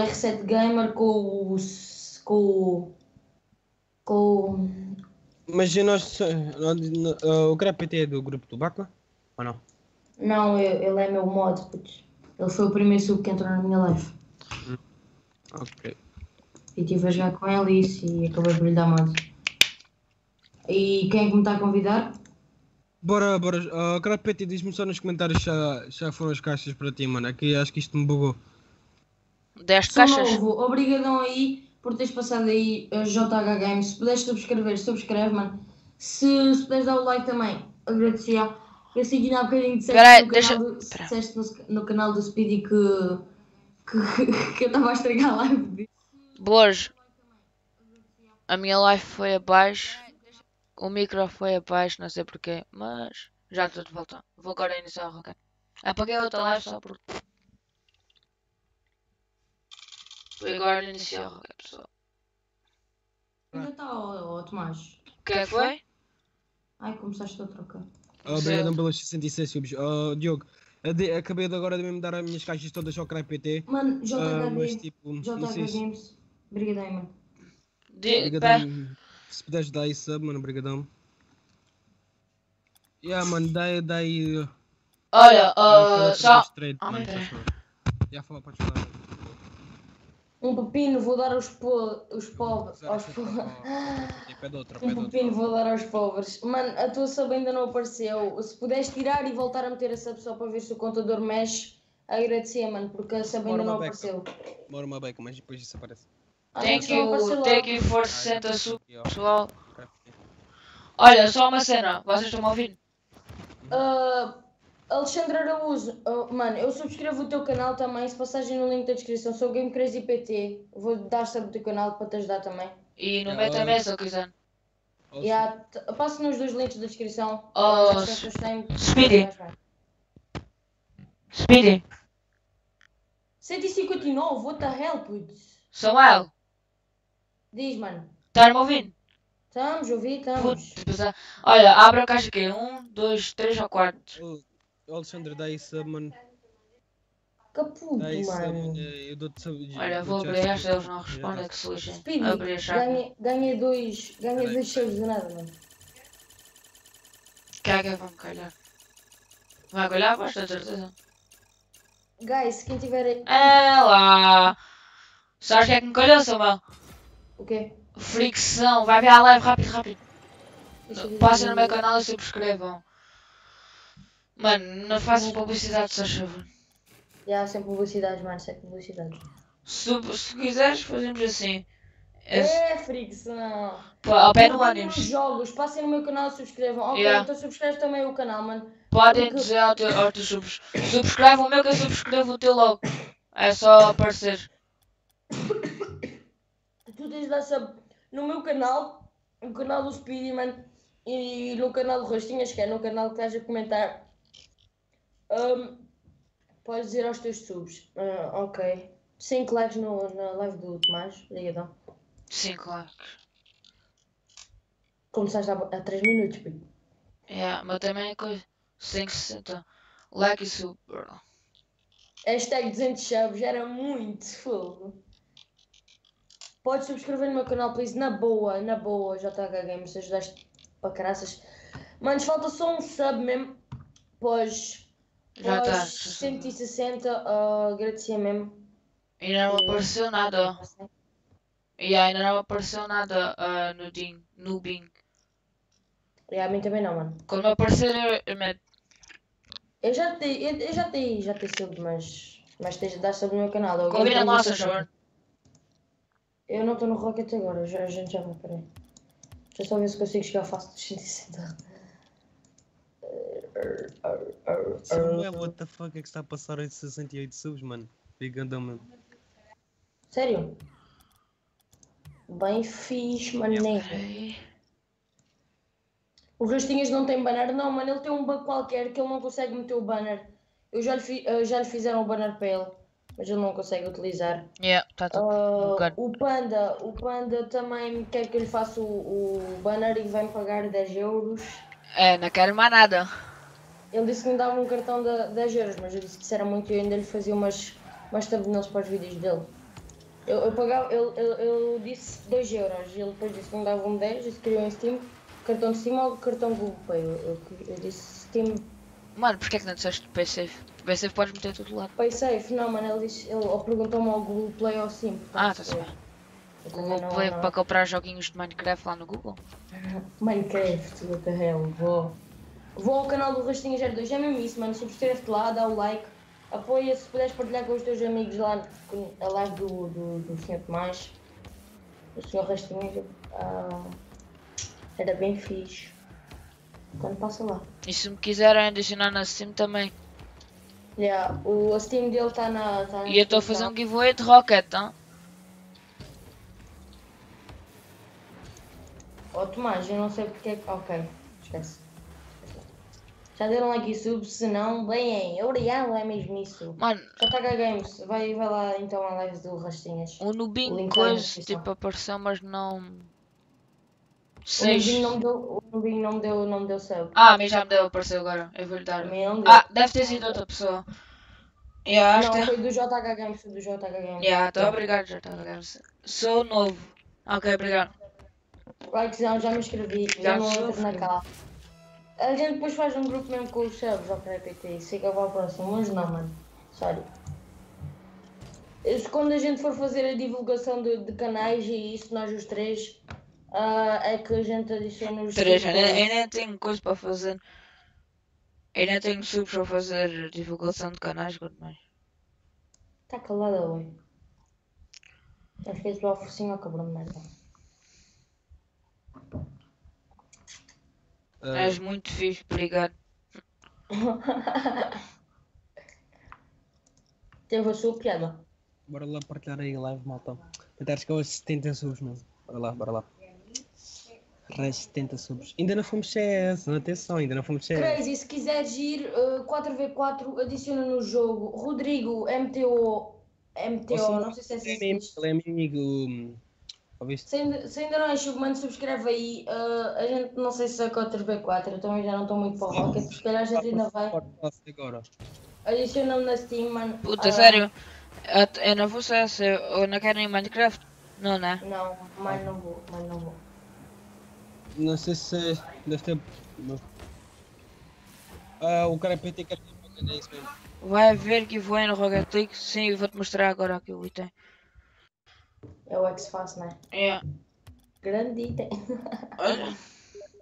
R7 Gamer com o. com o. com o. Mas nós. O PT é do grupo do Baco? Ou não? Não, eu- ele é meu mod, putz. Ele foi o primeiro sub que entrou na minha live. Ok. E estive a jogar com ele e isso e acabei por lhe dar mod. E quem é que me está a convidar? Bora, bora. Uh, Crap PT, diz-me só nos comentários se já, já foram as caixas para ti, mano. Aqui acho que isto me bugou. 10 Sou caixas. novo, obrigadão aí por teres passado aí a JH Games. Se puderes subscrever, subscreve, mano. Se, se puderes dar o like também, agradecia. Eu sei que ainda há bocadinho disseste, Peraí, no, deixa- canal do, disseste no, no canal do Speedy que, que, que eu estava a estragar a live dele. Boas. A minha live foi abaixo. O micro foi abaixo, não sei porquê. Mas já estou de volta. Vou agora iniciar o rocket. Apaguei outra live só porque. Iniciar o rocket, pessoal. Ainda está, ó, ó, Tomás. O que é que foi? Ai, começaste a trocar. Uh, Obrigadão pelos 66 subs. Uh, Diogo, eu de- acabei de agora de mesmo dar as minhas caixas todas ao Crap PT. Mano, JH, Uh, mas Games- tipo, JH. Games. Obrigadão, aí, mano. De... Obrigadão. Se puderes dar aí sub, mano, obrigadão. Yeah, mano, dá aí. Dá aí uh, Olha, uh, só. Ah, mas favor. Já fala, podes falar. Um pepino, vou dar aos, po os pobres. Aos po Um pepino, vou dar aos pobres. Mano, a tua sub ainda não apareceu. Se puderes tirar e voltar a meter a sub só para ver se o contador mexe, agradecer, mano, porque a sub ainda não beca. apareceu. Demora uma beca, mas depois isso aparece. Ah, o. logo. Tem que for 60 sub, Aqui, ó, pessoal. Olha, só uma cena. Vocês estão a ouvir? Ah, Alexandre Araújo, ah, mano, eu subscrevo o teu canal também. Se passagem no link da descrição, sou Game Crazy PT. Vou dar sub do teu canal para te ajudar também. E no meu também, se eu quiser. E passo nos dois links da descrição. Oh, Speedy. Speedy. 159, what the hell, putz? Samuel. Diz, mano. Estás-me ouvindo? Estamos, ouvi, estamos. Olha, abre a caixa aqui. Um, dois, três ou quatro. Ô, Alexandre, dá sub, mano. Caputo, Dá sub, mano. Eu dou-te sub. Olha, vou abrir esta, eles não respondem, que se lixem. Speedy, Abri a chave. ganhei, dois, ganhei Peraí. dois cheiros de nada, mano. Caga, vamos calhar. Vai calhar, vais ter certeza. Guys, quem tiver aí... É lá. Sabes que é que me calhou, Samuel? O quê? Fricção. Vai ver a live rápido, rápido. Passem no meu canal e subscrevam. Mano, não faças publicidade, se favor. Já, sem publicidades, mano, sem publicidades. Se, se quiseres, fazemos assim. É, fricção. pá, ao pé do nos jogos, passem no meu canal e subscrevam. Ok, Yeah. então subscreve também o canal, mano. Podem dizer ao teu, aos teus subs. Subscreve o meu que eu subscrevo o teu logo. É só aparecer. Tu tens de dar sub no meu canal, no canal do Speedy, mano, e no canal do Rostinhas, que é no canal que estás a comentar. Ahm, podes dizer aos teus subs. Ah, ok. 5 likes no, na live do Tomás, ligadão. Sim, claro. Começaste há, há 3 minutos, Speedy. Yeah, mas também é coisa. 160. Like e sub, bro. Hashtag 200 subs, era muito fogo. Podes subscrever no meu canal, please, na boa, na boa, JH Games, ajudaste para caraças. Manos, falta só um sub mesmo. Pois, Já tá. pois 160, ah, agradecia mesmo. Ainda não apareceu nada. E ainda não apareceu nada ah, no Ding, no Bing. E a mim também não, mano. Quando aparecer, eu, meto. Eu já te, eu, eu já te, já te sub, mas, mas tens de dar sub no meu canal. Tem a nossa, senhor. Eu não estou no Rocket agora, já, a gente já vai, peraí. Deixa eu só ver se consigo chegar fácil dos 160. Samuel, what the fuck é que está a passar em 68 subs, mano? Bigandão, mano. Sério? Bem fixe, mané. Peraí. O Rastinhas não tem banner? Não, mano, ele tem um bug qualquer que ele não consegue meter o banner. Eu já lhe, fi- eh, já lhe fizeram o banner para ele, mas ele não consegue utilizar. Yeah, tá tudo. Bugado. o Panda, o Panda também quer que eu lhe faça o, o banner e vai-me pagar 10 euros. É, não quero mais nada. Ele disse que me dava um cartão de 10 euros, mas eu disse que isso era muito e eu ainda lhe fazia umas, umas thumbnails para os vídeos dele. Eu, eu pagava, eu disse 2 euros, ele depois disse que me dava um 10, disse que queria um Steam, cartão de Steam ou cartão Google Pay. Eu, eu, eu disse Steam Mano, porquê é que não disseste PaySafe? PaySafe podes meter tudo lá. Pay Safe, não mano, ele, disse, ele ou perguntou-me ao Google Play ou Steam. Ah, bem. eu Google não- Play não- para comprar joguinhos de Minecraft lá no Google? Minecraft, what the hell, vou. Vou ao canal do Rastinha 02, é mesmo isso, mano. Subscreve-te lá, dá o like, apoia se puderes partilhar com os teus amigos lá com a live do, do, do Sr. Tomás, do Sr. Rastinha. ah, era bem fixe. Quando passa lá. E se me quiserem adicionar na Steam também. Yeah, o, a Steam dele está na. Tá na E eu estou a fazer um giveaway de Rocket, tá? Ó Tomás, eu não sei porque é que. Ok, esquece. Já deram like e sub, se não, bem, obrigado, é mesmo isso. Mano, JH Games, vai, vai lá então à live do Rastinhas. o O Nubinho tá coisa descrição. tipo apareceu, mas não. O Seis. Nubinho não me deu, o Nubinho não me deu, não me deu sub. Ah, a mim já me deu, apareceu agora. Eu vou-lhe dar. Ah, deve ter sido outra pessoa. Yeah, não, foi do JH Games, foi do JH Games. Yeah, então obrigado, já está Sou novo. Ok, obrigado. Likezão, já me inscrevi, já, Já não entro na cala. A gente depois faz um grupo mesmo com os subs, ok, PT, fica para o próximo, hoje não, mano, sério. Quando a gente for fazer a divulgação de, de canais e isso, nós os três, ah, é que a gente adiciona os Três, eu nem, tenho coisa para fazer. Eu nem tenho subs para fazer divulgação de canais, quanto mais. Tá calada, oi. Acho que esse vai focinho ao cabrão de merda. Ah, És muito fixe, obrigado. Teve a sua piada. bora lá partilhar aí live, malta. Tentar chegar aos 70 subs, mano. Bora lá, bora lá. Res 70 subs. Ainda não fomos CS, atenção, ainda não fomos CS. Crazy, se quiseres ir uh, 4v4, adiciona no jogo. Rodrigo, MTO. MTO, não sei se é assim que. Ele é meu amigo. Ouviste? Se ainda, se ainda não é submano, subscreve aí. Uh, a gente não sei se é 4v4, eu também já não estou muito para o Rocket. Se calhar a gente ainda vai. Agora. Adiciona-me na Steam, mano. Puta, Ah, sério. Eu, eu não vou ser se eu não quero em Minecraft. Não, né? Não, mas não vou, mas não vou. Não sei se deve ter. Ah, o cara PT quer que é isso mesmo. Vai ver que vou no Rocket League. Sim, vou-te mostrar agora aqui o item. É o X-Fast, né? Yeah. Grande item. Olha.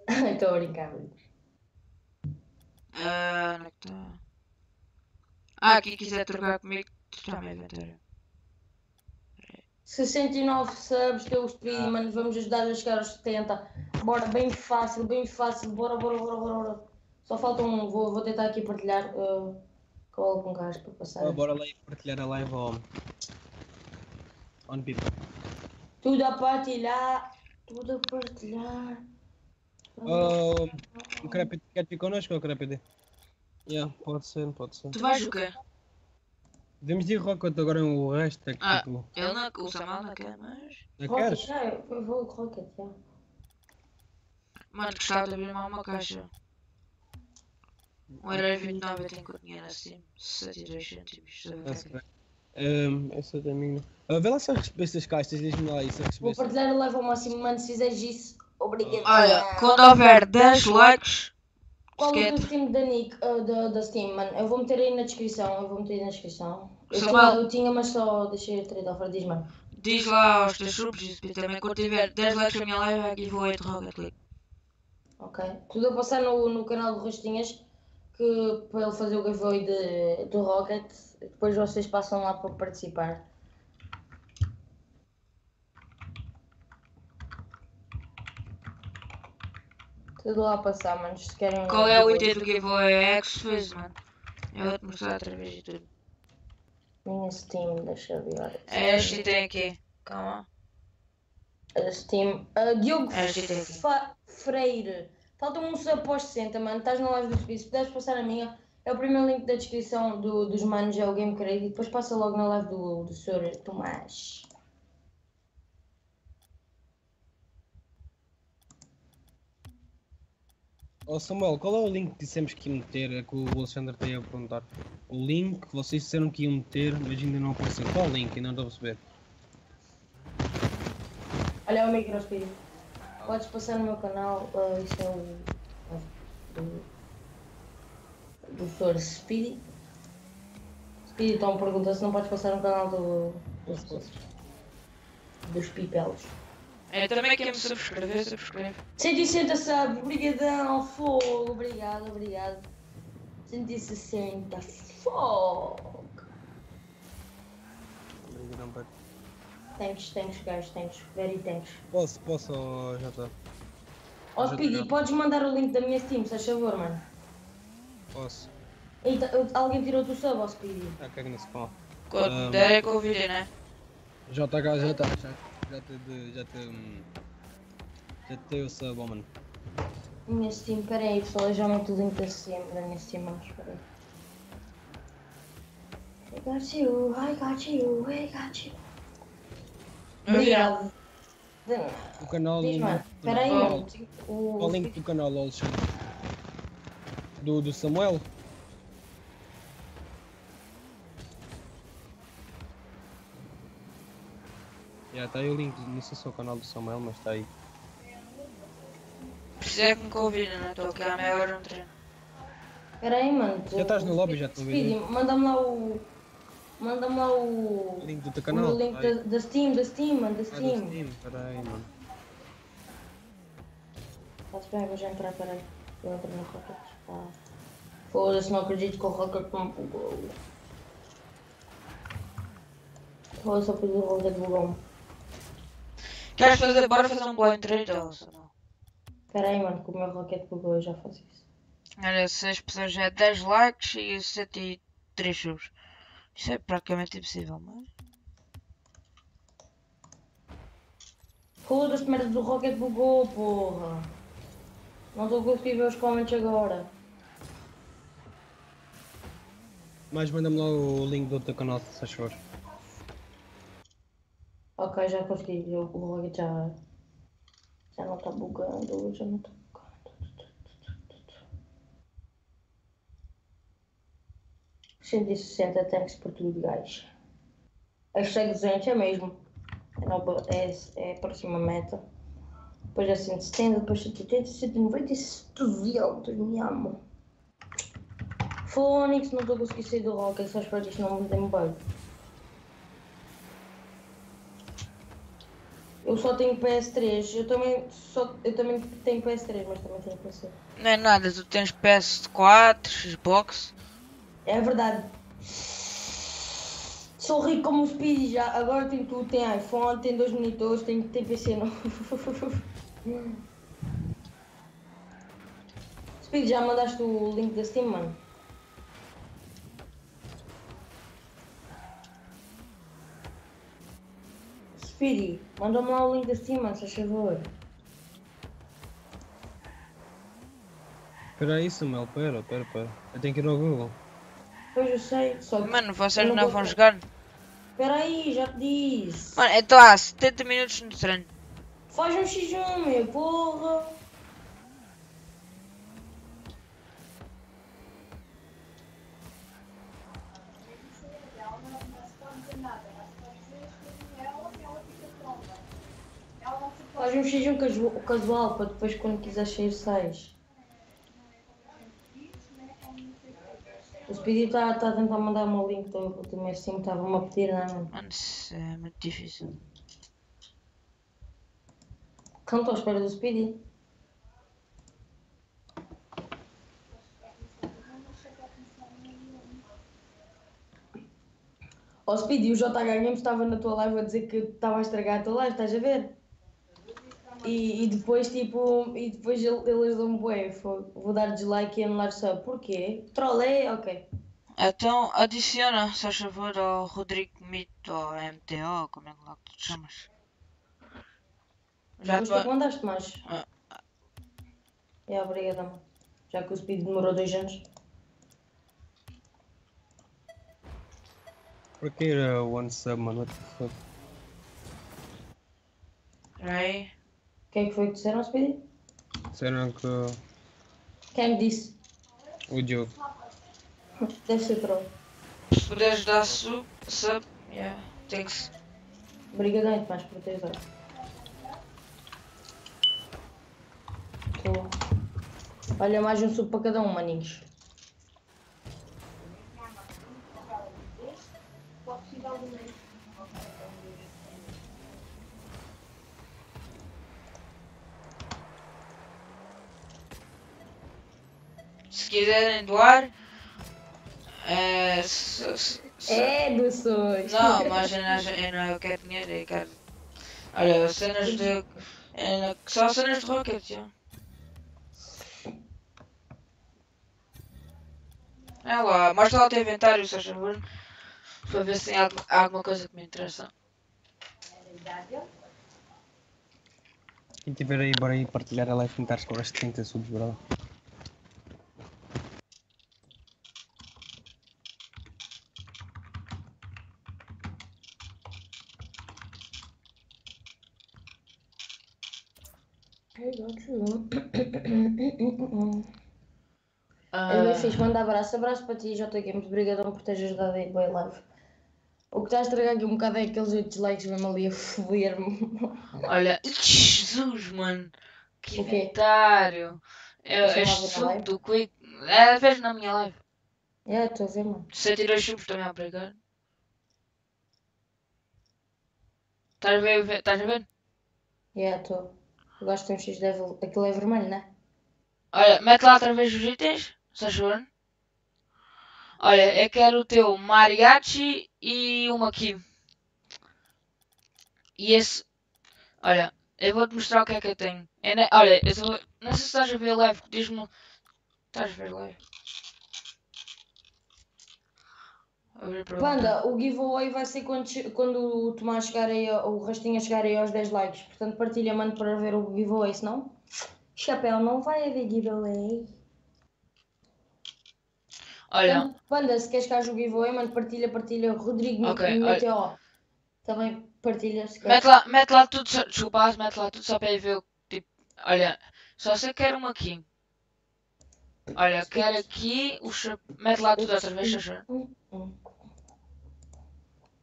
Estou a brincar. mano. Ah, onde é que tá? Ah, quem quiser trocar comigo, está meu inventário. 69 subs, teu speed, mano. Vamos ajudar a chegar aos 70. Bora, bem fácil, bem fácil. Bora, bora, bora, bora. bora. Só falta um. Vou, vou tentar aqui partilhar uh, com algum gajo para passar. Ah, bora lá e partilhar a live ao. On people. Tudo a partilhar. Tudo a partilhar. Oh, o cara PT quer vir connosco ou o cara PT? Yeah, pode ser, pode ser. Tu vais o quê? Devemos ir Rocket agora o resto é que Ah. tipo. Ele não, o Samuel não quer, mas... Não Rocket, queres? já, eu vou com Rocket, já. Mano, gostava de abrir mais uma caixa. Um euro 29 eu tenho com dinheiro assim. 62 cêntimos. se eu Ah, ver. se bem. Um, essa da minha. Ah, vê lá se eu recebeste as caixas, diz-me lá eu Vou partilhar a live ao máximo, mano. Se fizeres isso, obrigado. Olha, quando houver 10 likes... Qual é o teu Steam da Nick, ah, da, da Steam, mano? Eu vou meter aí na descrição, eu vou meter aí na descrição. Eu, eu tinha, mas só deixei a trade offer, diz, mano. Diz lá aos teus subs e também quando tiver 10 likes na minha live aqui vou de Rocket League. Ok. Tudo a passar no, no canal do Rastinhas, que para ele fazer o giveaway de, do Rocket, depois vocês passam lá para participar. Tudo lá a passar, mano, se querem... Qual é o item do giveaway? É fez, mano. Eu vou-te mostrar outra vez e tudo. Minha Steam, deixa eu ver. É este item aqui. Calma. A Steam. Diogo É, Freire. Falta um sub após 60, mano. Estás na live do Speed. Se puderes passar a minha, é o primeiro link da descrição do, dos manos, é o Game Crazy. E depois passa logo na live do, do Sr. Tomás. Oh Samuel, qual é o link que dissemos que ia meter? É que o Alexandre tem a perguntar. O link que vocês disseram que iam meter, mas ainda não apareceu. Qual o link? Ainda não estou a perceber. Olha o microspírito. Podes passar no meu canal, ah, isso é o. do. do Sr. Speedy. Speedy, então pergunta se não podes passar no canal do. dos, dos pipelos. Eu também quero me subscrever, subscreve. 160 subs, brigadão, fogo, obrigado, obrigado. 160, fogo. Obrigadão, pai. Thanks, thanks, guys, thanks, very thanks. Posso, posso, ó, já está. Ó, Já Speedy, podes mandar o link da minha Steam, se faz favor, mano. Posso. Eita, eu- alguém tirou-te o sub, ó, Speedy. Ah, caga nesse pau. Quando der é convidei, né? Cá, já está. Já, já te, já te. hum, Já te o sub, ó, mano. Minha Steam, peraí, pessoal, eu já meto o link da Steam, da minha Steam, mas peraí. I got you, I got you, I got you. Obrigado. O canal. Diz, mano, peraí, o- mano. O, link do canal, Alexandre. Do, do Samuel. Já está aí o link, não sei se é o canal do Samuel, mas está aí. Precisa que me convidem, né? Estou aqui há meia hora no treino. Peraí, mano. Já estás no lobby, já estou a. Speedy, manda-me lá o. Manda-me lá o. O link do teu O canal. link tá aí. da, da Steam, da Steam, mano, da Ah, Steam. Steam, peraí, mano. Está-se bem, vou já entrar, peraí. Eu entro no Rocket. Ah. Foda-se, não acredito que o Rocket não bugou. Foda-se, só pedi o Rocket bugou. Queres fazer? Bora fazer um blind trade ou não? Peraí, mano, que o meu Rocket bugou, eu já faço isso. Olha, 6 pessoas é 10 likes e 103 subs. Isso é praticamente impossível, mas. Foda-se, merda do Rocket bugou, porra. Não estou a conseguir ver os comments agora. Mas manda-me lá o link do teu canal, se faz favor. Ok, já consegui. O Rocket já. Já não está bugando, já não está bugando. 160 thanks por tudo, guys. Hashtag 200 é mesmo. É, é, é a próxima meta. Depois é 170, depois 180, 190 e 200, me amo. Fónix, não estou a conseguir sair do Rocket, só espero que isto não me dê um bug. Eu só tenho PS3, eu também, só, eu também tenho PS3, mas também tenho PC. Não é nada, tu tens PS4, Xbox. É verdade. Sou rico como o Speedy já, agora tem tudo, tem iPhone, tem dois monitores, tem, tem PC novo. Speedy, já mandaste o link da Steam, mano? Speedy, manda-me lá o link mano, se faz favor. Espera aí, Samuel, pera, pera, pera. Eu tenho que ir ao Google. Pois eu sei, só que... Mano, vocês Eu não não vão jogar. Espera aí, já te disse. Mano, então há 70 minutos no treino. Faz um x1, meu, porra. Faz um x1 casu- casual para depois quando quiser sair 6. O Speedy está tá a tentar mandar-me o link do, do meu Steam, estava-me a pedir, não é? mano? Isso é muito difícil. Canto à espera do Speedy. Ó Speedy, o JH Games estava na tua live a dizer que estava a estragar a tua live, estás a ver? E, e depois tipo, e depois ele, ele ajudou-me bué, vou dar dislike e anular sub. Porquê? Trolei? Ok. Então adiciona, se faz favor, ao Rodrigo Mito ou MTO, como é que lá que tu te chamas. Já Mas tu mandaste mais. Ah. É, obrigada, mano. Já que o Speedy demorou dois anos. Por que era one sub, mano? What the fuck? Peraí quem é foi que disseram, Speedy? Disseram que. Quem disse? O Diogo. Deve ser troll. Se puderes dar sub, sub, yeah, thanks. Obrigadão mais por dado. Olha, mais um sub para cada um, maninhos. Se quiserem doar. É. se- se- se- É, doções. Não, mas eu não, eu não eu quero dinheiro, eu quero. Olha, cenas de. é, Só cenas de Rocket, já. É lá, mostra lá o teu inventário, se favor. Para ver se tem algu- alguma coisa que me interessa. Quem tiver aí, bora aí partilhar a live comentários com as 30 subs, bora lá. I got you. Fixe, manda abraço. Abraço para ti, J Games. Obrigadão por teres ajudado aí bem live. O que está a estragar aqui um bocado é aqueles 8 likes mesmo ali a foder-me. olha, Jesus, mano. Que O inventário. Eu, este do Quick. É, vejo na minha live. É, estou a ver, mano. 102 subs também a pregar. Estás a ver? Estás a ver? É, estou. Eu gosto de um X level. Aquilo é vermelho, né? Olha, mete lá outra vez os itens, faz. Olha, eu quero o teu mariachi e uma aqui. E esse. Olha, eu vou-te mostrar o que é que eu tenho. Eu ne- Olha, eu não sei se estás a ver live, diz-me. Estás a ver live? Panda, o giveaway vai ser quando, quando o Tomás chegar aí, o Rastinha chegar aí aos 10 likes. Portanto, partilha, mano, para ver o giveaway, senão... Chapéu, não vai haver giveaway. Olha, Panda, se queres que haja o giveaway, mano, partilha, partilha. Rodrigo Ok, e olha. Meteor. Também partilha, se queres. mete lá, mete lá tudo, só, desculpa, mete lá tudo só para eu ver o tipo. Olha, só sei que quero uma aqui. Olha, quero aqui o chap... Mete lá tudo outra vez, Xaxã.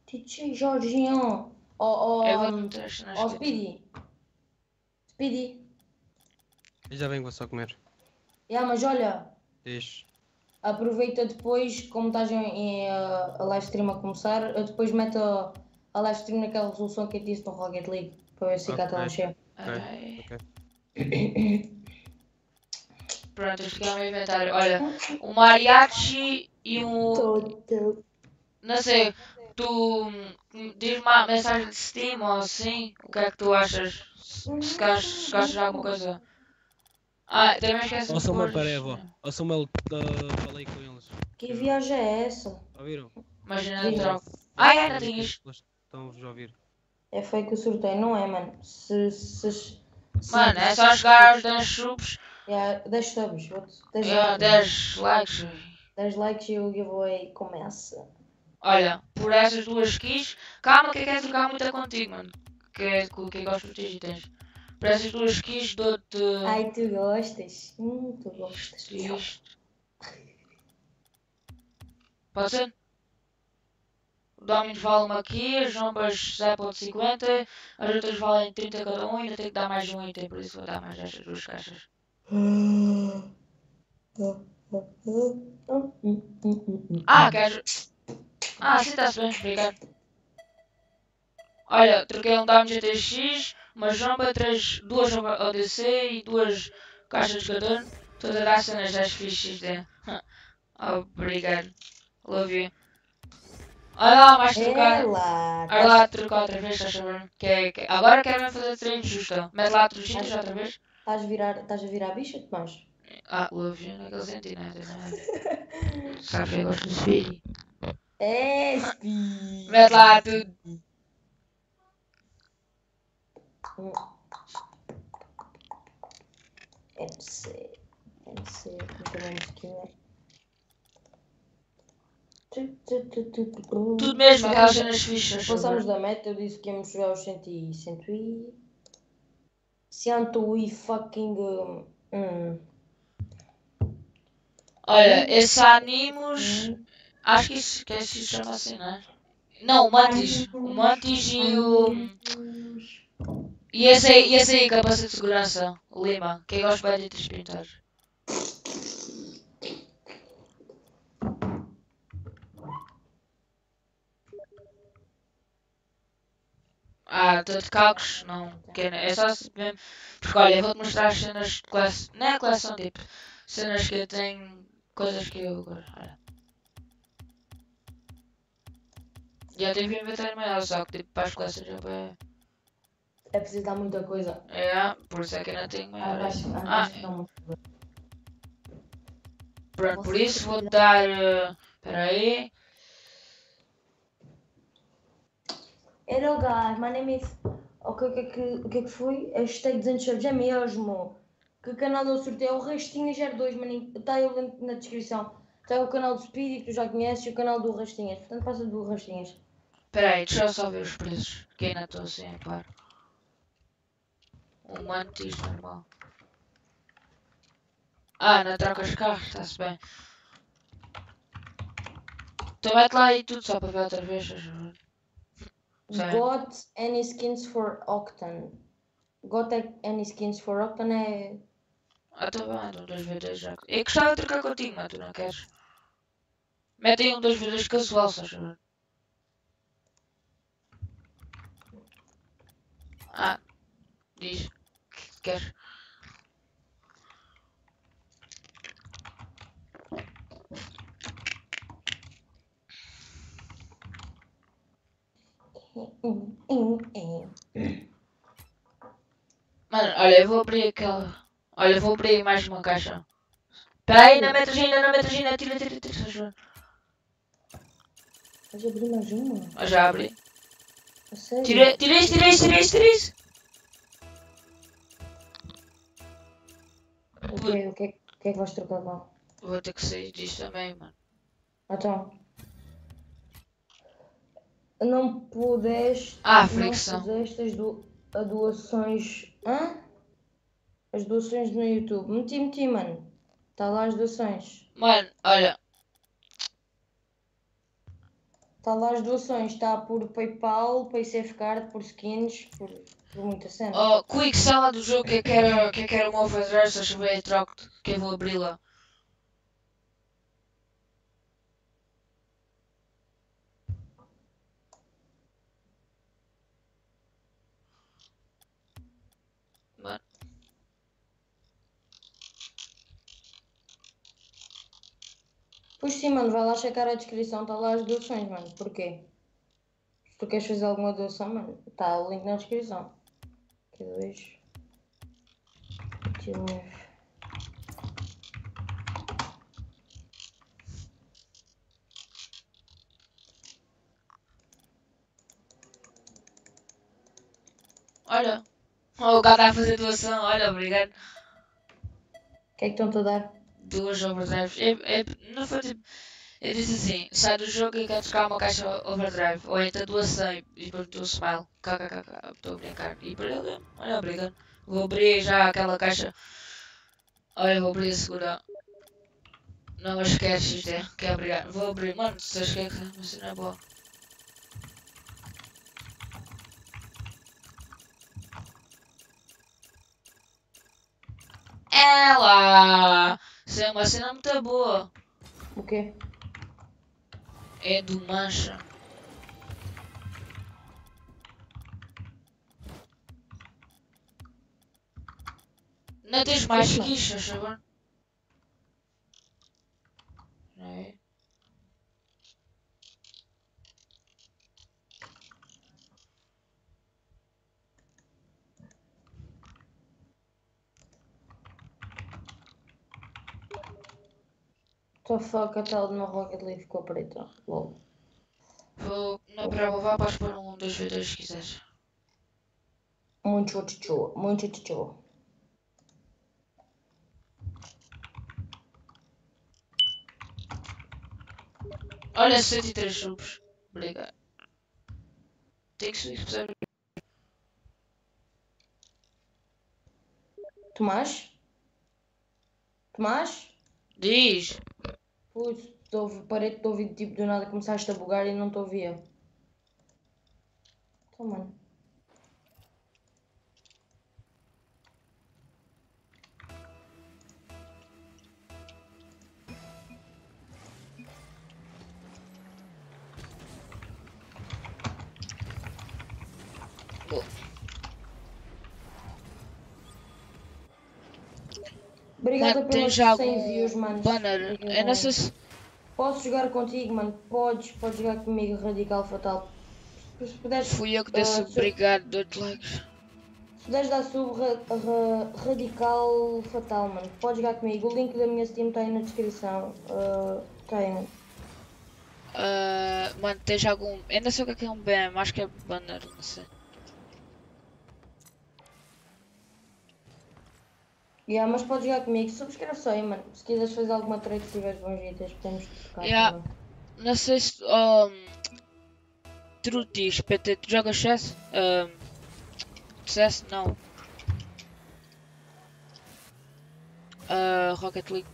DJ Jorginho. Oh, oh, um, meter esta na oh, esquerda. Speedy. Speedy. Eu já venho, vou só comer. Yeah, mas olha, Deixa. Aproveita depois, como estás em, em, uh, a live stream a começar, depois mete a, a live stream naquela resolução que eu disse no Rocket League, para ver se fica a. Ai. Ok. Pronto, este aqui é o meu inventário. Olha, o mariachi e o. Todo. Não sei, tu. hum, Diz-me uma mensagem de Steam ou assim. O que é que tu achas? Se se gostas se gostas de alguma coisa. Ah, também esquece Ó de Samuel, pôr- peraí, avó. Ó Samuel, uh, falei com eles. Que viagem é essa? Ouviram? Imagina de troca. Ah, é, não tinhas. Estão-vos a ouvir. É fake o sorteio, não é, mano? Se. se, se Mano, é só chegar aos 10 subs. Yeah, 10 subs, vou-te- 10 É, likes. 10 likes. 10 likes e o giveaway começa. Olha, por essas duas keys. Calma que eu quero trocar muita contigo, mano. Que é com que eu gosto dos teus itens. Por essas duas keys dou-te. Ai, tu gostas? Hum, tu gostas. Isto. Pode ser? O Domino vale uma aqui, as jombas 0.50, as outras valem 30 cada um e ainda tenho que dar mais um item, por isso vou dar mais estas duas caixas. Ah, queres. Ah, sim, está-se bem, obrigado. Olha, troquei um Domino GTX, uma jomba, três, duas jomba ODC e duas caixas de cada um. Todas a dar cenas das fichas de. Obrigado. Love you. Olha lá, mais trocar. Olha lá, trocar outra vez, estás a ver? Que, é- que, agora quero fazer treino justa. Mete lá itens outra vez. Estás a virar, estás a virar bicha, Tomás? Ah, love you naquele sentido, não é? Sabe, eu gosto de filho. É. Mete lá tudo. MC. MC, musiquinha. Tu, tu. Tudo mesmo, aquelas cenas fichas. Passamos da meta, eu disse que íamos jogar os 100 e 100 e... 100 e fucking... um, Hum. Olha, esse Animus. Acho que isso, que isso se chama assim, não é? Não, o Mantis. O Mantis e o. E esse aí, esse aí capacete de segurança, Lima, que eu gosto bem de três pintados. Ah, estou de cálculos, não. quero- É só se mesmo. Porque olha, vou-te mostrar as cenas de coleção. Não é coleção, tipo. Cenas que eu tenho. Coisas que eu gosto. Olha. Já tive inventário maior, só que tipo, para as coleções eu é. É preciso dar muita coisa. É, por isso é que não tenho Ah, vais, ah, Ah, pronto, por isso vou-te dar. Espera aí. Hello guys, my name is. O que, o que, é que, o que é que foi? Hashtag 200 subs, é mesmo. Que canal eu sorteio? É o Rastinhas 02, maninho. Está aí o link na descrição. Está o canal do Speedy, que tu já conheces, e o canal do Rastinhas. Portanto, passa do Rastinhas. Espera aí, deixa eu só ver os preços. Que ainda estou assim, a par. Um mantis normal. Ah, na trocas de carro, está-se bem. Então mete lá aí tudo só para ver outra vez. Got any skins for Octan? Got any skins for Octan é. Ah, tá bem, então 2v2 já. Eu gostava de trocar contigo, mas tu não queres. Mete aí um 2v2 casual, só favor. Ah, diz. Queres? Mano, olha, eu vou abrir aquela. Olha, eu vou abrir mais uma caixa. Espera aí, não metas ainda, não metas ainda. Tira, tira, tira, favor. Vais abrir mais uma? Já abri. Tira, tira isso, tira isso, tira isso, tira isso. O quê? O que, é, o que é que vais trocar com? Vou ter que sair disto também, mano. Então. Não pudeste. Ah, não fricção. puseste as do, a doações. Hã? As doações no YouTube. Meti, meti, mano. Está lá as doações. Mano, olha. Está lá as doações. Está por PayPal, PaySafeCard, por skins, por, por muita cena. Oh, Quick, sala do jogo que é que era, que é que era se chover aí troco-te, que eu vou abri-la. Pois sim, mano. Vai lá checar a descrição. Está lá as doações, mano. Porquê? Se tu queres fazer alguma doação, mano, está o link na descrição. Aqui dois. Olha. O cara está a fazer doação, olha, obrigado. O que é que estão-te a dar? Duas overdrives. É, é, não foi tipo. Eu disse assim, sai do jogo e quer buscar uma caixa overdrive. Ou então doação e e depois do smile. KKK, estou a brincar. E para ele, olha, obrigado. Vou abrir já aquela caixa. Olha, vou abrir a segura. Não me esqueces de que é obrigado. Vou abrir, mano, se esquece, mas não é boa. Ela! Isso é uma cena muito boa. O quê? É do Mancha. Não tens mais Sim, fichas, sabe? É. Tô fuck, a tela do meu Rocket League ficou preta. Lol. Vou na prova, vá para pôr um, dois, dois, se quiseres. Muito chuchu, muito chuchu. Olha, 103 subs. Obrigado. Tem que subir, percebe? Tomás? Tomás? Diz. Putz, tô, parei de te ouvir tipo do nada começaste a bugar e não te ouvia. Então, mano. Obrigada Mano, tem pelos já 100 algum views, mano. banner? Sei se. Posso jogar contigo, mano? Podes, podes jogar comigo, Radical Fatal. Se puderes, Fui eu que Ah, se- obrigado, dois likes. se puderes dar sub ra- ra- Radical Fatal, mano. Podes jogar comigo. O link da minha Steam está aí na descrição. Ah, Está aí, mano. Ah, mano, tens algum. Eu não sei o que é que é um BM, acho que é banner, não sei. Yeah, mas podes jogar comigo. Subscreve só aí, mano. Se quiseres fazer alguma trade, se tiveres bons itens, podemos tocar. Yeah. também. Não sei se. Um, Trutis, PT, tu jogas chess? Um, CS? Não. Ah, Rocket League.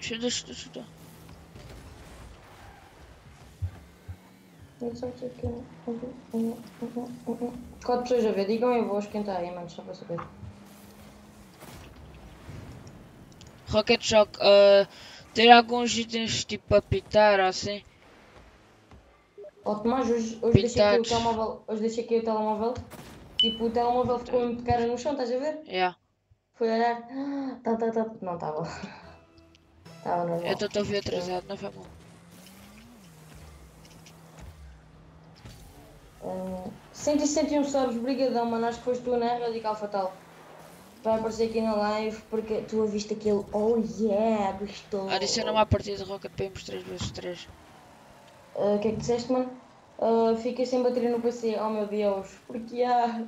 Chuta, chuta, chuta. Eu só sei que- Quatro pessoas a ver, digam eu vou esquentar aí, mano, só para saber. Rocket Shock, ah, ter alguns itens tipo a pitar assim. Ó Tomás, hoje, hoje deixei aqui o telemóvel, hoje deixei aqui o telemóvel, tipo o telemóvel ficou muito cara no chão, estás a ver? Yeah. Fui olhar, ah, tá, tá, tá, não estava. Estava normal. Eu estou a ouvir atrasado, não foi mal. Uh, 161 subs, brigadão, mano, acho que foste tu, né? Radical Fatal. Vai aparecer aqui na live porque tu ouviste aquele oh yeah, gostou. Adiciona uma partida de Rocket Painters 3x3. Uh, O que é que disseste, mano? Uh, fiquei sem bateria no PC, oh meu Deus, porque há.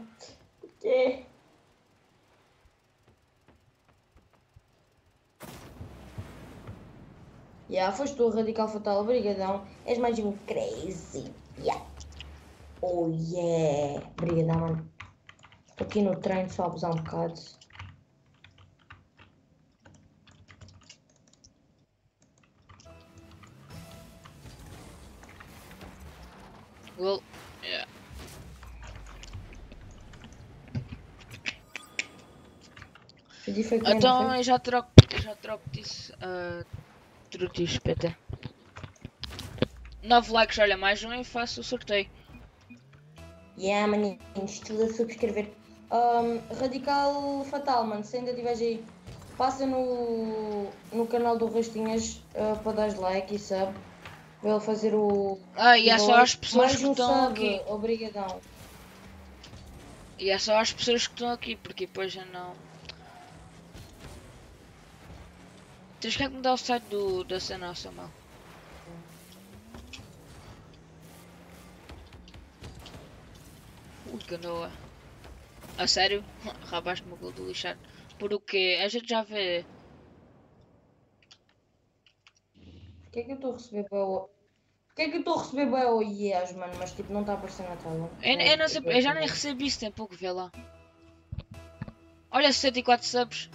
Porquê? Yeah, foste tu, Radical Fatal, obrigadão. És mais um crazy. Yeah. Oh yeah. Obrigadão, mano. Estou aqui no treino só a abusar um bocado. Well, yeah. Então eu já troco, eu já troco disso. Uh, Trutis, PT. 9 likes, olha, mais um e faço o sorteio. Yeah, maninhos, tudo a subscrever. Um, Radical Fatal, mano, se ainda estiveres aí, passa no, no canal do Rastinhas uh, para dar like e sub. Para ele fazer o. Ah, e é só as pessoas mais que um estão sub, aqui. Obrigadão. E é só as pessoas que estão aqui, porque depois já não. Tens que mudar o site do, da cena, Samuel. Ui, canoa. A sério? Rabaste-me o gol do o quê? A gente já vê. Porquê é que eu estou a receber o... Porquê é que eu estou a receber o yes, mano, mas tipo não está aparecendo na tela? Eu, eu não sei, eu já nem recebi isso, tem pouco, vê lá. Olha, 64 subs.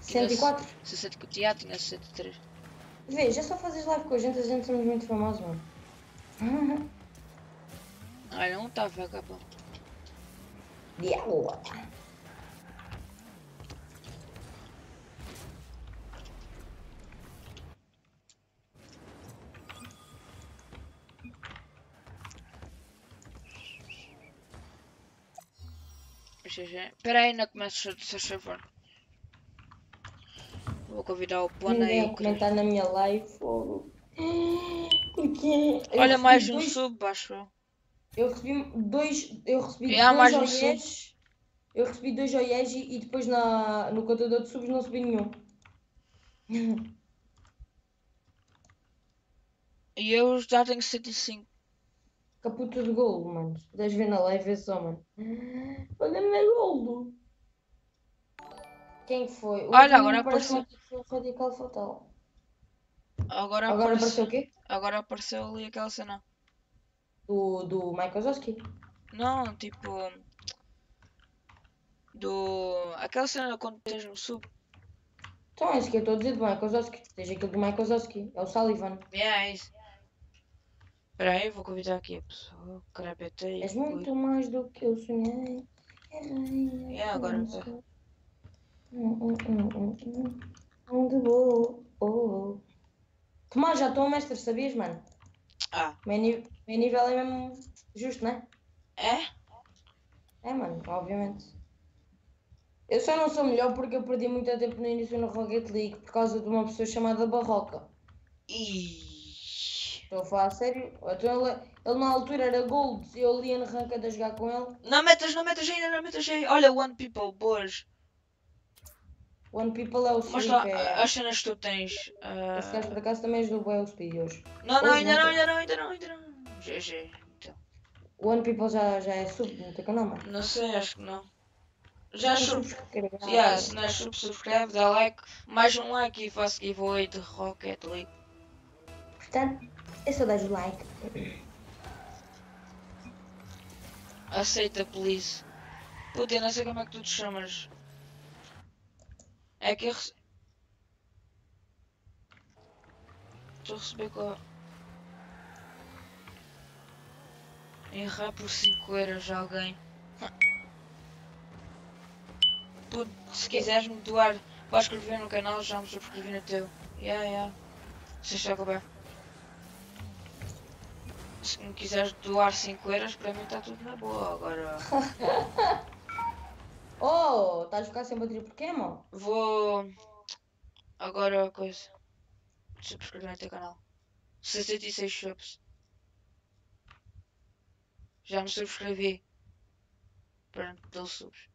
104? 64, já tinha 63. Vê, já só fazes live com a gente, a gente somos muito famosos, mano. Olha, um tá vagabundo. Diabo. GG. Espera aí, não começo a se favor. Vou convidar o Bona e Ninguém comentar na minha live. fogo. Porque Olha, mais um sub, acho eu. Eu recebi dois. Eu recebi há dois OIEs. Eu recebi dois OIEs e, e depois na, no contador de subs não recebi nenhum. E eu já tenho 105. Caputa de golo, mano. Se puderes ver na live, é só, mano. Olha-me golo. Quem foi? O Olha, agora parece apareceu. Radical Fatal. Agora, Agora apareceu. apareceu o quê? Agora apareceu ali aquela cena. Do, do Michael Zoski. Não, tipo. Do. Aquela cena quando tens um sub. Então é isso que eu estou a dizer do Michael Zoski. Tens aquele do Michael Zoski. É o Sullivan. É isso. Espera aí, vou convidar aqui a pessoa. Carapete És muito mais do que eu sonhei. É É, agora não vai. sou. Hum, hum, hum. Onde vou? Oh. Tomás, já estou a mestre, sabias, mano? Ah, Meu, ni- meu nível é mesmo justo, né? é? É, mano, obviamente. Eu só não sou melhor porque eu perdi muito tempo no início no Rocket League por causa de uma pessoa chamada Barroca. Ih. Estou a falar a sério. Então ele, ele na altura era Gold e eu ali na ranked a jogar com ele. Não metas, não metas ainda, não metas aí. Olha, One People, boas. One People é o Sleep. lá, É... as cenas que tu tens. ah, Esse gajo por acaso também ajudou bem o Speed hoje. Não, não, Hoje ainda não não, ainda não, ainda não, ainda não. GG. Então, O One People já, já é sub, não tem canal, mano. não sei, acho que não. Já sub. subscreve. Yeah, se não és sub, subscreve, dá like. Mais um like e faço giveaway de Rocket League. Portanto, é só dar o like. Aceita, please. Puta, eu não sei como é que tu te chamas. É que eu rece... Estou a receber com a... Errar por 5 euros alguém. Puto, se quiseres me doar, podes escrever no canal, já me subscrevi no teu. Yeah, yeah. Se está bem. Se me quiseres doar 5 euros, para mim está tudo na boa. Agora Oh, estás a ficar sem bateria porquê, mano? vou. Agora coisa. Subscrever no teu canal. 66 subs. Já me subscrevi. Pronto, dou subs.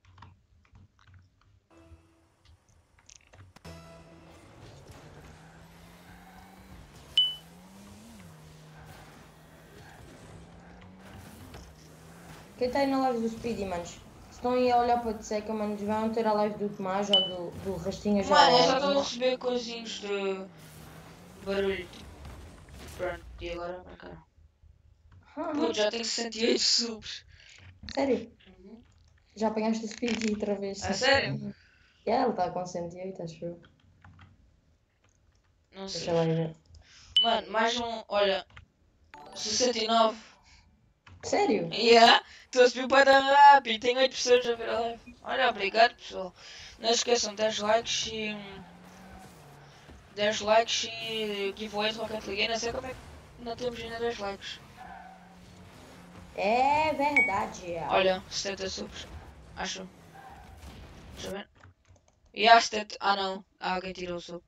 Quem está aí na live do Speedy, manos? Se estão aí a olhar para a Tseca, manos, vão ter a live do Tomás ou do, do Rastinha já. Mano, eu já estou a receber coisinhos de barulho. Pronto, e agora para cá. Pô, já tenho 68 subs. sério? Já apanhaste o Speedy outra vez? A sério? Yeah, ele está com 108, acho eu. Não sei. Deixa lá ver. Mano, mais um. Olha. 69. Sério? Yeah, estou a subir para rápido. Tenho 8 pessoas a ver a live. Olha, obrigado pessoal. Não se esqueçam, 10 likes e. 10 likes e giveaway de Rocket League. Eu Não sei como é que não temos ainda 10 likes. É verdade. Olha, 70 subs. Acho. Deixa eu ver. E há 70. Ah não, alguém tirou o sub.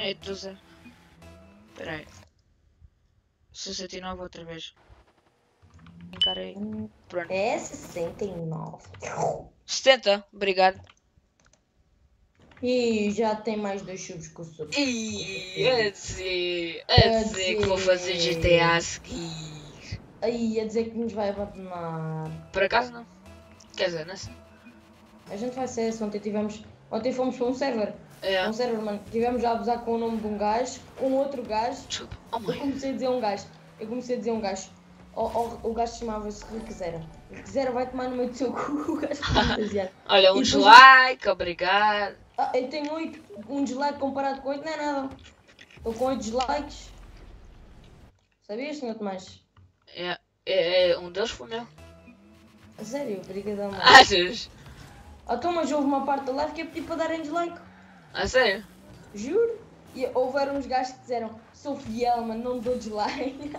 É 12. Espera aí. 69 outra vez. Encarei. Pronto. É 69. 70, obrigado. E já tem mais dois subs que o sub. Ih, a dizer, a dizer que vou fazer GTA a seguir. Aí, a dizer que nos vai abandonar. Por acaso não? Quer dizer, não sei. A gente vai ser essa. Ontem tivemos. Ontem fomos para um server. É. Um server, mano. Tivemos a abusar com o nome de um gajo, com outro gajo. Desculpa. Oh Eu comecei a dizer um gajo. Eu comecei a dizer um gajo. O, o, o gajo chamava-se Riquezera. Riquezera vai tomar no meio do seu cu. O gajo. Olha, um E depois- dislike, obrigado. Ah, eu tenho 8. Um dislike comparado com 8 não é nada. Estou com 8 dislikes. Sabias, senhor Tomás? É, é, é, um deles foi meu. A sério, obrigadão. Achas? Ah, então, mas houve uma parte da live que eu pedi para darem dislike. A sério? Juro. E houveram uns gajos que disseram: Sou fiel, mano, não dou dislike.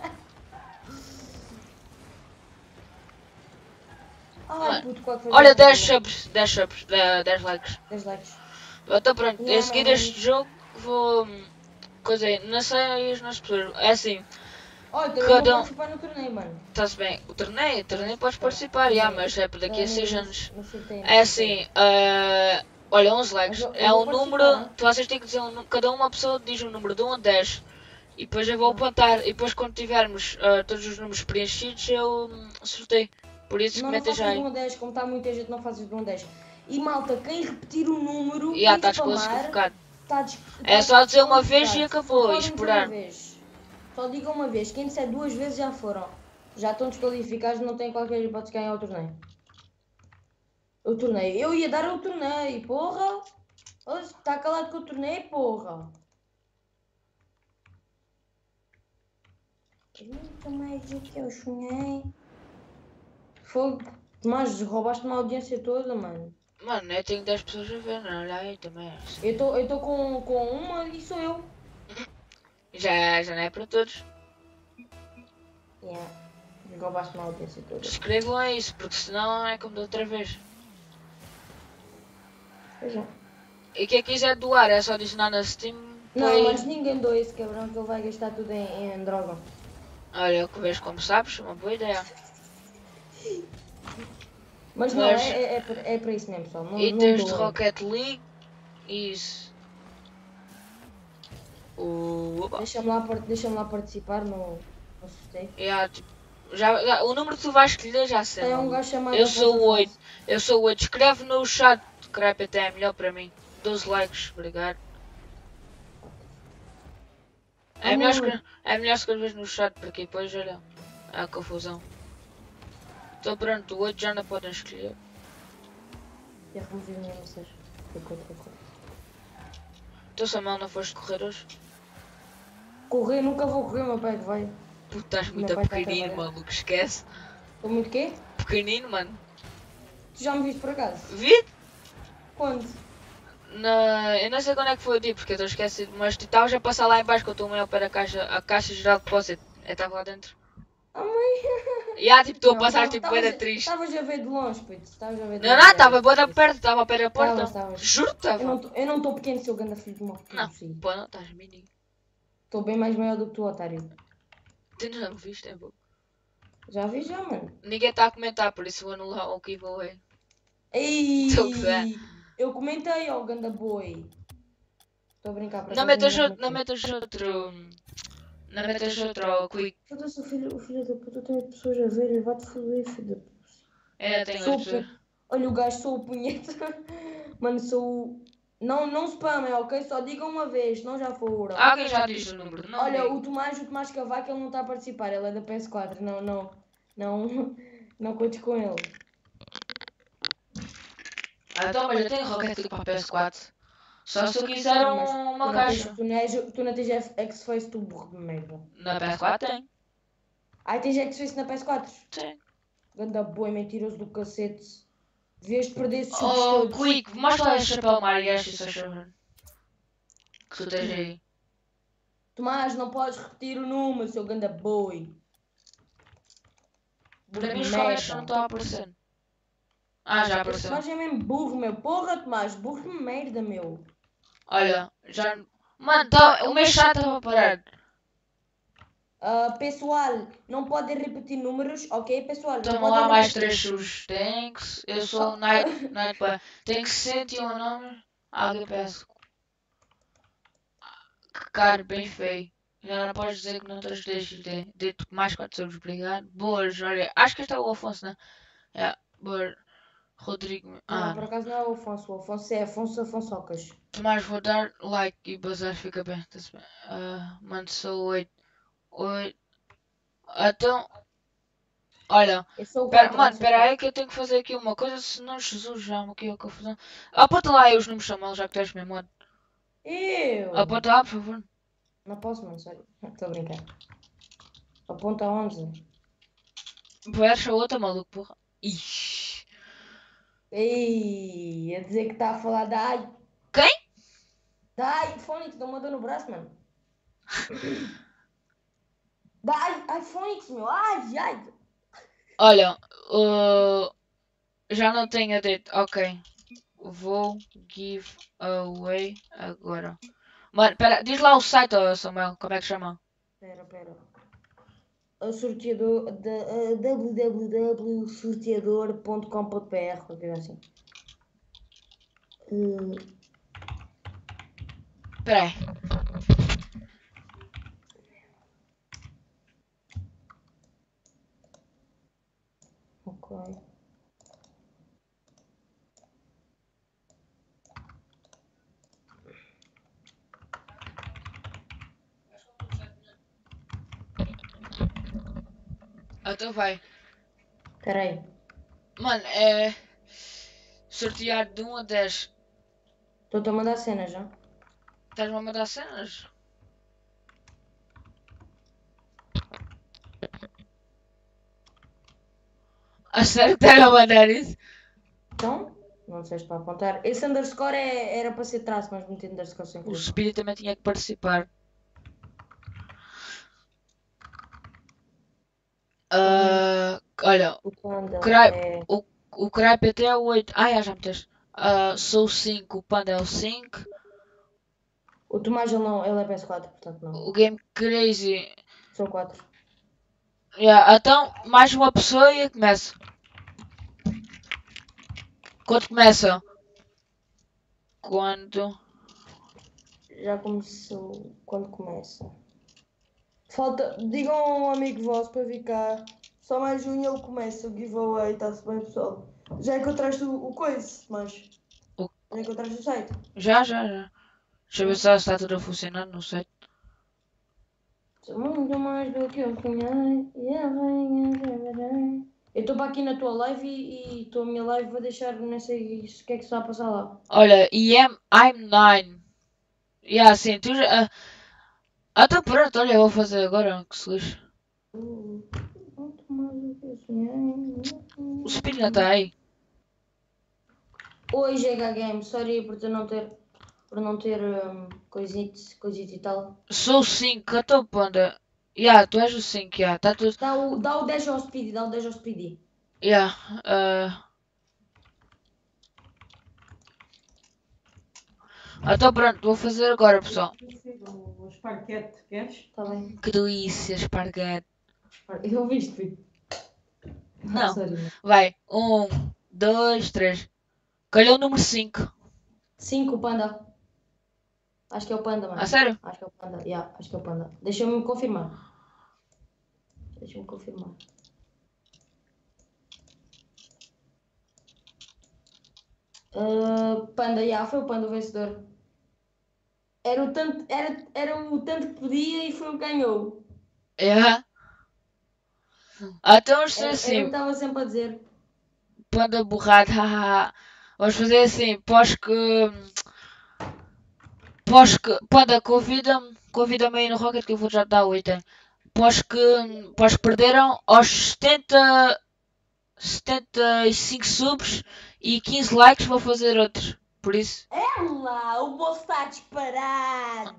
Ai, puto, qual foi Olha, o 10 problema? subs, 10 subs, 10 10 likes. 10 likes. Então pronto, a seguir este jogo vou. Coisa aí, não sei as nossas pessoas. É assim, Olha, também Cada vou participar no torneio, mano. está-se bem. O torneio, o torneio podes participar, já, mas é por daqui a 6 Torneio anos. É assim, eh, olha, 11 likes. É um número, né? tu vocês têm que dizer, um, cada uma pessoa diz um número de 1 a 10. E depois eu vou apontar, e depois quando tivermos eh, todos os números preenchidos, eu hum, sorteio. Por isso, Não, não comenta faças já de aí. 1 a 10, como está muita gente, não fazes de 1 a 10. E malta, quem repetir o número E estás spamar, tá des- É tá só dizer uma vez e acabou, podem esperar. uma. Só diga uma vez. Quem disser duas vezes já foram. Já estão desqualificados, não têm qualquer hipótese de ganhar o torneio. O torneio. Eu ia dar o torneio, porra. Está calado com o torneio, porra. Nunca mais do que eu sonhei. Fogo. Mas roubaste-me a audiência toda, mano. Mano, eu tenho 10 pessoas a ver, não olha aí também. é assim. Eu estou eu tô com, com uma e sou eu. Já, já não é para todos. Yeah. Roubaste-me a audiência toda. Escrevam a isso, porque senão é como da outra vez. Pois é. E quem quiser doar é só adicionar na Steam. Não, põe- mas ninguém doa esse cabrão que ele vai gastar tudo em, em droga. Olha, que vês como sabes, uma boa ideia. Mas não, Mas- é, é, é, para- é isso mesmo, pessoal. Não, E tens de. Rocket League. Isso. O. Deixa-me lá, deixa lá participar no, no sorteio. Yeah, tipo, já, já- o número que tu vais escolher já sei. Tem um gajo chamado. Eu sou o Afonso 8. Eu sou o 8. Escreve no chat. Crepe até é melhor para mim. 12 likes, obrigado. É Ah, melhor, escrever, é melhor escrever no chat porque depois olha a confusão. Estou pronto, o 8 já não podem escolher. Já removi a minha mensagem. Foi contra, foi contra. Tu Samuel não foste correr hoje? Correr, nunca vou correr, meu pai vai. Puto, estás muito tá a pequenino, maluco, esquece. Estou muito quê? Pequenino, mano. Tu já me viste por acaso? Vi? Quando? Na... Eu não sei quando é que foi o dia, porque eu estou esquecido, mas tu estavas a passar lá em baixo que eu estou meio ao pé da caixa, a caixa geral de depósito. Eu estava lá dentro. Mãe. E ah, tipo, estou a passar tipo, da triste. Estavas a ver de longe, puto. Estavas a ver de Não, longe. não, estava bué da perto, estava ao pé da porta. Juro que Eu estava. Eu não estou pequeno, seu ganda filho de puta. Não, sim. pô, não, estás mini. Estou bem mais maior do que tu, otário. Tu não viste, é bom. Já vi já, mano. Ninguém está a comentar, por isso vou anular o giveaway. Ei! Tô a gozar. Eu comentei, ó, ganda boi. Estou a brincar para Não metas outro, não metas outro. Não metas outro ao quick. Foda-se, o filho, o filho da puta tem pessoas a ver e vai-te foder, filho da puta. É, tenho Sou o Olha o gajo, sou o punheta. Mano, sou o. Não, não spamem, ok? Só digam uma vez, senão já foram. Alguém já disse o número, não Olha, digo. o Tomás, o Tomás Cavaco, ele não está a participar, ele é da PS4, não, não, não, não contes com ele. Ah, Então, mas eu tenho Rocket League para a PS4. Só se eu quiser um- uma tu não caixa. tens- Tu não, és, tu não tens X-Face, tu burro de merda. Na PS4 tem. Ai, tens X-Face na PS4? Sim. Ganda boi, mentiroso do cacete. Devias perder esses chutes Oh, todos. Quick, mostra lá esse chapéu Mario Yoshi, se achas. Que tu tens aí. Tomás, não podes repetir o número, seu ganda boi. Para mim os colegas não estão aparecendo. Ah, já apareceu. Tomás é mesmo burro, meu. Porra, Tomás, burro de merda, meu. Olha, já. Mano, tá, o meu chat estava parado. Ah, pessoal, não podem repetir números, ok, pessoal? Podem lá mais três subs. Thanks. Eu sou o Night, Night Boy. Tem que sentir o nome. Alguém peço. Que cara bem feio. Já não podes dizer que não tens deixas de. Dito mais 4 subs, obrigado. Boas, olha. Acho que este é o Afonso, né? É, boa. Rodrigo. Não, Ah, por acaso não é o Afonso, o Afonso é Afonso Afonsocas. Tomás, vou dar like e bazar fica bem. Ah, mano, sou 8. 8. Então. Olha. Eu Pera, mano, eu espera aí que eu tenho que fazer aqui uma coisa, senão Jesus já me aqui a confusão. Aponta lá aí os números Samuel, já que tens mesmo. Eu! Aponta lá, por favor. Não posso, mano, sério. Estou a brincar. Aponta 11. Fecha outra, maluco, porra. Ixi. Ei, ia dizer que está a falar da AI. Quem? Da AI, Phonics, dá uma dor no braço, mano. Da AI, iPhonics, meu. Ai, ai. Olha, uh, já não tenho a date. Ok. Vou give away agora. Mano, pera, diz lá o site, Samuel, como é que chama? Pera, pera. Sorteador da www.sorteador.com.br, qualquer assim. Uh, ok. Ah, então vai. Peraí. Mano, é. Sortear de 1 a 10. Estou-te a mandar cenas já. Estás-me a mandar cenas? A sério estás a mandar isso? Então? Não sei se para apontar. Esse underscore é, era para ser traço, mas meti underscore sem O espírito também tinha que participar. Ah, olha, O é... o Cry PT é o 8. Ah, já, já meteste. Ah, sou o 5, o Panda é o 5. O Tomás ele não, ele é PS4, portanto não. O Game Crazy. São 4. Yeah, então, mais uma pessoa e começa. Quando começa? Quando. Já começou. Quando começa? Falta. Digam a um amigo vosso para vir cá. Só mais um e ele começa o giveaway. Está-se bem, pessoal. Já encontraste o, o coisa, mas. O- Já encontraste o site? Já, já, já. Deixa eu ver se está tudo a funcionar, não sei. Sou muito mais do que eu sonhei. e a rainha. Eu estou para aqui na tua live e estou a minha live vou deixar, não sei o que é que está a passar lá. Olha, EM, I'm 9. Yeah, sim, tu já. ah, Ah, então pronto, olha, eu vou fazer agora, que se lixe. Eu. O não está aí. Oi, GH Game, sorry por eu não ter, por não ter um, coisito, coisito e tal. Sou o 5, então panda. Yeah, tu és o 5, yeah, tá tudo. Dá o, dá o 10 ao Speedy, dá o 10 ao Speedy. Yeah, ah. Então pronto, vou fazer agora, pessoal. Esparguete, queres? Está Tá bem. Que delícia, esparguete. Eu ouviste? Não. Sorry. Vai, um, dois, três. Calhou o número 5. 5, Panda. Acho que é o Panda, mano. A sério? Acho que é o Panda, yeah, acho que é o Panda. Deixa-me confirmar. Deixa-me confirmar. Ah, panda, yeah, foi o Panda o vencedor. Era o tanto, era, era o tanto que podia e foi o que ganhou. Yeah. Então fazer Era, assim, estava sempre a dizer. panda borrado, hahaha. Vamos fazer assim, pós que. Pós que. Panda, convida-me. Convida-me aí no Rocket que eu vou já dar o item. Pós que. Pós que perderam aos 70. 75 subs e 15 likes vou fazer outros. Por isso. Olá, o moço está disparado.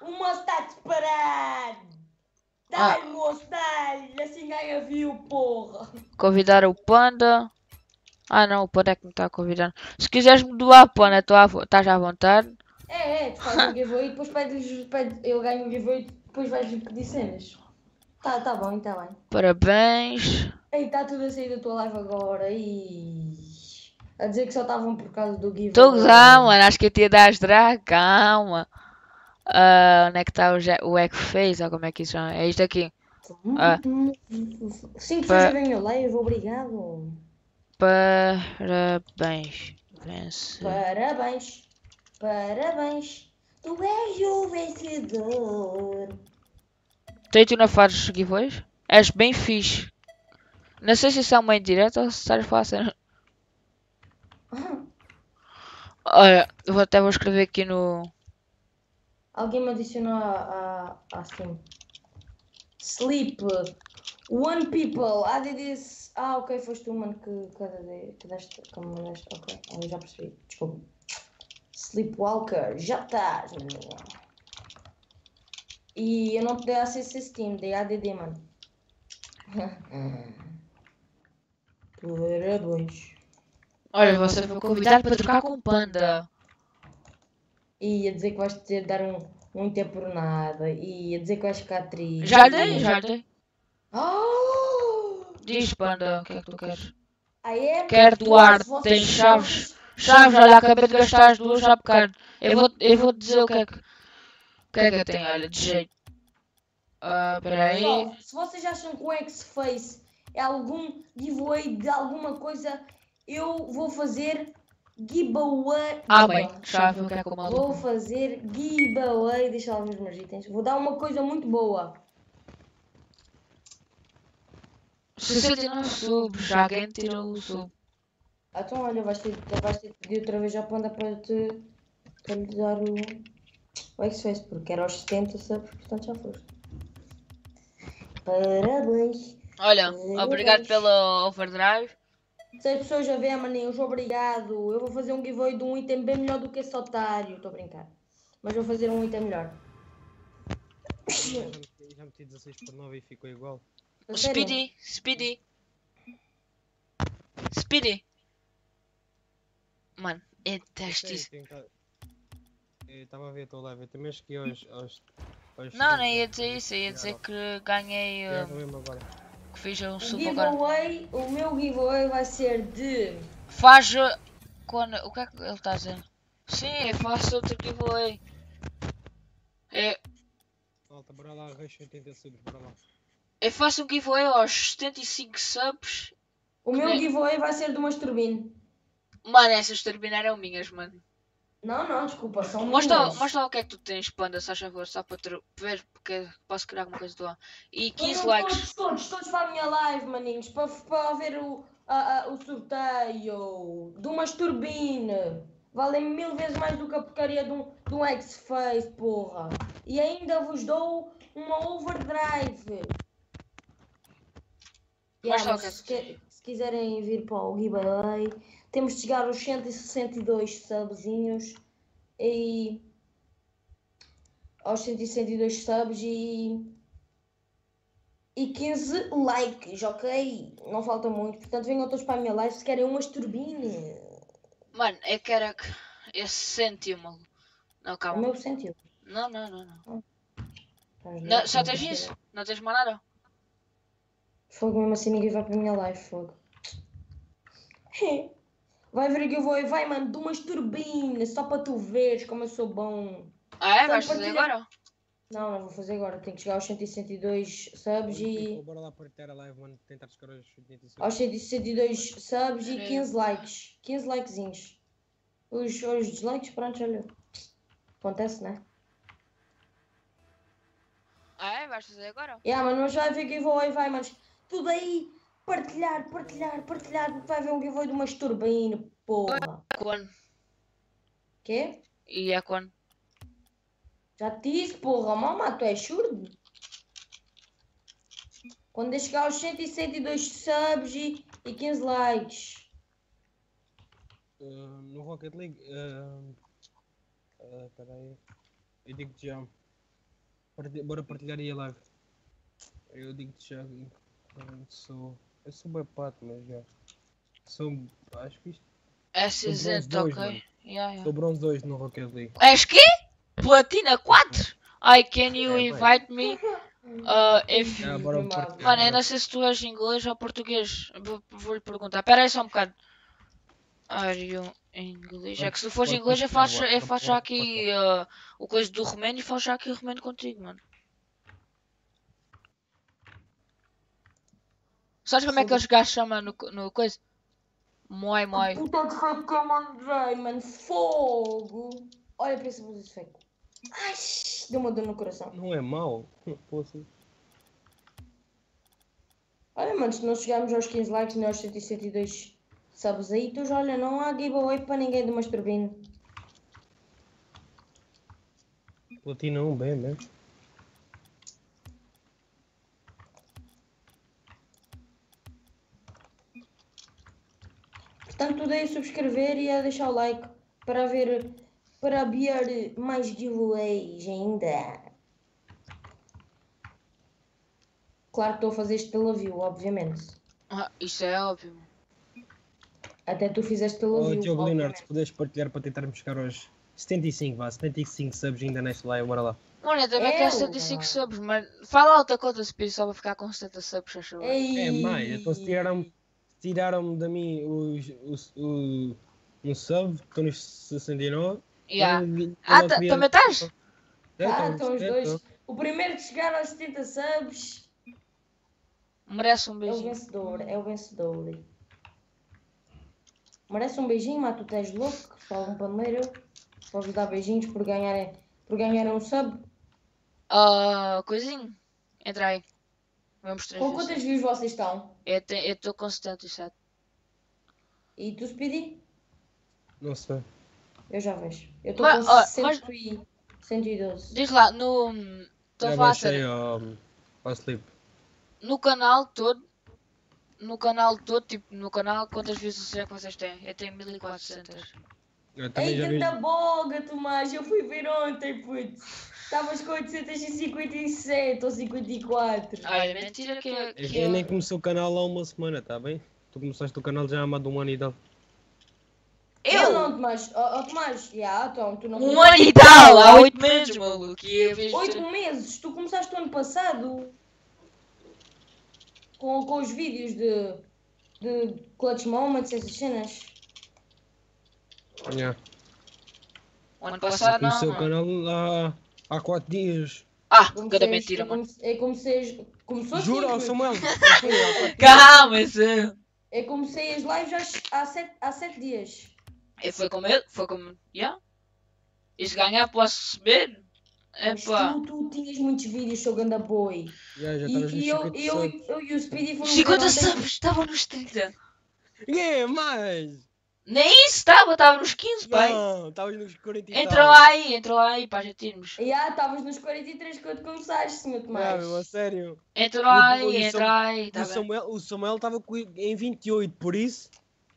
O moço está disparado. Dá-lhe, moço, dá-lhe. Assim ganha view, porra. Convidar o Panda. Ah não, o Panda é que me está a convidar. Se quiseres me doar Panda, estás à vontade. É, é, tu fazes um giveaway e depois pedes, pedes, eu ganho um giveaway e depois vais-lhe pedir cenas. Tá, tá bom, tá bem. Parabéns. Ei, tá tudo a sair da tua live agora e a dizer que só estavam por causa do giveaway. Estou a gozar, mano. Acho que eu te ia dar as drag. Calma. Ah, onde é que está o, Je- o Ecoface? Ou como é que isso chama? É isto aqui. Ah. Pa- a ver a minha live, obrigado. Parabéns. Vence. Parabéns, parabéns. Tu és o vencedor. Tem tu na dos giveaways? És bem fixe. Não sei se isso é uma indireta ou se estás. Ah, Olha, eu até vou escrever aqui no. Alguém me adicionou a, a, a Steam. Sleep. One people. Ah, did this. Ah, ok, foste tu, mano, que, que, que, deste. Que me mandaste. Ok, ah, eu já percebi. Desculpa. Sleepwalker. Já estás, maninho. E eu não dei acesso a Steam, dei ADD, mano. Parabéns. Olha, você foi convidado para trocar com o Panda. E ia dizer que vais ter dar um, um tempo por nada. E ia dizer que vais ficar triste. Já dei, já dei. Oh! Diz, Panda, o que é que tu queres? É Quero doar, são- chaves. Chaves, olha, acabei de gastar as duas já bocado. Eu vou, eu vou dizer o que é que. O que é que eu tenho, olha, de jeito. Ah, peraí. Pessoal, se vocês acham que o X-Face é algum giveaway de alguma coisa, eu vou fazer giveaway. Ah, bem, já viu o que é Vou fazer giveaway. Deixa lá ver os meus itens. Vou dar uma coisa muito boa. 69 subs, já alguém tirou o sub. Ah, Então, olha, vais ter, vais ter que pedir outra vez à Panda para te para lhe dar o, o X-Face, porque era aos 70 subs, portanto já foste. Parabéns, Olha, Eu obrigado pelo overdrive. Seis pessoas a ver, maninhos, obrigado. Eu vou fazer um giveaway de um item bem melhor do que esse otário. Estou a brincar. Mas vou fazer um item melhor. Já meti, já meti 16 por 9 e ficou igual. Sério? Speedy, Speedy. Speedy. Mano, é detesto Sei, isso. estava a ver a tua live, eu também cheguei aos. aos, aos Não, nem ia dizer isso, ia dizer que ganhei, Já uh, mesmo agora. Que um O super agora. giveaway, o meu giveaway vai ser de. Faz quando, o que é que ele está a dizer? Sim, eu faço outro giveaway. É, Malta, bora lá, rush 80 subs, bora lá. eu faço um giveaway aos 75 subs. O meu É. giveaway vai ser de umas turbinas. Mano, essas turbinas eram minhas, mano. Não, não, desculpa, são Mostra, mostra lá o que é que tu tens, panda, se faz favor, só para ter- ver, porque posso criar alguma coisa tua. E 15 Todos, likes. Todos, todos, todos para a minha live, maninhos, para, para ver o, a- a- o sorteio de umas turbinas. Valem mil vezes mais do que a porcaria de um, de um X-Face, porra. E ainda vos dou uma overdrive. Yeah, mas que- se, que- se quiserem vir para o giveaway, temos de chegar aos 162 subzinhos e aos 162 subs e e 15 likes, ok? Não falta muito, portanto venham todos para a minha live se querem umas turbinas. Mano, eu quero é que esse cêntimo. Não, O calma. meu sentido. Não, não, não, não. Estás Não? Só tens isso? Não tens mais nada? Fogo mesmo assim ninguém vai para a minha live, fogo. Vai ver que eu vou, vai mano, de umas turbinas, só para tu veres como eu sou bom. Ah, é? Só Vais fazer agora? Não, não vou fazer agora, tenho que chegar aos 162 subs e. Bora lá partilhar a live, mano, tentar chegar aos 80 subs. Aos 162 subs e Peraí. 15 likes. 15 likezinhos. Os, os dislikes, pronto, olha. Acontece, né? Ah, é? Vais fazer agora? Yeah, mano, mas vai ver giveaway, vai, mas tudo aí, partilhar, partilhar, partilhar, vai ver um giveaway de umas turbinas, porra. Quando? Quê? E é quando? Já te disse, porra, mamá, tu és surdo? Quando eu chegar aos 162 subs e, e 15 likes. Ah, no Rocket League. Uh, peraí. Eu digo-te já. Parti- Bora partilhar aí a live. Eu digo-te já. Eu sou. Eu sou bem pato, mas já. Sou. Acho que isto. É bronze cinzento, dois, ok? mano. Yeah, yeah. Sou bronze 2 no Rocket League. És quê? Platina 4? Ai, can you É, invite me? Uh, if... Já, bora. Mano, eu não sei se tu és inglês ou português. Vou- Vou-lhe perguntar. Pera aí só um bocado. Are you English? É que se tu fores inglês, eu faço, eu faço já aqui uh, o coisa do romeno e faço já aqui o romeno contigo, mano. Sabes como é que eles gajos chamam no, no coisa? Moi, moi. Puta de que eu mandei, mano. Fogo. Olha para esse buzo de feio. Ai, deu uma dor no coração. Não é mau. Poxa. Olha, mano, se não chegarmos aos 15 likes nem aos 162 subs aí, tu já olha, não há giveaway para ninguém de umas turbinas. Platina 1, bem, bem. Portanto, tudo aí a subscrever e a deixar o like para ver, para ver mais giveaways ainda. Claro que estou a fazer isto pela view, obviamente. Ah, isso é óbvio. Até tu fizeste pela Oh, view. Diogo Leonardo, se puderes partilhar para tentarmos chegar aos 75, vá, 75 subs ainda nesta live, bora lá. Mano, eu também É, quero o 75 gajo. subs, mas fala alta conta se só para ficar com 70 subs, acho eu. É, mais, então se tiraram, tiraram da mim os, os, o, um sub, que estou nos 69. Yeah. eu- Ah, eu ta- queria- também estás? É, Ah, estão os é, dois. O primeiro que chegar aos 70 subs Merece um é o beijinho. vencedor. É o vencedor. Merece um beijinho, mas tu estás louco. Fala um paneleiro. Vou-vos dar beijinhos por ganharem, por ganharem um sub. Ah, coisinho. Entra aí. Vamos três Com vezes. quantas views vocês estão? Eu estou com 77. E tu, Speedy? Não sei. Eu já vejo. Eu estou com ó, 100 mas- e 112. Diz lá, no. Estou a falar a baixei sério. ao, ao sleep. No canal todo, no canal todo, tipo, no canal, quantas visualizações é que vocês têm? Eu tenho 1400. Eu Ei, vi. ganda boga, Tomás, eu fui ver ontem, putz. Estavas com 857 ou 54. Olha, mentira que, Eu, que eu eu... nem comecei o canal há uma semana, tá bem? Tu começaste o canal já há mais de um ano e tal. Eu não, Tomás. Ó, ó, Tomás, já, então, tu não. Um ano e tal, há 8 meses, maluco. Oito meses? Tu começaste o ano passado. Com, com os vídeos de. de Clutch Moments, essas cenas. Yeah. O ano passado não, o canal há, há 4 dias. Ah, Como cada se- mentira, é mano. como se- É como se. Começou Juro, assim, ao. Samuel. Foi há quatro dias. Calma, sim. Eu comecei as lives há, há, sete, há sete dias. E foi com ele, foi com... Yeah. E se ganhar posso receber? Mas Epá. tu, tu tinhas muitos vídeos, sou ganda boy. Já, já E, e eu, 50 eu, eu e o Speedy fomos. 50 ver ontem- subs, estava nos 30. Yeah, mais! Nem isso estava, estava nos 15, pai. Não, estavas nos 40 e Entra tal. lá aí, entra lá aí para a gente irmos. Já, estavas nos 43 quando começaste, senhor Ah, Tomás. meu, a sério. Entra lá aí, entra lá aí, tá o? Samuel o Samuel estava em 28, por isso.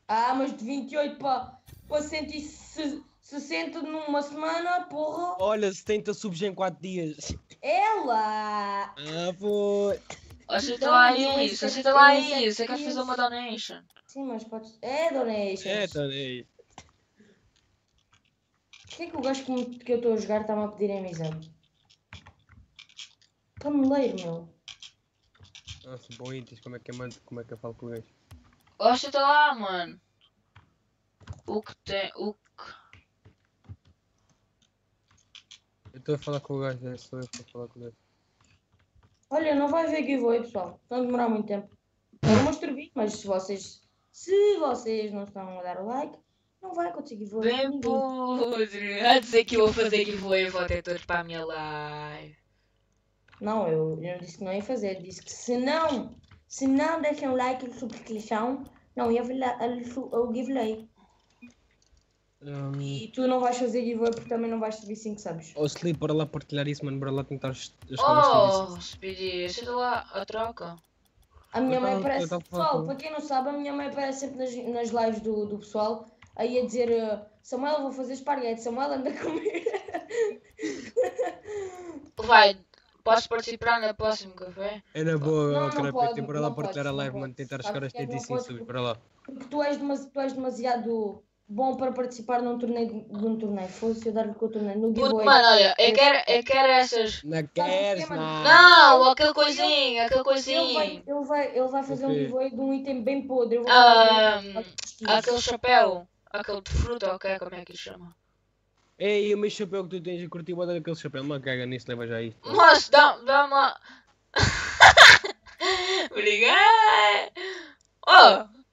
Ah, mas de 28 para, para 160 numa semana, porra. Olha, 70 subs em 4 dias. Ela! Ah, foi. Aceita Então, lá aceito- aceita lá aceito você quer fazer isso. uma donation. Sim, mas podes. É, donations. É, tá aí. Por que é que o gajo que, eu estou a jogar está-me a pedir amizade? Paneleiro, meu. Nossa, bom itis, como é que eu mando, como é que eu falo com o gajo? Aceita lá, mano. O que tem, o que... Eu estou a falar com o gajo, é só eu para falar com o gajo. Olha, não vai haver giveaway, pessoal. Não demorar muito tempo. Eu mostro vídeo, mas se vocês. Se vocês não estão a dar o like, não vai giveaway. com Bem podre. A dizer que eu vou fazer giveaway, vou ter todos para a minha live. Não, eu, eu não disse que não ia fazer. Eu disse que se não, se não deixam o like e subscrição, não ia ver lá- o giveaway. Um, E tu não vais fazer giveaway porque também não vais subir 5 subs. oh, Sleep, bora lá partilhar isso, mano. Bora lá tentar histórias Oh, Speedy, aceita lá a troca. A minha Eu mãe aparece. tava Pessoal, para quem não sabe, a minha mãe aparece sempre nas, nas lives do, do pessoal aí a dizer: uh, Samuel, vou fazer esparguete. Samuel, anda a comer. Vai, posso participar no próximo café? Era boa, Não, não carapete. pode, Bora lá não partilhar a live, mano. Tentar chegar aos porque é que não 75 podes? subs. Bora lá. Porque tu és, demasi- tu és demasiado bom para participar num torneio. Num torneio. Fosse eu dar-lhe com o torneio. No Puto, giveaway. mano, olha, eu quero, eu quero essas. Não queres, mano? não. Não, aquele coisinho, aquele Ele vai, coisinho. ele, vai, ele vai fazer um quê? giveaway de um item bem podre. Eu vou Ah, dar aquele chapéu, aquele de fruta, ok, como é que se chama? Ei, o meu chapéu que tu tens, eu curti o daquele chapéu. Mano, caga nisso, leva já isto. Moço, dá, dá uma. Obrigado! Oh!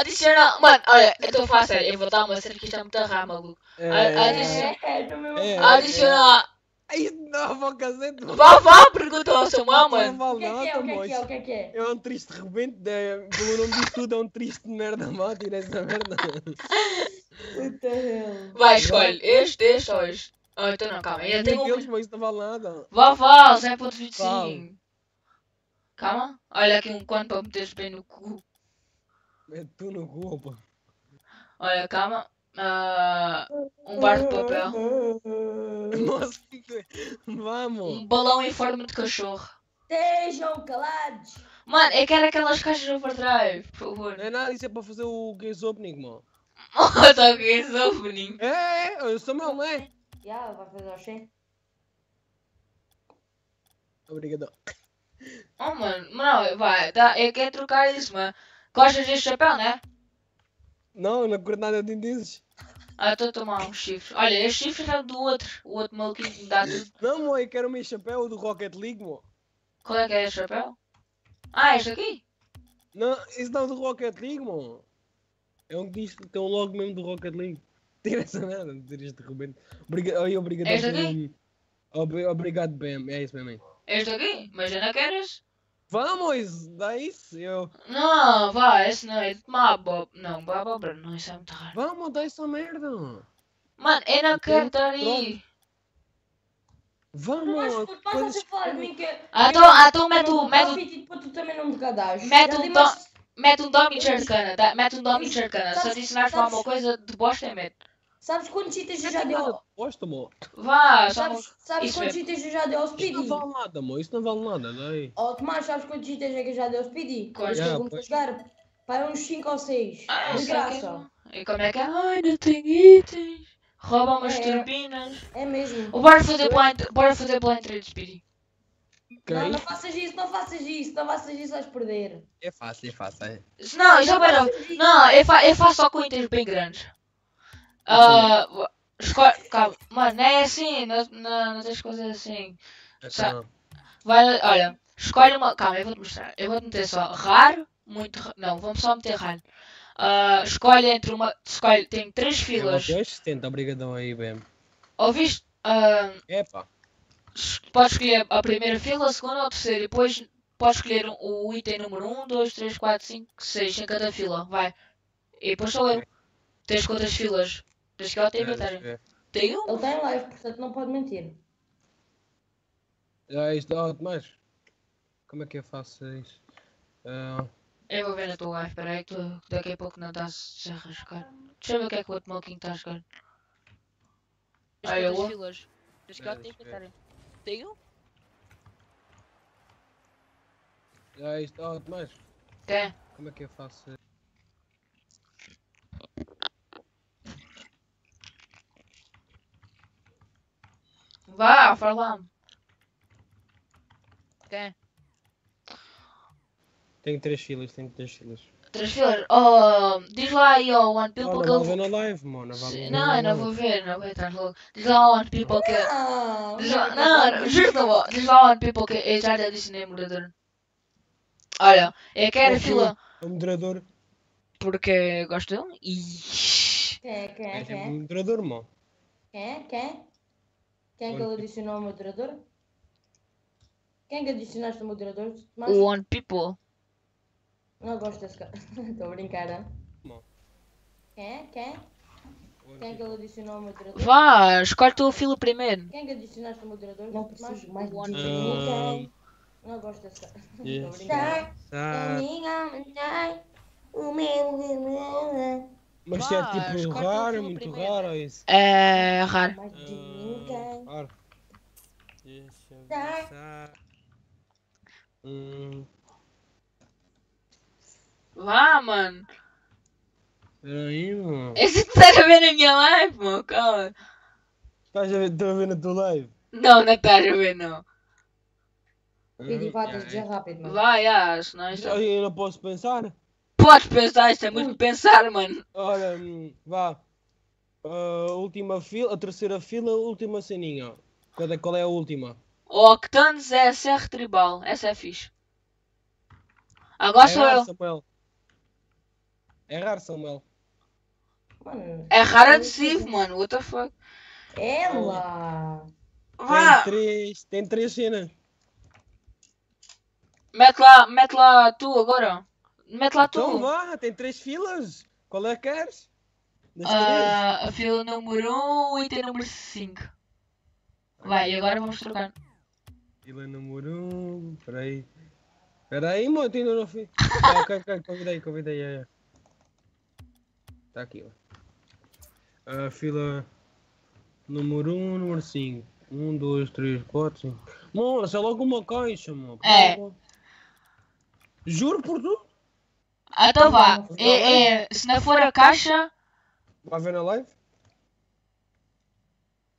Adiciona. Mano, olha, eu estou a falar sério, eu vou dar uma cena que isto é muito raro, maluco. É, Ah, é, adiciona- também vou falar. Adiciona. Ai, não, vou. Vá, vá, pergunta ao Samuel, Não mano. O vale que é que é? nada, O que é que é? moço. O que é que é? É um triste rebento, é, pelo nome disso tudo, é um triste merda má, tira essa merda. Puta hell. Vai, escolhe. Este, este ou este. Ah, então não, calma. Eu tenho Aqueles, um. mas isso não vale nada. Vá, vá, 0.25. Vale. Calma. Olha aqui um quanto para meteres bem no cu. É tu no pá. Olha, calma. Ah, um bar de papel. Nossa, que- vamos. Um balão em forma de cachorro. Estejam calados. Mano, eu quero aquelas caixas overdrive, por favor. Não é nada, isso é para fazer o case opening, mano. Olha que esse opening. É, é, eu sou meu, não é? Já, vai fazer o 100. Obrigado. Oh, mano, não, vai, tá, eu quero trocar isso, mano. Gostas deste chapéu, né? Não, não curto nada de dizes. Ah, estou a tomar um chifre. Olha, este chifre é do outro. O outro maluquinho que me dá tudo. Não, eu quero o meu chapéu do Rocket League, mano. Qual é que é este chapéu? Ah, este aqui? Não, isso não é do Rocket League, mano. É um que diz que tem um logo mesmo do Rocket League. Tira essa merda, tira este rebento. Obrigado, oi, obrigado Este aqui? Ob- Obrigado, BM. É isso mesmo. Este aqui? Mas eu não quero esse. Vamos, dá isso. Eu... Não, vai, esse não é de uma abóbora. Não, uma abóbora não, isso é muito raro. Vamos, dá essa merda. Mano, eu não quero Então, estar aí. Não Vamos! mas a falar de mim que. Ah, então, ah, então mete não o. me Mete o. depois tu também não me cadastras. Mete um mais- Mete um dom cercana, tá? Mete um dom Sabes- cercana. Se ensinares para alguma sabes- coisa de bosta, é mete. Sabes quantos itens eu já dei ao. Posta, amor. Vá, Sabes, sabes Isso quantos é- itens eu já dei ao Speedy? não vale nada, amor. Isso não vale nada, daí. Oh, Tomás, sabes quantos itens é que eu já dei ao Speedy? Eu comecei a pois. jogar. Pai, uns 5 ou 6. Ah, de só que- graça. E como é que é? Ai, não tenho itens. Rouba umas É. turbinas. É mesmo. Ou bora fazer blind, bora fazer blind trade, Speedy. Ok? Não, não faças isso, não faças isso, não faças isso, vais perder. É fácil, é fácil. É. Não, já para. Não, eu, fa eu faço só com itens bem grandes. Ah, escolhe. Calma, mano, não é assim, não, não, não tens que fazer assim. Então, Vai, olha, escolhe uma. Calma, eu vou-te mostrar. Eu vou-te meter só raro, muito. ra- Não, vamos só meter raro. Ah, escolhe entre uma. Escolhe, tem três é filas. 270, obrigadão aí, bem. Ouviste? Ah, Epa. es- podes escolher a primeira fila, a segunda ou a terceira. E depois podes escolher o item número 1, 2, 3, 4, 5, 6 em cada fila. Vai. E depois sou eu. Tens quantas filas? Tens que ir ao teu inventário. Tenho? Ele está em live, portanto não pode mentir. Já isto dá mais. Como é que eu faço isso? Ah, Eu vou ver na tua live, espera aí, que tu daqui a pouco não estás a arriscar. Deixa eu ver o que é que o outro maluquinho está a jogar. Ah, eu vou. filas. Que ir É, ao teu deixa eu ver. inventário. Tenho? já isto dá mais. Quem? Como é que eu faço Vá, fala. Quem? Tenho três filas, tenho três filas. Três filas. Oh, diz lá aí ao One People Oh, que não ele. vou ver na live, mano. Não, Não, eu não vou ver, não vou entrar logo. Diz lá ao One People que. Não, Diz lá, não, não vou. Diz lá ao One People que eu já lhe adicionei moderador. Olha, eu quero a fila O moderador. porque eu gosto dele e. Quem é, quem é, É quem o é? moderador, mano. Quem é? Quem é? Quem é que ele adicionou ao moderador? Quem é que adicionaste ao moderador? Tomás? O One People. Não gosto desse cara. Estou a brincar, hein? Não. Quem é? Quem é? Quem é que ele adicionou ao moderador? Vá, escolhe a fila primeiro. Quem é que adicionaste ao moderador? Não preciso mais de ninguém. Não gosto desse cara. Estou a brincar. Tá. O meu Mas isto é tipo raro, muito raro ou isso? É raro. Ah, raro. Deixa eu Tá. pensar. Hum, Vá, mano. peraí, mano. Esse que estás a ver na minha live, mano, calma. Estás a ver, estou a ver na tua live? Não, não estás a ver, não. Pedi patas yeah, de rápido, mano. Vai, ah, senão isto... é. Eu não posso pensar? Podes pensar, isto é muito pensar, mano. Olha, hum, vá. A última fila, a terceira fila, a última ceninha. Qual é, qual é a última? O Octanes é SR Tribal, essa é fixe. Agora é sou raro, eu. Samuel. É raro, Samuel. Mano, É raro adesivo, mano, what the fuck. ela! Tem Vá, três, tem três cenas. mete lá, mete lá tu agora. Mete lá Então tu. vá, tem três filas. Qual é que queres? Das? Ah, a fila número 1, um, item número 5. Vai, e agora vamos trocar. Fila número um. Peraí. Peraí, mano, ainda não fui. Ah, ok, ok, convidei, convidei. É, é. Tá aqui, ó. A fila número 1, um, número 5. 1, 2, 3, 4, 5. Mano, isso é logo uma caixa, mano. É. Juro por tudo. Ah, Então vá. É, é, se não for a caixa, Vai ver na live?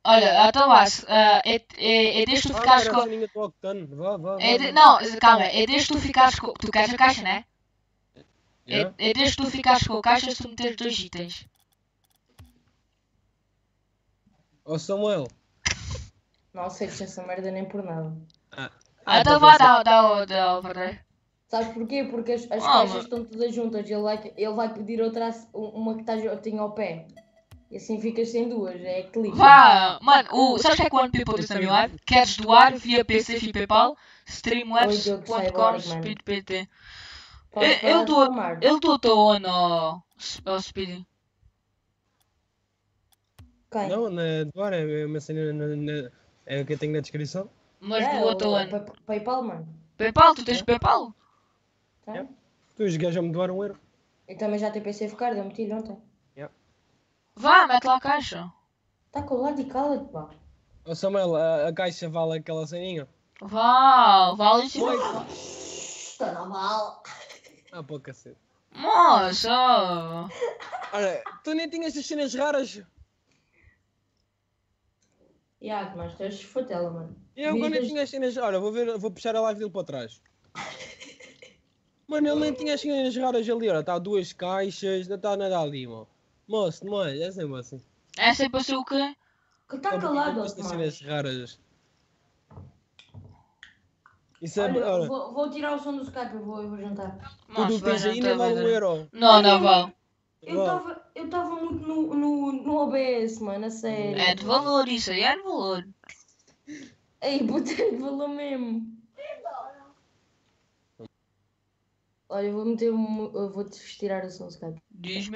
olha, então vá. se, ah, É, é, é desde tu Ah, ficares com. Vá, vá, vá. É não, calma, é desde tu ficares com. Tu queres a caixa, né? É, Yeah? é desde tu ficares com a caixa se tu meteres dois itens. Ó Samuel. Não aceito essa merda nem por nada. Ah, Ah, então vá, dá, dá, o- dá. Sabes porquê? Porque as, as Ah, caixas estão todas juntas. Ele vai, ele vai pedir outra, uma que está tem ao pé. E assim ficas sem duas. É clique. Vá, mano, o, sabes o que é que o One People disse na minha live? Queres doar via PC e PayPal? De dou- fumar. Ele doou ao, ao, ao Speedy. Quem? Não, na Dora é uma cena na, na, É o que eu tenho na descrição. Mas é, do outro o- ano. Pa- Paypal, mano. Paypal, tu tens Paypal? Tu os gajos já me doaram um euro. Eu também já tenho PC card, eu meti-lhe ontem. Vá, mete lá a caixa. Tá colado e cala-te, pá. Ô Samuel, a, a caixa vale aquela ceninha? Vá, vale em cima. Está na bala. Ah, pô, cacete. Moça! Olha, tu nem tinhas as cenas raras. Ya, mas tu és mano. E eu agora nem tinha as cenas. Olha, vou, ver, vou puxar a live dele para trás. Mano, ele nem tinha as cenas raras ali, olha. Está duas caixas, não está nada ali, mano. Moço, não é? É sempre assim. É sempre assim o quê? Que tá porque calado, não Osmar. cenas raras. Isso é. Olha, Olha, vou, vou tirar o som do Skype, eu vou, vou jantar. Moço, que tens aí jantar, nem vale vai um euro. Não, não vale. Eu estava eu tava muito no, no, no OBS, mano, a sério. É de valor isso aí, é de valor. Ei, botei de valor mesmo. Olha, eu vou meter um. Eu vou tirar o som Skype. Diz. O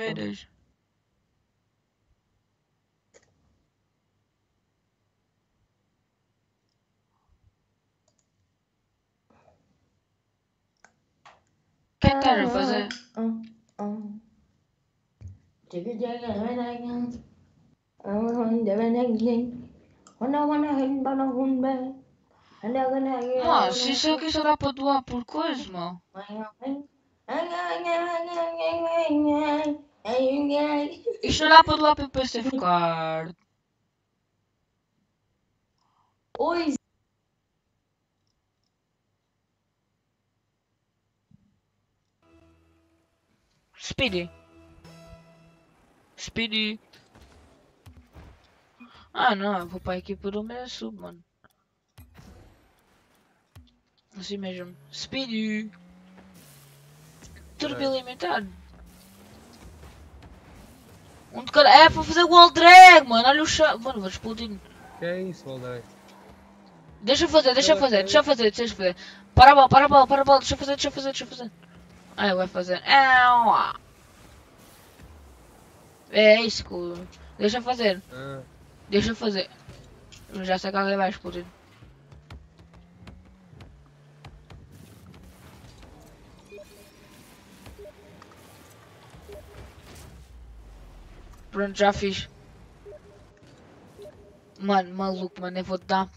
que é que estás a fazer? Ah, ah. Nossa, isso aqui só dá para doar por mano. Isto dá para doar para PC card. Oi, Speedy. Speedy. Ah não, vou para a equipa do meu sub, mano. Assim mesmo. Speedy. Turbo. Um de cada. É para fazer wall drag, mano. Olha o chão. Mano, vou explodir. Que é isso, Valdeir? Deixa eu fazer, deixa eu fazer, deixa eu fazer, deixa eu fazer. Para a bola, para a bola, para a bola. Deixa eu fazer, deixa eu fazer, deixa eu fazer. Aí vai fazer. É isso. Deixa eu fazer. Ah, Deixa eu fazer. Já sei que alguém vai explodir. Pronto, já fiz. Mano, maluco, mano, eu vou dar.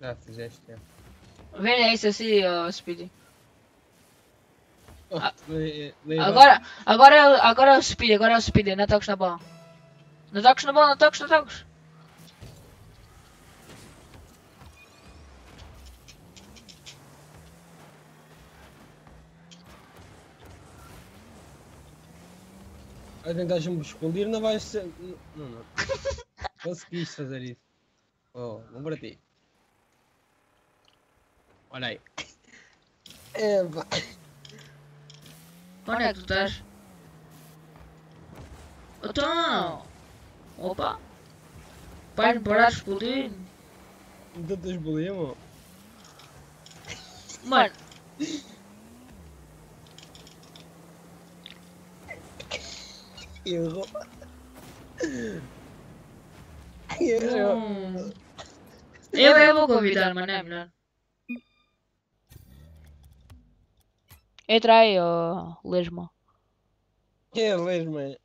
já fizeste. Vem isso assim, ó, Speedy. Oh, lê- Agora, agora, é agora é o Speedy, agora é o Speedy, não toques na bola. Não toques na bola, não toques, não toques. A tentar-me explodir não vai ser. Não, não. Conseguiste fazer isso. Oh, vamos para ti. Olha aí. É, pá. Onde é que tu estás? Então! Opa! Vais-me parar de explodir? Então tens bolinha, mano. Mano, Errou. Errou. hum. eu, eu vou convidar, mano, é melhor. Entra aí, ó, Lesma. É mesmo, é.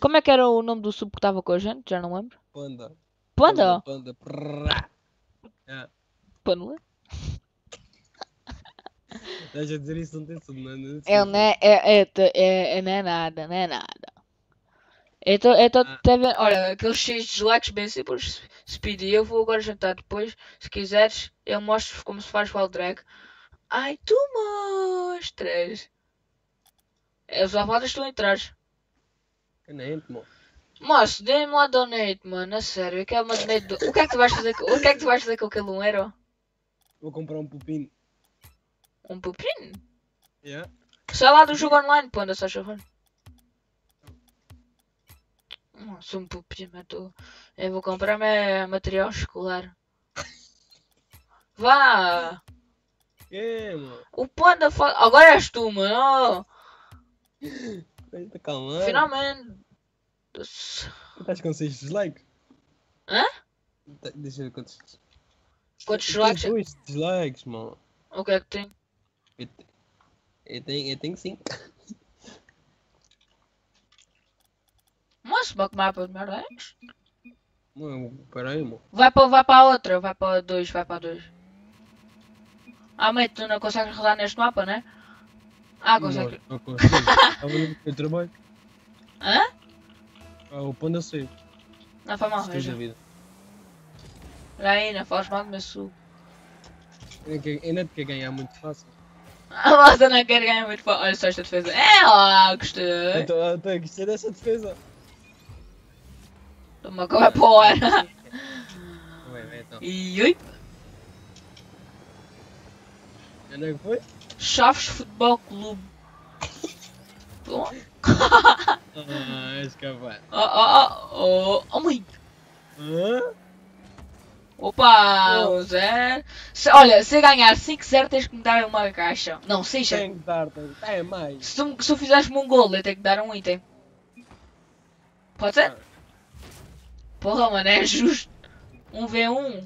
Como é que era o nome do sub que estava com a gente? Já não lembro. Panda. Panda? Panda. Prrrá. É. Panda? Deixa de dizer isso, não tem tudo, não é? É, não é, é, é, é, é, não é nada, não é nada. Então, então, vendo? Olha, aqueles X de likes bem simples, Speedy, eu vou agora jantar depois, se quiseres, eu mostro como se faz o drag. Ai, tu mostras! É só faltas tu entrares. Que nem, mano. Moço, dê-me lá donate, mano, a sério, eu quero uma donate do... O que é que tu vais fazer com... O que é que tu vais fazer com aquele 1 euro? Vou comprar um pupino. Um pupino? Yeah. Sai lá do jogo online, panda, só Sou um pupiama, tô... Eu vou comprar meu material escolar. Vá! É, mano. O panda fala... Agora és tu, mano! Tá calmando. Finalmente! Estás com 6 dislikes? Hã? Deixa eu ver quantos... Quantos dislikes? 2 dislikes, mano. O que é que tem? Eu, te... eu tenho 5. Moço, bota o mapa do Maranhense. Mano, é peraí, mano. Vai para vai para outra, vai para dois, vai para dois. Ah, mas tu não consegue rodar neste mapa, né? Ah, consegue. Não, não consigo. Tava no trabalho. Hã? Ah, o panda saiu. Não foi mal, veja. Vida. Olha aí, não faz mal do meu suco. Ainda te quer ganhar muito fácil. A moça não quer ganhar muito fácil. Olha só esta defesa. É, ó, gostei. Então, eu gostei dessa defesa. Toma que vai para o ar. Vai, vai então. E oi. Onde é que foi? Chaves Futebol Clube. Bom. Ah, és capaz. Oh, oh, oh, oh, oh, mãe. Hã? Opa, Oh. o Zé. Se- olha, se ganhar 5-0 tens que me dar uma caixa. Não, 6 Tem que dar, tem é mais. Se tu, se tu fizeres-me um gol, eu tenho que dar um item. Pode ser? Porra, mano, é justo. Um v1.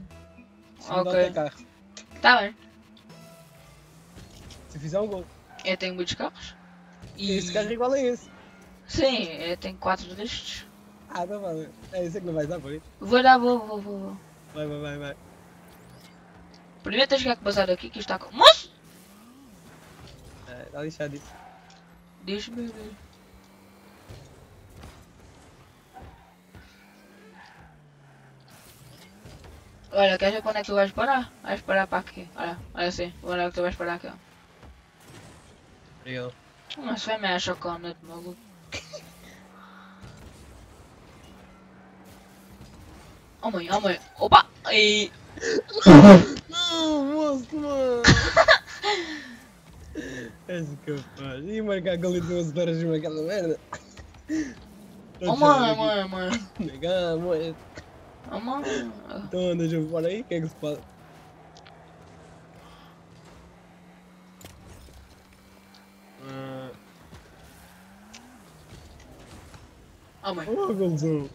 Se dá Ok. Tá bem. Se fizer um gol. Eu tenho muitos carros. E esse carro é igual a esse. Sim, eu tenho 4 destes. Ah, tá bom. É isso que não vais dar por. Vou dar, vou, vou, vou. vou. Vai, vai, vai, vai. Primeiro tens que passar daqui que isto está com. Moço! É, Está lixado isso. Diz-me. Olha, quer ver quando é que tu vais parar? Vais parar para aqui. Olha, olha assim. Quando é que tu vais parar aqui? Obrigado. Mas vai me achar chocante, maluco. Oh mãe, oh mãe. Opa! E... Não, moço, mano. És capaz. E marcar gol de 12 horas numa aquela merda. Oh mãe, mãe, mãe. Legal, mãe. Oh mãe. Então andas a fora aí, o que é que se passa? Ah, Oh mãe. oh, golzão.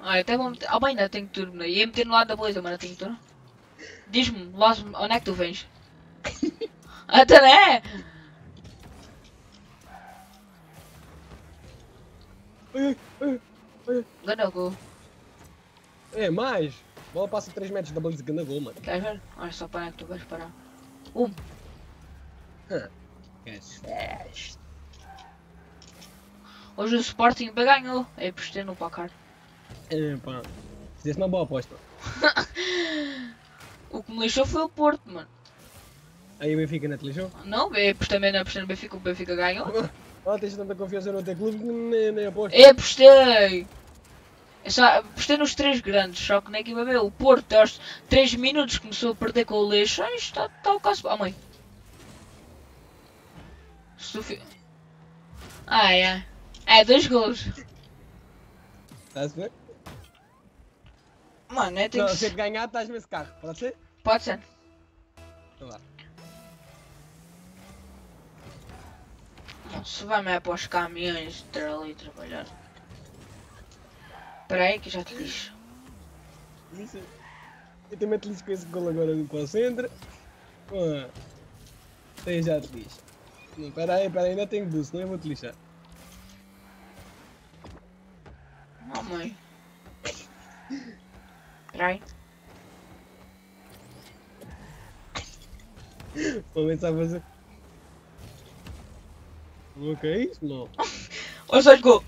Olha, até vou meter. Oh mãe, ainda tenho turno. Ia meter no lado da beleza, mas não tenho turno. Diz-me, onde é que tu vens? Até não Ai, ai, ai. Ganda gol. É, mais. Bola passa 3 metros da baliza ganda gol, mano. Queres ver? Olha só para onde é que tu vais parar. Um. Hoje o Sporting bem ganhou. É postei no placar. É, pá. Fizeste uma boa aposta. O que me lixou foi o Porto, mano. Aí o Benfica não te lixou? Não, eu apostei também não apostei no Benfica, o Benfica ganhou. Ah, tens tanta confiança no teu clube que nem, nem aposta. Eu apostei. Apostei nos três grandes, só que na equipa B, o Porto aos 3 minutos começou a perder com o lixo. Ah, isto está tá o caso. Ah, mãe. Se tu fi- Ah, é. É, dois gols. Estás a ver? Mano, tenho Não, que... se ganhar, estás-me esse carro. Pode ser? Pode ser. Então vá. Se vai me para os caminhões de ter ali trabalhar. Espera aí que já te disse. Isso. Eu também te lixo com esse gol agora no Pau Centro. Ah. Tem já te lixo. Não, Pera aí, pera aí, ainda tenho boost, não eu vou te lixar. Oh, mãe. Espera aí. Vou começar a fazer. O que é isso, não? Olha só gol.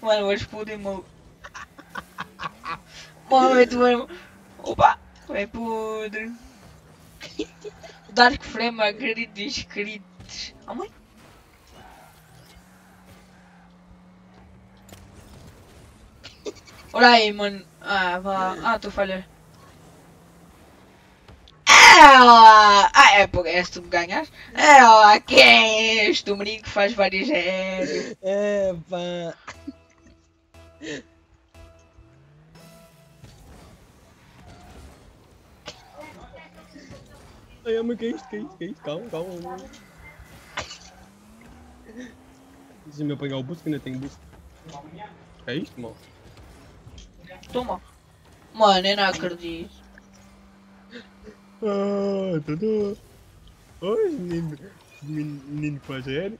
Mano, vou explodir, maluco. Mano, vai doer. Opa! Vai podre. Dark Frame, acredito inscritos. Oh, mãe. Olha aí, mano. Ah, vá. Ah, tu falhou. Ela! Ah, é porque é se tu me ganhas? Ela, quem é este? O menino que faz várias aéreas. É, pá. Ai, mas que é isto? Que é isto? Que é isto? Calma, calma. Deixa-me apanhar o boost que ainda tenho boost. É isto, mal? Toma. Mano, eu não acredito. Ah, tudo. Oi, menino. Menino, aéreo.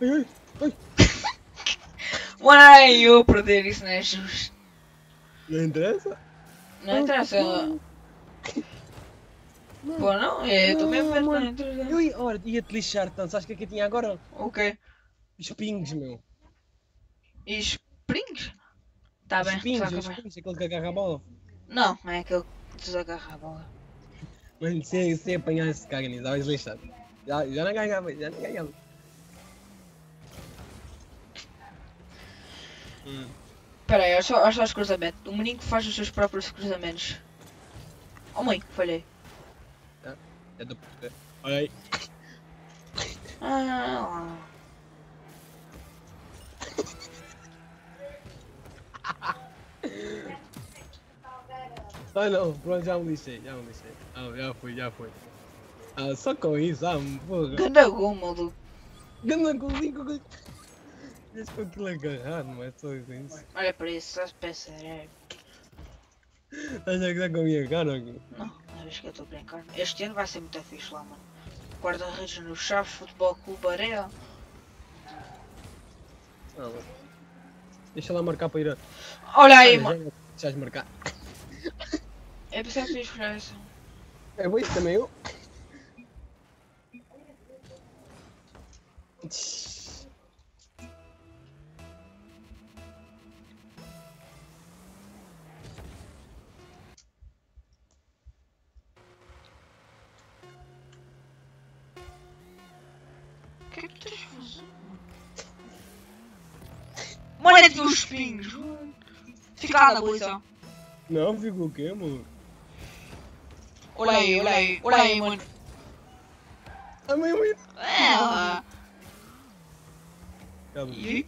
Ai, ai, ai. Ai, eu perder isso não justo. Não interessa? Não interessa. Pô, não, é, eu também mano. não interessa. Eu ia, ora, ia-te lixar tanto. Sabes o que é que eu tinha agora? O quê? Os pings, meu. E springs? Tá bem, saca os bem. pings, aquele que agarra a bola. Não, é aquele que desagarra a bola. Mano, se, se apanhar esse cara nisso, vais lixar. Já, já não ganhava, já não ganhava. Hum. Pera aí, olha só, olha só os cruzamentos. O menino que faz os seus próprios cruzamentos. Oh mãe, falhei. É do. Olha aí. Ah, Ah não, pronto, já me lixei, já me lixei. Ah, já foi, já foi. Ah, só com isso, ah, porra. ganda gol, maluco. Ganda golzinho, com Deixa com aquilo agarrar, não é só isso. Olha para isso, só peça é. Estás a gozar com a minha cara aqui? Não, não vez que eu estou brincando. Este ano vai ser muito fixe lá, mano. Guarda-redes no Chaves, Futebol Clube Areia. Ah, mano. Deixa lá marcar para ir a. Olha aí, mano. Deixas marcar. Eu pensei que essa. É bom isso também eu. Que Mano, é de uns espinhos. Fica lá na posição. Não, fica o quê, mano? Olha aí, olha aí, olha aí, mano. A mãe, mãe. É, Calma. e...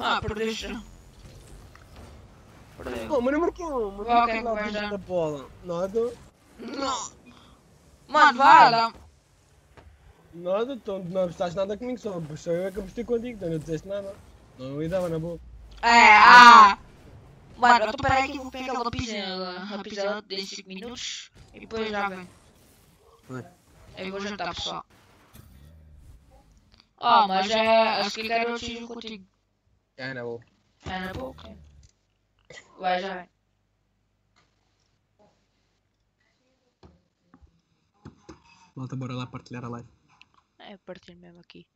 Ah, perdeste. Perdeu. Oh, mano, marcou, mano. Ah, ok, Lá vai dentro já. da bola. Nada. Não. Mano, vai lá. Nada, então não apostaste nada comigo, só, só eu é que apostei contigo, então não disseste nada. Não me dava na boa. É, ah. Mano, eu tô peraí que eu vou pegar uma pizza, uma pizza de 5 minutos e depois já vem. Eu vou jantar, pessoal. Ah, mas é. Acho que quero jogo contigo. É, na boa. É na boca. Vai, já vem. Malta, bora lá partilhar a live. É, partir mesmo aqui.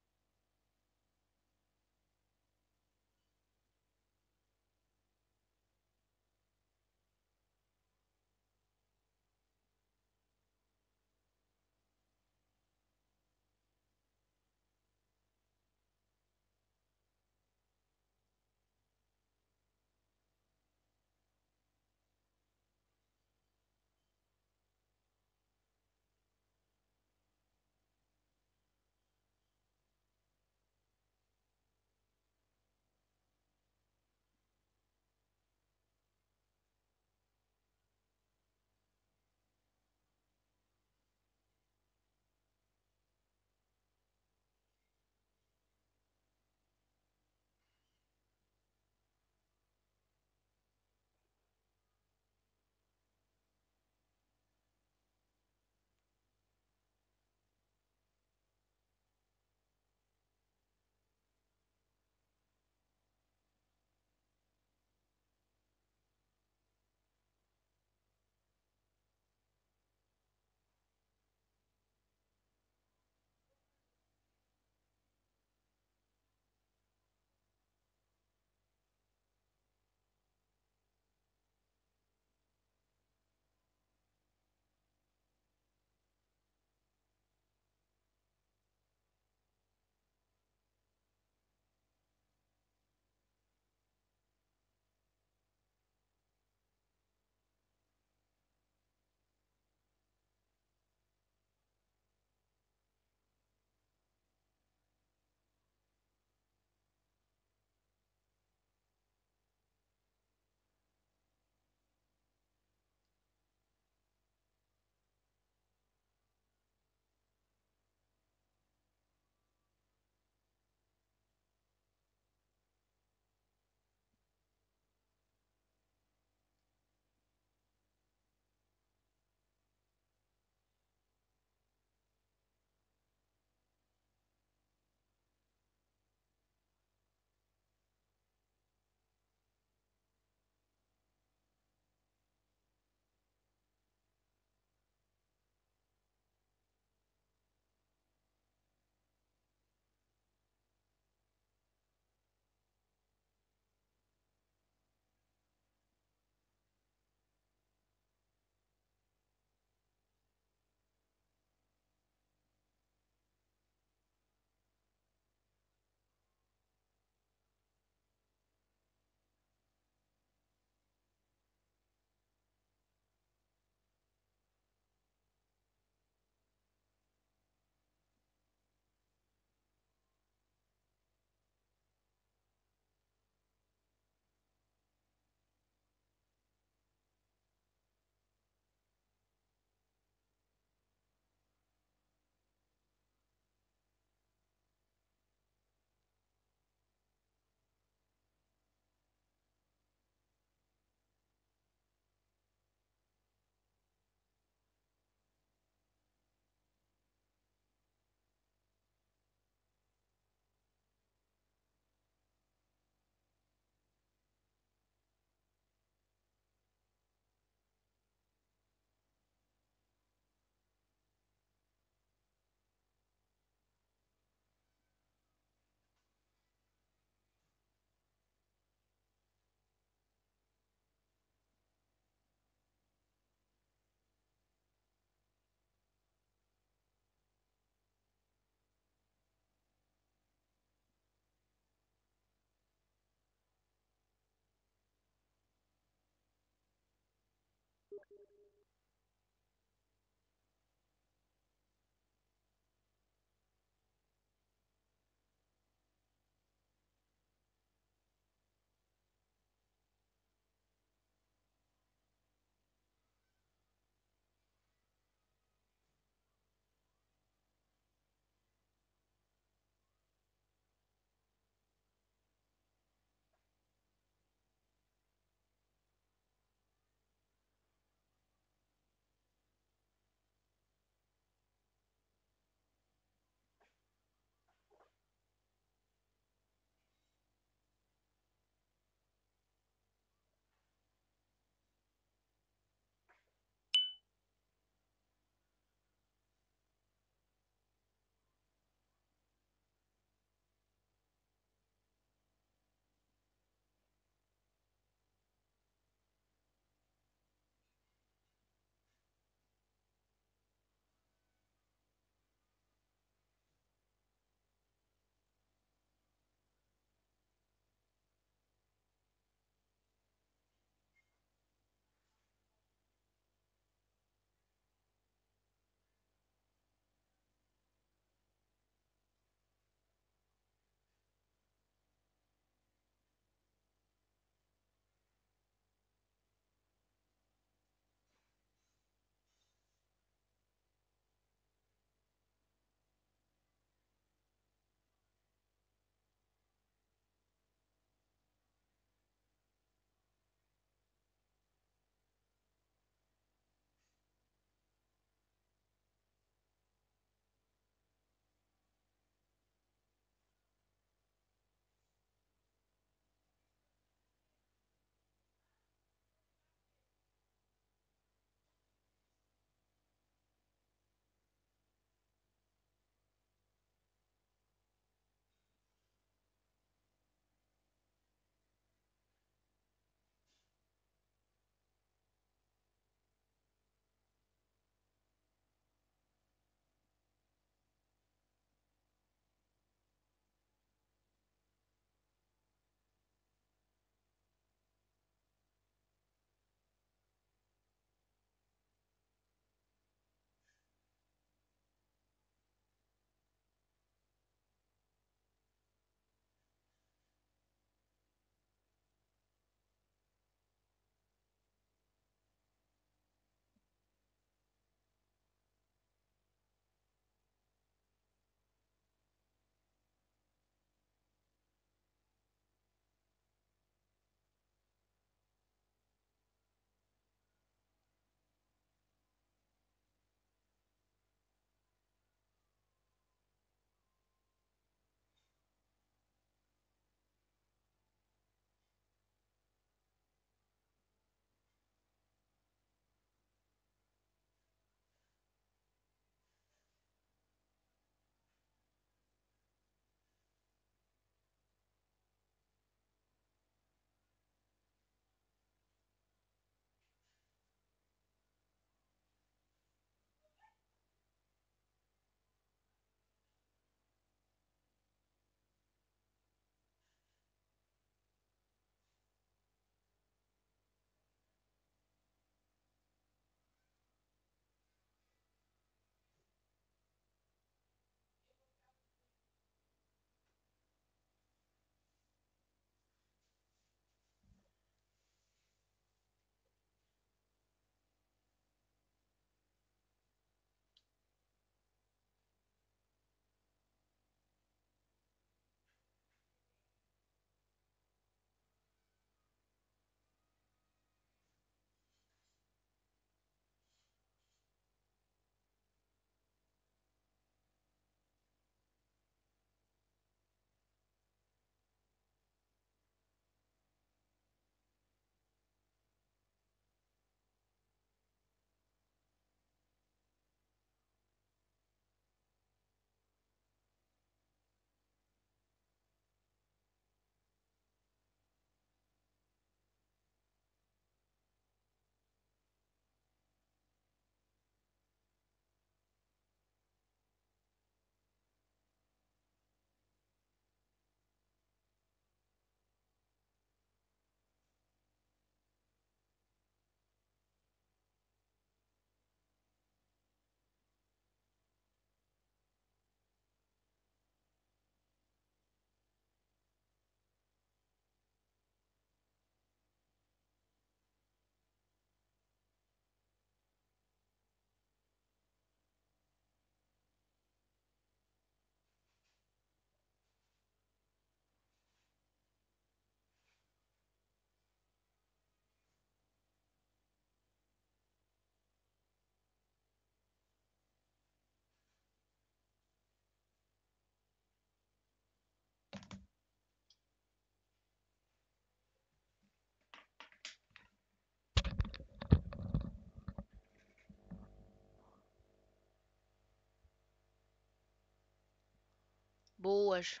Boas.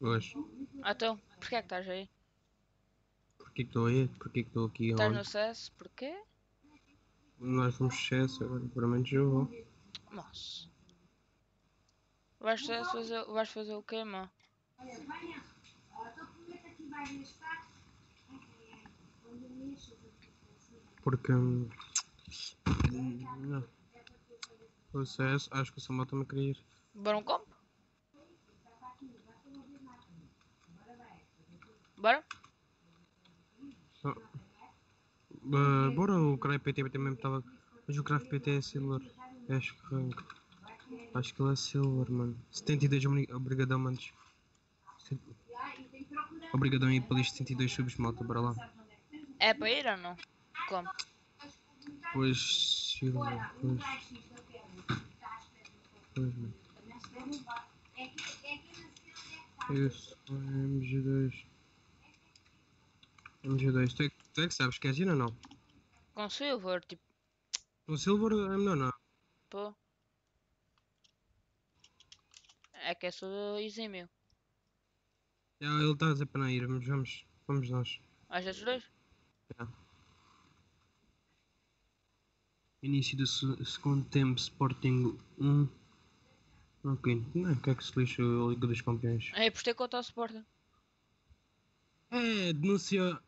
Hoje. Ah, Então, porquê é que estás aí? Porquê que estou aí? Porquê que estou aqui Estás no CS? Porquê? Nós somos sucesso, agora pelo menos eu vou. Nossa. Vais CS fazer, vais fazer o quê, mano? Porque. hum, Não. O CS, acho que o Samuel também queria ir. Bora um comp? Bora? Ba- bora, o Cry PT também estava. Mas o Craft PT é Silver. Acho que. Acho que ele é Silver, mano. 72 obri- obrigadão, manos. Obrigadão aí para isto 72 subs, malta, bora lá. É para ir ou não? Como? Pois, Silver, pois. Mano. Isso, MG2. MG2, tu é, que- tu é que sabes, queres ir ou não? Com silver, tipo, O Silver é melhor não. pô. É que é só exímio. É, ele está a dizer para não ir, mas vamos, vamos nós. Às vezes dois? Início do se- segundo tempo, Sporting 1. Ok, não, o que é que se lixa a Liga dos Campeões? É por ter contra o Sporting. É, denuncia.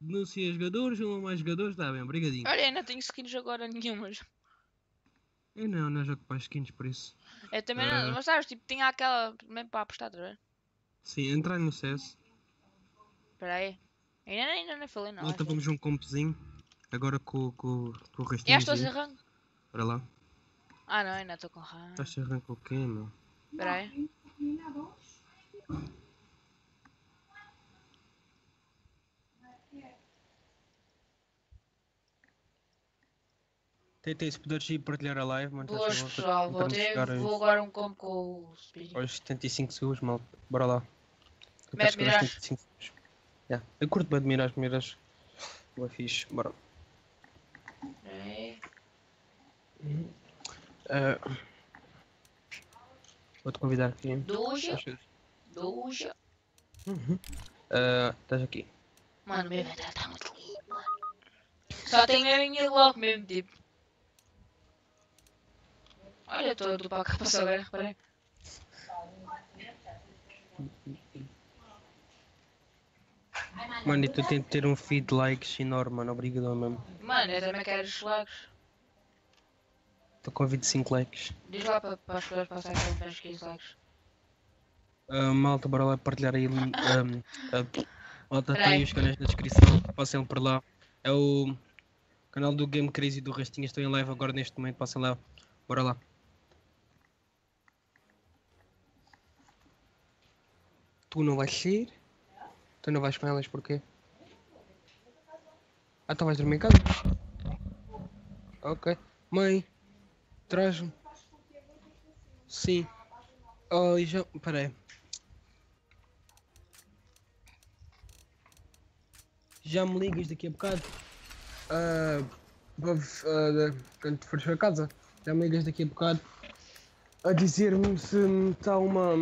Denuncia jogadores, um mais jogadores, está bem, obrigadinho. Olha, ainda tenho skins agora nenhumas. Eu não, não jogo para skins por isso. Eu também Ah. não, mas sabes, tipo, tinha aquela mesmo para apostar, tá a ver? Sim, entrar no CS. Espera aí. Ainda, ainda não falei não. Malta, acho. vamos um compzinho. Agora com, com, com o Já restinho. estou sem rango. Bora lá. Ah não, ainda estou com rango. Estás sem arranca o quê, meu? Espera aí. Tentei se puderes ir partilhar a live, mano. Boas pessoal, vou, ter, vou agora um combo com o Speedy. aos 75 segundos, mal. Bora lá. Eu Mete Mirage. 75 segundos. Yeah. Eu curto bem de Mirage, Mirage. Boa fixe, bora. Espera aí. Ah, Vou-te convidar aqui. Duja, Acho- duja. Ah, Estás aqui. Mano, meu inventário está muito lindo, mano. Só tenho a minha logo mesmo, tipo. Olha, estou do para cá passou agora, reparei. Mano, e tu tens de ter um feed de likes enorme, mano. Obrigado mesmo. Mano, eu também quero os likes. Estou com 25 likes. Diz lá para, para as pessoas passarem menos 15 likes. Ah, malta, bora lá partilhar aí. Um, malta, tem Peraí. aí os canais na descrição. Passem por lá. É o canal do Game Crazy e do Restinha. Estou em live agora neste momento. Passem lá. Bora lá. Tu não vais sair? Tu não vais com elas porquê? Ah, então vais dormir em casa? Ok. Mãe, traz-me. Sim. Oh, e já. Peraí. Já me ligas daqui a bocado? V- ah, quando fores para casa? Já me ligas daqui a bocado? A dizer-me se está uma,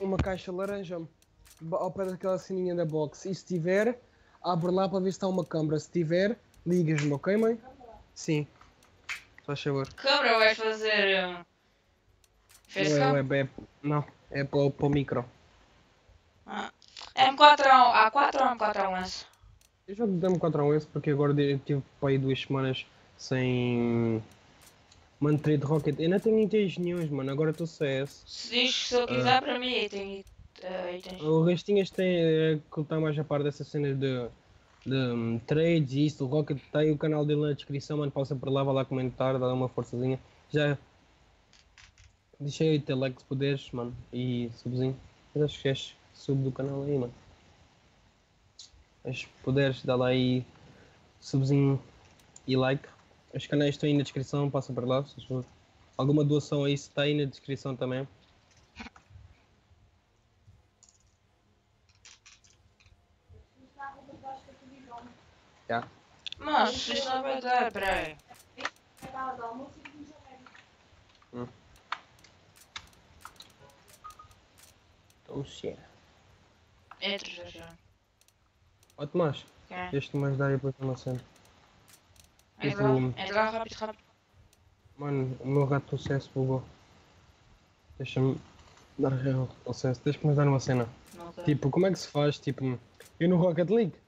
uma caixa laranja ao pé daquela sininha da box. E se tiver, abre lá para ver se está uma câmara. Se tiver, ligas-me, ok, mãe? Sim. Faz favor. Câmara, vais fazer. Fez Não é cam? web, é. Não, é para, o- micro. Ah. M4 A- A4 ou M4 A11? Eu jogo de Demo 4 a 1 porque agora tive para aí duas semanas sem manter de Rocket. Eu ainda tenho itens nenhums, mano. Agora estou CS. Se diz que se eu quiser para mim, tem eh, itens. O Restinhas tem é, que está mais a par dessas cenas de, de hum, trades e isso. O Rocket está aí o canal dele na descrição, mano. Passa por lá, vai lá comentar, dá uma forçazinha. Já deixei aí teu like se puderes, mano. E subzinho. Mas acho que és sub do canal aí, mano. Mas se puderes, dá lá aí subzinho e like. Os canais estão aí na descrição, passa por lá. se favor. Alguma doação aí está aí na descrição também. Já. Mano, vocês não vai dar, peraí. Hum. Então se Entra já já. Ó Tomás, é. deixa-te me ajudar depois para uma cena. é lá, entra lá rápido, rápido. Mano, o meu gato do CS bugou. Deixa-me dar o CS, deixa-me dar uma cena. Tipo, como é que se faz? Tipo, eu no Rocket League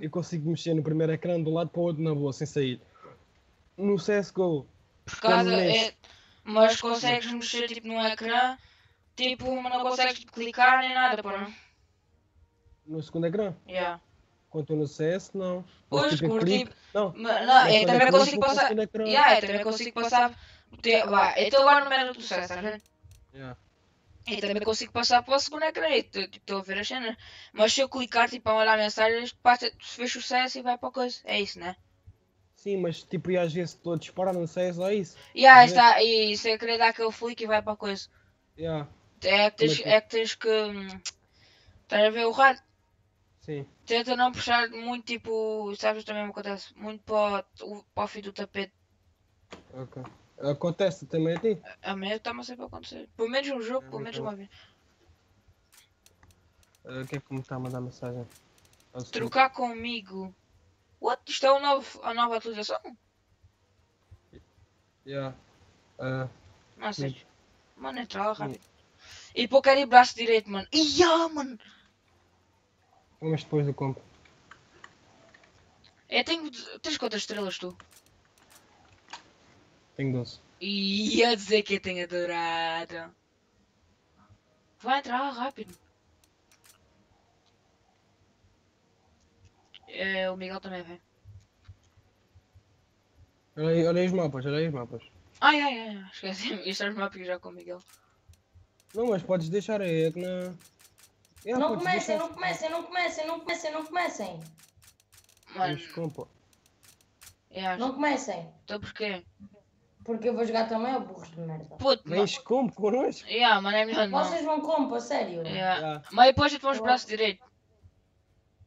eu consigo mexer no primeiro ecrã de um lado para o outro na boa, sem sair. No CSGO, mexe. É... Mas consegues mexer tipo no ecrã, tipo, mas não consegues tipo, clicar nem nada, pô, não? no segundo ecrã. Yeah. Quanto no CS, não. Pois, tipo, tipo. Não, Mas, não, mas eu quando também consigo passar. Yeah, eu também consigo passar. Te- Vá, então agora no menu do estás a ver? Yeah. Eu também consigo passar para o segundo ecrã e tu- tipo, estou a ver as cenas. Mas se eu clicar tipo a olhar mensagens, passa, fecha o sucesso e vai para a coisa. É isso, né? Sim, mas tipo, e às vezes estou a disparar no CS, lá isso. E aí Vê? está, e se eu querer dar aquele flick e vai para a coisa. Yeah. É que tens, é que- é que, tens que. hum, Estás a ver o rádio? Sim. Tenta não puxar muito tipo. Sabes também me acontece? Muito para o, para o fim do tapete. Ok. Acontece também a ti? A mim está-me sempre a acontecer. Pelo menos um jogo, É, pelo menos muito uma vez. Uh, Quem é que me está a mandar mensagem? É. Trocar comigo. What? Isto é o novo, a nova atualização? Yeah. Uh, Não sei. Sim. Mano, entra lá rápido. E ir braço direito, mano. Ia, mano. mas depois do compro. Eu tenho. Tens quantas estrelas tu? Tenho 12. Ia dizer que eu tenho adorado. Vai entrar rápido. É, o Miguel também vem. Olha aí, olha aí os mapas, olha aí os mapas. Ai, ai, ai, esqueci. Isto é os mapas já com o Miguel. Não, mas podes deixar aí, é que na. Yeah, Não comecem, deixar. não comecem, não comecem, não comecem, não comecem. Mano, é, Não comecem. então porquê? Porque eu vou jogar também ao burros de merda. Puto, mano. Vens compo connosco? Yeah, mano, é melhor não. Vocês vão como, a sério? Yeah. Yeah. Mas depois eu te mostro o braço direito.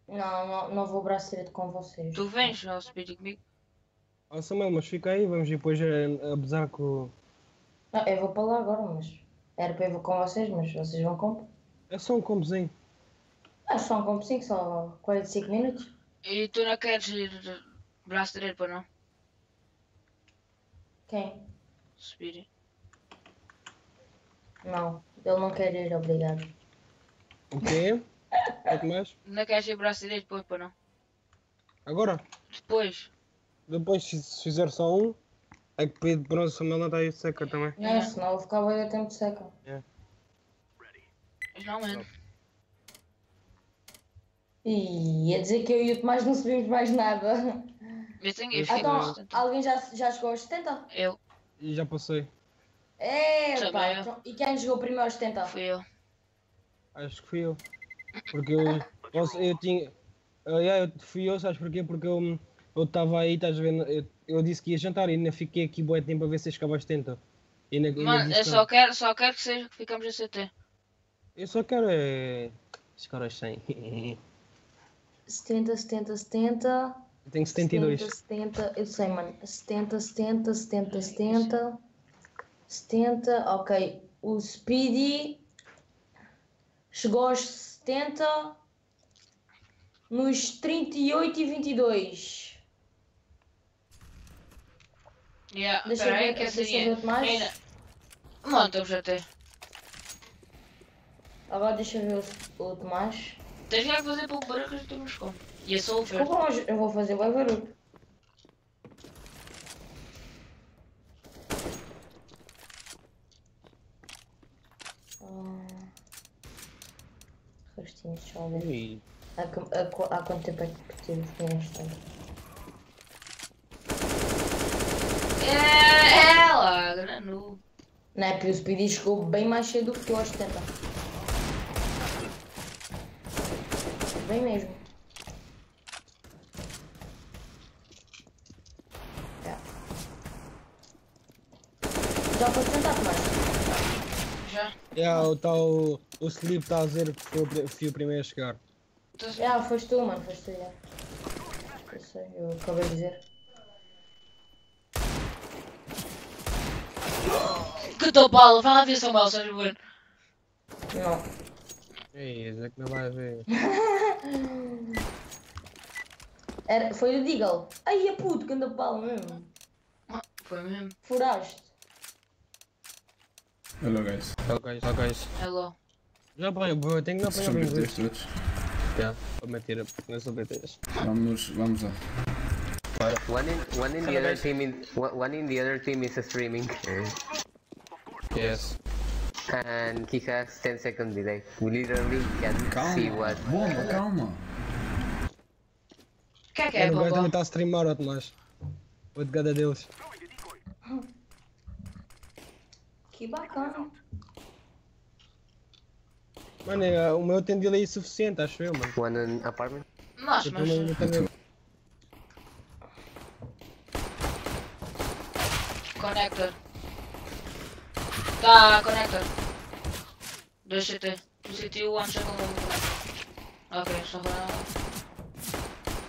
Não, não, não vou braço direito com vocês. Tu vens ao speed comigo? Ó Samuel, mas fica aí, vamos depois a, a bezar com. Não, eu vou para lá agora, mas. Era para eu ir com vocês, mas vocês vão como? É só um combozinho. Ah, só um combo 5, só 45 minutos. E tu não queres ir braço direito para não? Quem? Speed. Não, ele não quer ir, obrigado. O quê? O que mais? Não queres ir braço direito depois para não? Agora? Depois. Depois, se se fizer só um, é que pede para o Samuel não está aí seca também. Não, senão eu vou ficar bem a tempo de seca. Mas não, mano. E ia dizer que eu e o Tomás não subimos mais nada. Eu tenho. Eu fico Então, aos 70. alguém já, já chegou aos 70? Eu. E já passei. É, pá, eu. então- e quem jogou primeiro aos 70? Fui eu. Acho que fui eu. Porque eu, você- eu tinha. ah, yeah, eu fui eu, sabes porquê? Porque eu eu estava aí, estás a ver? Eu, eu disse que ia jantar e ainda fiquei aqui boa tempo a ver se chegava aos 70. E ainda, Mano, eu só quero, só quero que seja que ficamos a CT. Eu só quero é. chegar aos 100. 70, 70, 70. Eu tenho 72. 70, 70, eu sei, mano. 70, 70, 70, 70. 70, ok. O Speedy chegou aos 70 nos 38 e 22. Yeah, Deixa eu ver, que deixa eu ver o Tomás. Ainda. Mano, estamos a ter. Agora deixa eu ver o, o Tomás. Tens que fazer pelo barulho que a gente nos come. E é só o. Desculpa, mas eu vou fazer bem barulho. Ah, Rastinhos, eu ver. Ui, Há, há, há quanto tempo é que tive neste tempo? É, ela, granu. Não é, porque o Speedy chegou bem mais cedo do que eu aos 70. Bem mesmo. Já. Já foi tentar mais. Yeah, o tal. O Sleep está a dizer que foi o fui o primeiro a chegar. Já, foste tu, mano, foste tu, já. Eu sei, eu acabei de dizer. Que tua Paulo, vai lá ver Samuel, seja bueno. Não. Ei, Isaac na live. Era, foi o Deagle. Ai, a puto, que anda pau mesmo. Foi mesmo. Furaste. Hello guys. Hello guys, hello guys. Hello. Já apanho, eu tenho que apanhar São bem BTs todos. Já, para meter, porque não sou BTs. Vamos, vamos lá. One in one in the other team in one one in the other team is streaming, Yes. and he has 10 second delay. We literally can see what. Bomba, calma. O que é que é, Mano, o gajo também Bobo? está a streamar, ó Tomás. Vou de cada deles. Que bacana. Mano, é, o meu tem delay suficiente, acho eu, mano. One in apartment. Eu mas. não. Connector. Tá, connector. 2 CT. Do CT o one second vamos connector. Ok, só para.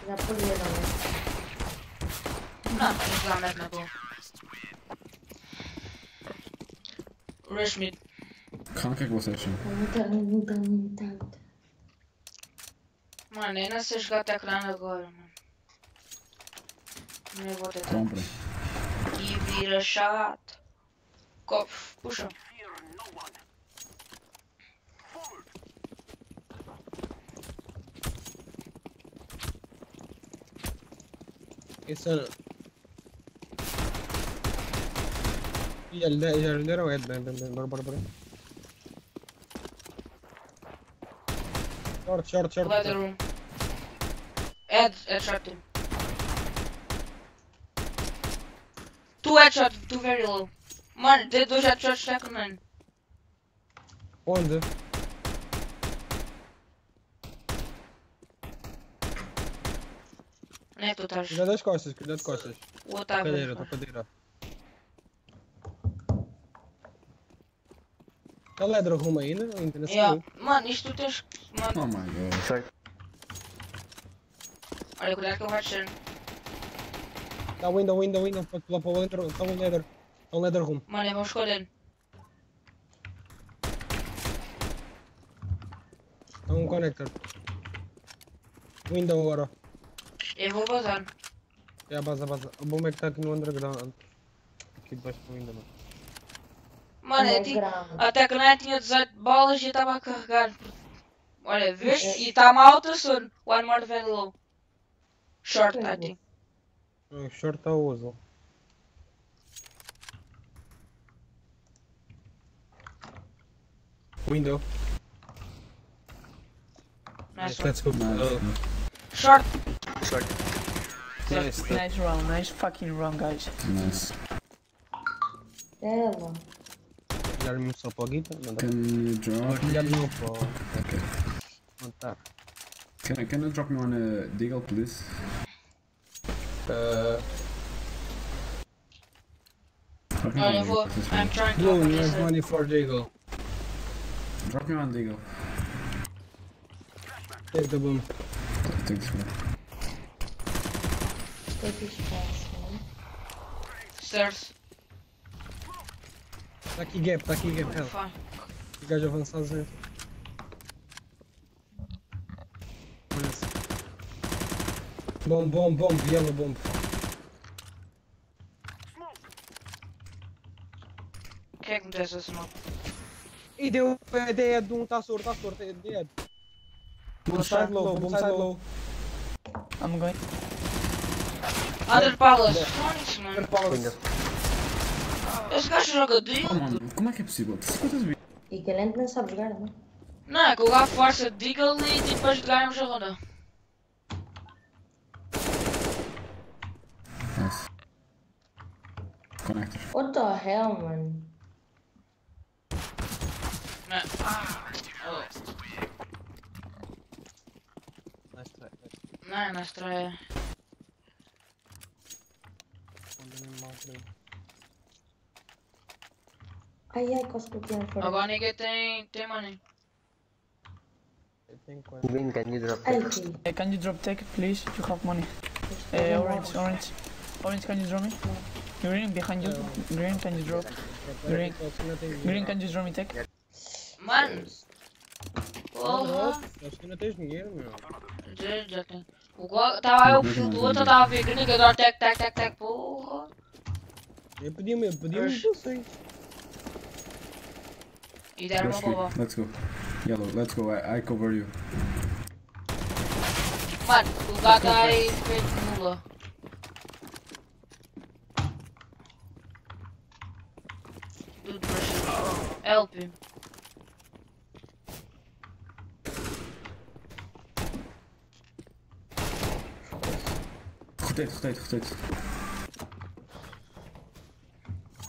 Já perderam, né? Não, mas lá mete na boa. Rush o que é que tan, tan. Mano, eu não sei jogar teclado agora, mano. Nem vou tentar. Compra. E vira chato. Copo, puxa. Isso é... Já lhe de- já lhe deram head, bem, bem, bem, bora, bora, bora. Short, short, short. Leather room. Ed, headshot him. Two headshot, two very low. Mano, dei dois headshots second man. Onde? Onde é que tu estás? Cuidado das costas, cuidado das costas. O outro tá A tá cadeira. Tá ladra rumo ainda? Ainda não Yeah. saiu. Mano, isto tu tens. Oh Mano, my god. Sorry. olha, cuidado com o headshot. Tá window, window, window. Pode pular para o leather. Tá um leather. Tá um leather room. Mano, eu vou escolher. Tá um connector. Window agora. Eu vou vazar. É a base, a base. O bom é que tá aqui no underground. Aqui debaixo do window, mano. Mano, eu Não, tinha. Até que não tinha 18 bolas e eu estava a carregar. Olha, vês? E está-me alta sono. One more very low. Short, I think. O short tá o uso. Window. Nice. Let's go. Nice. Short. Short. Nice. Nice round, nice fucking round, guys. Nice. Ela. Olhar-me só para o Guita? Não dá. Can you drop me? Olhar não para o... Okay. Não tá. Can, I- can you drop me on a deagle, please? Uh, Drop me Olha, on eu vou. deagle, please, I'm man. trying to Blue, open nice this. money for Deagle. Drop me on deagle. Take the boom. Take this one. Take espaço, né? Stairs. Tá aqui gap, tá aqui gap. Hell. Fine. O gajo avançado dentro. Olha se. Bom, bom, bom, yellow bomb. O que é que me esse smoke? E deu é dead, um tá surdo, tá surdo, é dead. Bomb side low, bomb side low. I'm going. Under Palace. Foda-se, mano. Esse gajo joga Oh Deagle. mano, como é que é possível? 50 vezes. E Calente não sabe jogar, não? Não, é que o gajo força Deagle e depois ganhamos a ronda. Nice. Connector. What the hell, mano? Não. Oh. Nice try, nice. Não, não estreia. Mandei-me mal por aí. Ai, ai, quase que eu tinha fora. Agora ninguém tem, tem money. Eu? Green, can you drop. Uh, can you drop tech, please? You have money. Uh, orange, orange. Orange, can you draw me? Green, behind you. Green, can you drop? Green. Green, can you draw me tech? Mano, Porra! Acho que não tens dinheiro, meu. Já, já tem. O qual estava aí o perfil do outro, estava a ver que ninguém agora tec, tec, tec, tec, porra. Eu pedi-me, eu pedi-me. E deram uma Rush me. boba. Let's go. Yellow, let's go. I, I cover you. Mano, o gato está aí feito mula. Tudo para Help him. Rotate, rotate, rotate.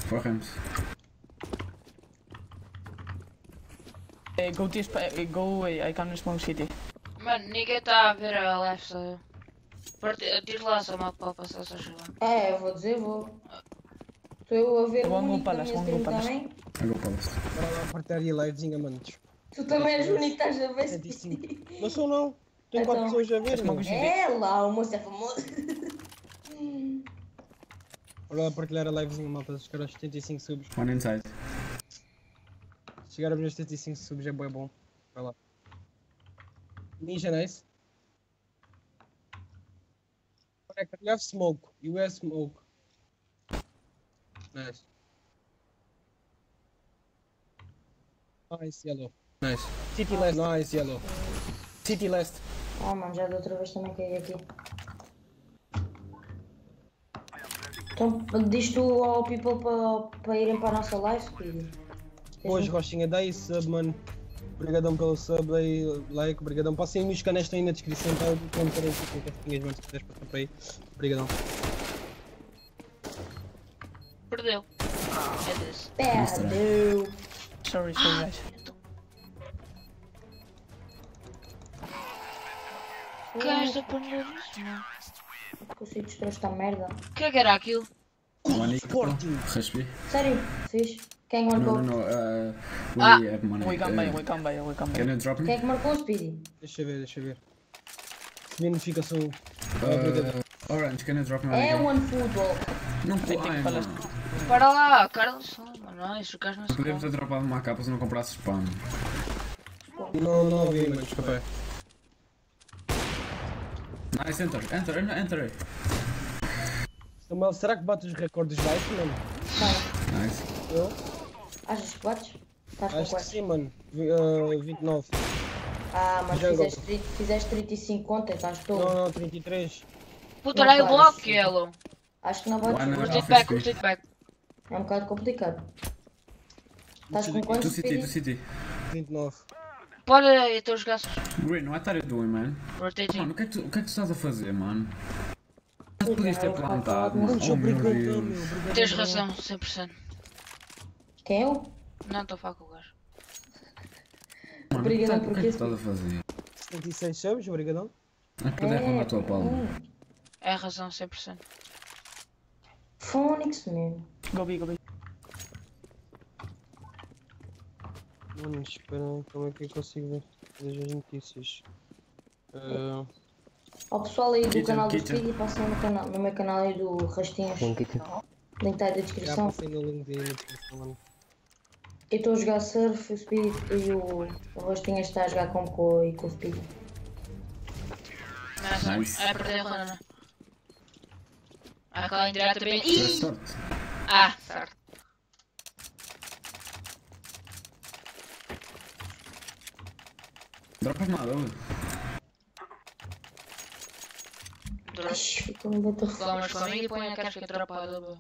Four ramps. Uh, go this, uh, go away. I can smoke city. Mano, ninguém está a ver a left side. Parti- Diz lá essa mapa para passar essa chuva. É, eu vou dizer, vou. Estou eu a ver o Vamos único da minha vamos stream Palace. também. I go palace. Bora lá apertar a livezinha, manos. Tu também és o que estás a ver. 75. Não sou não. Tenho Então. quatro pessoas a ver. É lá, o moço é famoso. Bora lá partilhar a livezinha, malta. Chegar aos 75 subs. One inside. Chegar aos 75 subs é bom, é bom. Vai lá. Ninja, nice. You have smoke. You have smoke. Nice. Nice, yellow. Nice. City last. Nice, yellow. City last. Ah, mano, já da outra vez também caí aqui. Então, diz tu ao people para pa irem para a nossa live, Speedy. Hoje, Rochinha, dá aí sub, mano. Obrigadão pelo sub, aí, like, obrigadão. Passem aí nos canais aí na descrição, tá? Como querem com castinhas, mano, se quiseres passar por aí. Obrigadão. Perdeu. É desse. Perdeu. Sorry, sorry guys. Queres aprender isso, mano? Consigo destruir esta merda. O que é que era aquilo? Rush me. Sério, fiz. Quem No, marcou? no, no. Uh, we Ah. money. We can buy, Uh, we can buy, we can Can buy. you drop Quem me? é que marcou o Speedy? Deixa eu ver, deixa eu ver. Recebi notificação. Uh, orange, can you drop me? É one Football. Não Tem pode, mano. Para lá, Carlos. Mano, isso o gajo não se Podemos ter dropado uma capa se não comprasses spam. Não, não ouvi, desculpa. aí. Nice, enter, enter, enter. Samuel, será que bate os recordes baixos, mano? Nice. Eu? Achas que bates? Estás com Acho que quantos? sim, mano. Vi- ah, 29. Ah, mas Já fizeste, tri- fizeste 35 contas, estás Não, todo. não, 33. Puta, olha aí o Não bloco. Yellow. Acho que não bates. One Rotate off back, speed. rotate back. É um bocado complicado. Estás com To quantos, city, Speedy? city. 29. Pode aí, teus gastos. Green, what are you doing, man? Rotating. Mano, o que é que tu, o que é que tu estás a fazer, mano? Tu podias ter plantado, mano. Mano, Oh, meu Deus. meu. Tens razão, 100%. Quem é eu? Não estou a falar com o gajo. Mano, Obrigadão o que é estás a fazer? 76 subs, obrigadão. É que arrumar a tua palma. hum, É razão, 100%. Phonics mesmo. Go B, go B. Mano, espera, como é que eu consigo ver todas as notícias? Ah, Ao pessoal aí do Kitchen, canal do kitchen. Speedy, passem no, canal, no meu canal aí do Rastinhas. Link está aí na já descrição. passei no descrição, mano. Eu estou a jogar surf, o Speedy e o, o Rastinhas está a jogar com, com, e com o Speedy. Nice. Nice. É perder a ronda. Ah, aquela indireta bem. Ih! sorte. Ah, certo. Dropas nada, ui. Ixi, ficou-me bota Reclamas comigo e põe a casca atrapada.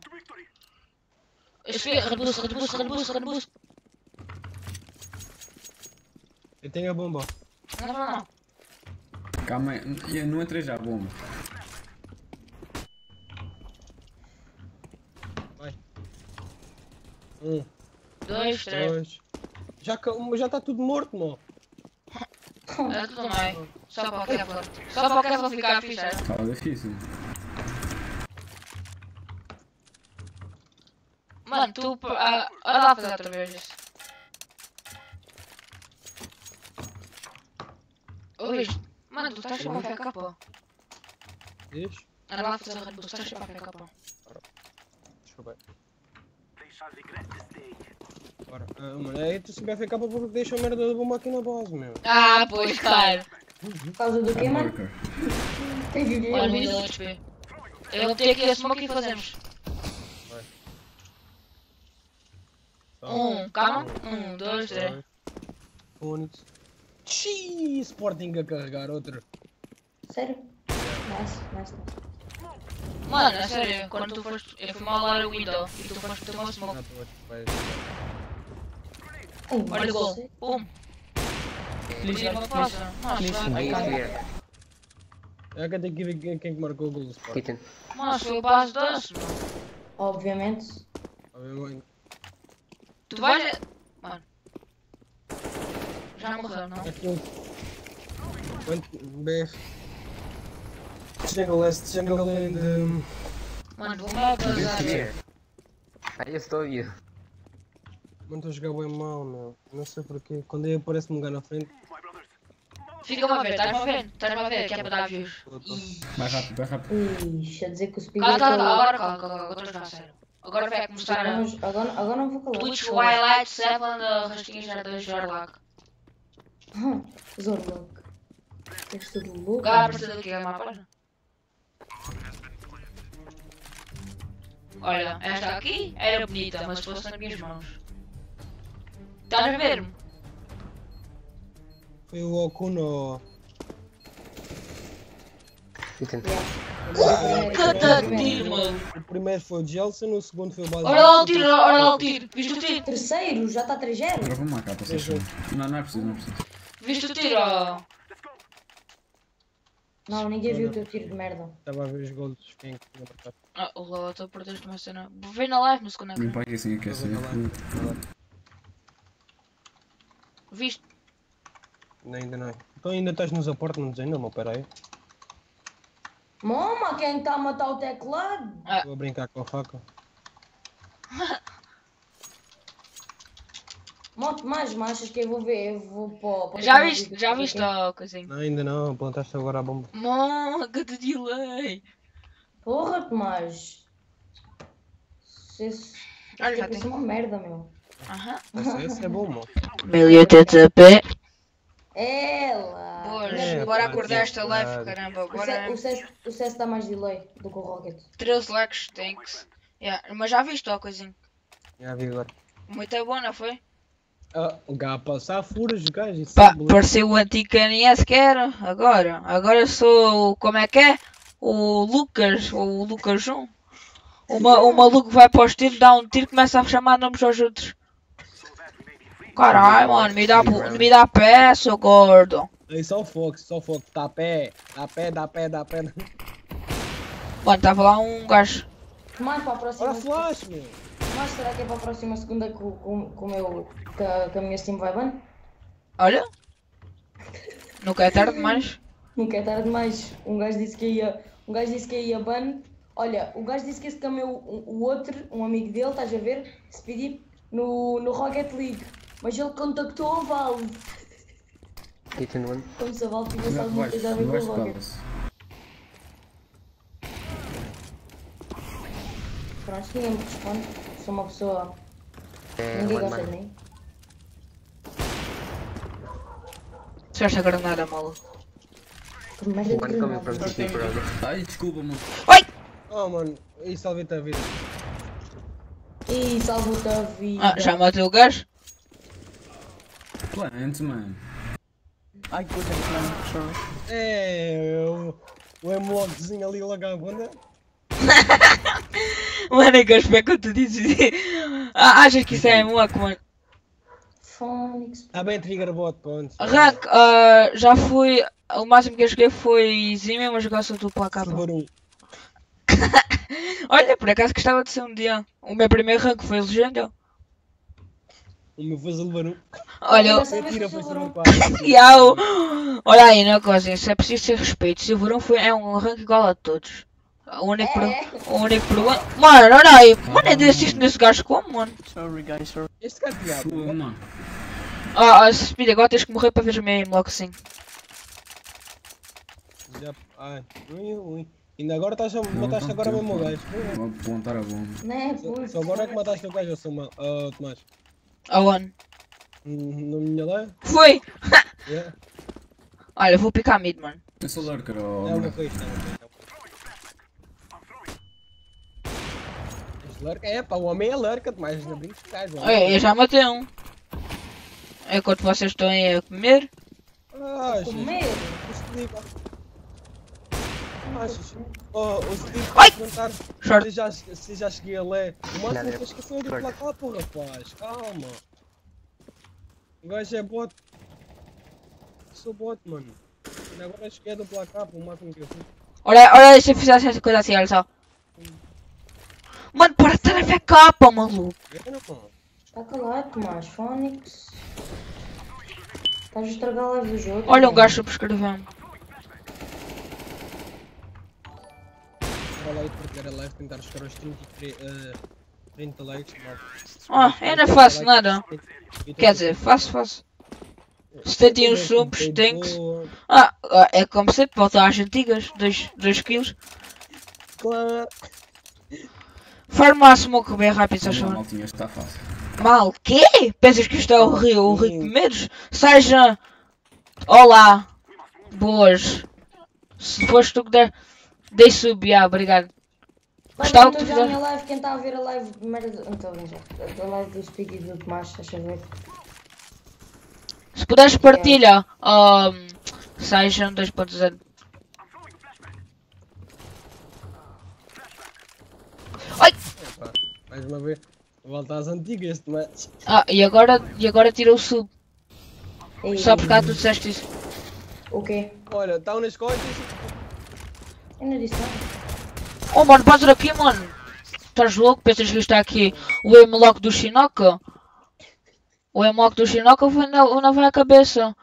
Espera, reboost, reboost, reboost, Eu tenho a bomba. Não, não, não. Calma aí, eu não entrei já, bomba. Um, Dois, três. dois. Já, já está tudo morto, mano. É tudo bem. Só para o Kevlar. Só para o Kevlar ficar fixe. é? Estava difícil. Mano, tu. Ah, olha lá fazer outra vez isso. Ouviste? Mano, tu estás sempre a FK, pô. Diz? Anda lá fazer Red Bull, tu estás sempre a FK, pô. Desculpa. Para. Ah, mano, aí tu sempre FK porque deixa a merda da bomba aqui na base, meu. Ah, pois, claro. Por causa do quê, mano? Que Olha, me deu HP. Eu vou ter aqui a smoke e fazemos. Um, calma. Um, dois, três. Fónix. Xiii, Sporting a carregar outro. Sério? Nice, nice, nice. Mano, é sério, quando tu foste. Eu fui mal lá o window e tu foste tomar o smoke. Ai, Olha o gol. Pum. Tira uma passa. Que tem que ver quem, quem que marcou o gol do Sporting. Kitchen. Nossa, foi o base doce, mano. Obviamente. Obviamente. Tu vais. Já morreu, não? BF. Jungle Last, Jungle and. Mano, vou clear. I just told you. mano, estou a jogar bem mal, meu. Não sei porquê. Quando aí aparece-me um lugar na frente. Fica-me a ver, estás-me a ver? Estás-me a ver, que é para dar views. Vai rápido, vai rápido. Ixi, a dizer que o Speed Cala, cala, agora cala, cala, agora estou a sério. Agora vai começar a. Agora, agora não vou calar. Twitch Twilight 7 da Rastinha já 2 Jarlac. Agora precisa do que é uma página. Olha, esta aqui era bonita, mas se fosse nas minhas mãos. Estás a ver-me? Foi o Okuno. Kitchen. Cata tiro, mano. O primeiro foi o Gelson, o segundo foi o Basel. Olha lá o tiro, olha lá o tiro. Viste o tiro? Terceiro, já está 3-0. Agora vamos lá cá, para. Não, não é preciso, não é preciso. Viste o tiro? Não, ninguém viu o teu tiro de merda. Estava a ver os gols quem que tinha marcado. Ah, o Lola, estou a perder uma cena. Vem na live no segundo Vem ecrã. para aqui assim, aquece. Viste? Não, ainda não. Então ainda estás nos aportes, não dizem não, meu, peraí. Mama, quem está a matar o teclado? Vou a brincar com a faca. Monte mais, mas achas que eu vou ver? Eu vou para o Já viste, já viste ó, coisinha. Não, ainda não, plantaste agora a bomba. Mano, que de delay. Porra, Tomás. Isso Olha, já é tem. uma merda, meu. Aham. Esse, esse é bom, meu. 1080p. Ela. Boas, É, bora acordar esta live, caramba. O Agora CS, o, CS, dá mais delay do que o Rocket. 13 likes, thanks. Yeah, mas já viste ó, coisinha. Já vi agora. Muito bom, não foi? Ah, o gajo a passar furos, Pá, é beleza. pareceu o antigo KNS que era. Agora, agora sou, como é que é? O Lucas, o Lucas 1. O, ma o maluco vai para os tiros, dá um tiro e começa a chamar nomes aos outros. Caralho, mano, me dá, me dá pé, seu gordo. Aí só o Fox, só o Fox. Dá pé, dá pé, dá pé, dá pé. Mano, estava lá um gajo. Para a próxima. Olha flash, meu. Mas será que é para a próxima segunda que, o- com, com, o meu, que, a- que a minha Steam vai ban? Olha. Nunca é tarde demais. Nunca é tarde demais. Um gajo disse que ia. Um gajo disse que ia ban. Olha, o gajo disse que esse cameu o, o outro, um amigo dele, estás a ver? Speedy, no, no Rocket League. Mas ele contactou a Valve. Como se a Valve tivesse Não alguma coisa a ver com vais o Rocket. Pronto, ninguém me responde. Sou uma pessoa. Uh, Ninguém gosta de mim. Se esta granada, maluco. Que merda de granada. Ai, desculpa, mano. Oh, mano, isso salvei-te a vida. Ih, salvo-te a vida. Ah, já matei o gajo? Plant, mano. I couldn't plan, sorry. É, o, o M-Lockzinho ali logo à bunda. Mano, é que eu espero que tu dizes. Ah, achas que isso é moco, mano? Fónix. Está bem, trigger bot, pronto. Rank, ah, já fui. O máximo que eu joguei foi Zimmer, mas agora sou do placar. Silver 1. Olha, por acaso gostava de ser um dia. O meu primeiro rank foi legenda. O meu foi 1. Olha. Você tira foi Silver Silver 4. E há o- Olha aí, né, coisa, isso é preciso ter respeito. Silver 1 foi, é um rank igual a todos. O único, pro... É, o único problema. Mano, olha aí, mano, é desisto nesse gajo como, mano? Sorry, guys, sorry. Este cara tinha Fogo, mano. Ah, ah, Speed, agora tens que morrer para ver o meu aim logo assim. Já. Ai, ui, ui. Ainda agora estás a, mataste agora mesmo o gajo. Vou plantar a bomba. né? Só, só agora é que mataste o gajo, eu sou mal. Ah, Tomás. Aonde? Hum, Na minha live? Fui! Yeah. Olha, vou picar mid, mano. Eu sou lurker, oh, É bro. coisa, é uma coisa. És lurker? É pá, o homem é lurker, mas ainda brinco de gajos. Olha, eu já matei um. Enquanto vocês estão aí a comer. Ah, Comer? O Sleep. Ah. Oh, o Ai! vai perguntar se já, se já cheguei a ler. O máximo que esqueceu de short. placar, pô, rapaz. Calma. O gajo é bot. Sou bot, mano. E agora cheguei do placar, pô, o máximo que eu fiz. Olha, olha se eu fizesse essa coisa assim, olha só. Mano, para de estar a ver capa, maluco. Está calado, Tomás. Fónix. Estás a estragar live do jogo. Olha um gajo subscrevendo. Lá e partilhar a live, tentar chegar aos 33, eh, 30 likes. Ah, eu não faço nada. Quer dizer, faço, faço. 71 subs, tem que. Ah, ah, é como sempre, volta às antigas. 2 kills. Claro. Farma smoke bem rápido, se Não, achou. maltinha, isto está fácil. Mal, quê? Pensas que isto é o Rio, o Rio de Medos? Seja. Olá. Boas. Se foste tu que der. Dei sub, ah, obrigado. Gostava então que já tu a minha live, quem está a ver a live de merda. Então, já. Da live do Speedy e do Tomás, deixa eu ver. Se puderes partilha, um, Session 2.0. Epá, mais uma vez, volta às antigas este match. Ah, e agora, e agora tira o sub. Ei, Só porque cá tu disseste isso. O quê? Olha, estão nas costas. Eu não disse nada. Oh mano, passa aqui, mano. Estás louco? Pensas que está aqui o M-Lock do Shinoka? O M-Lock do Shinoka foi na, não vai a cabeça.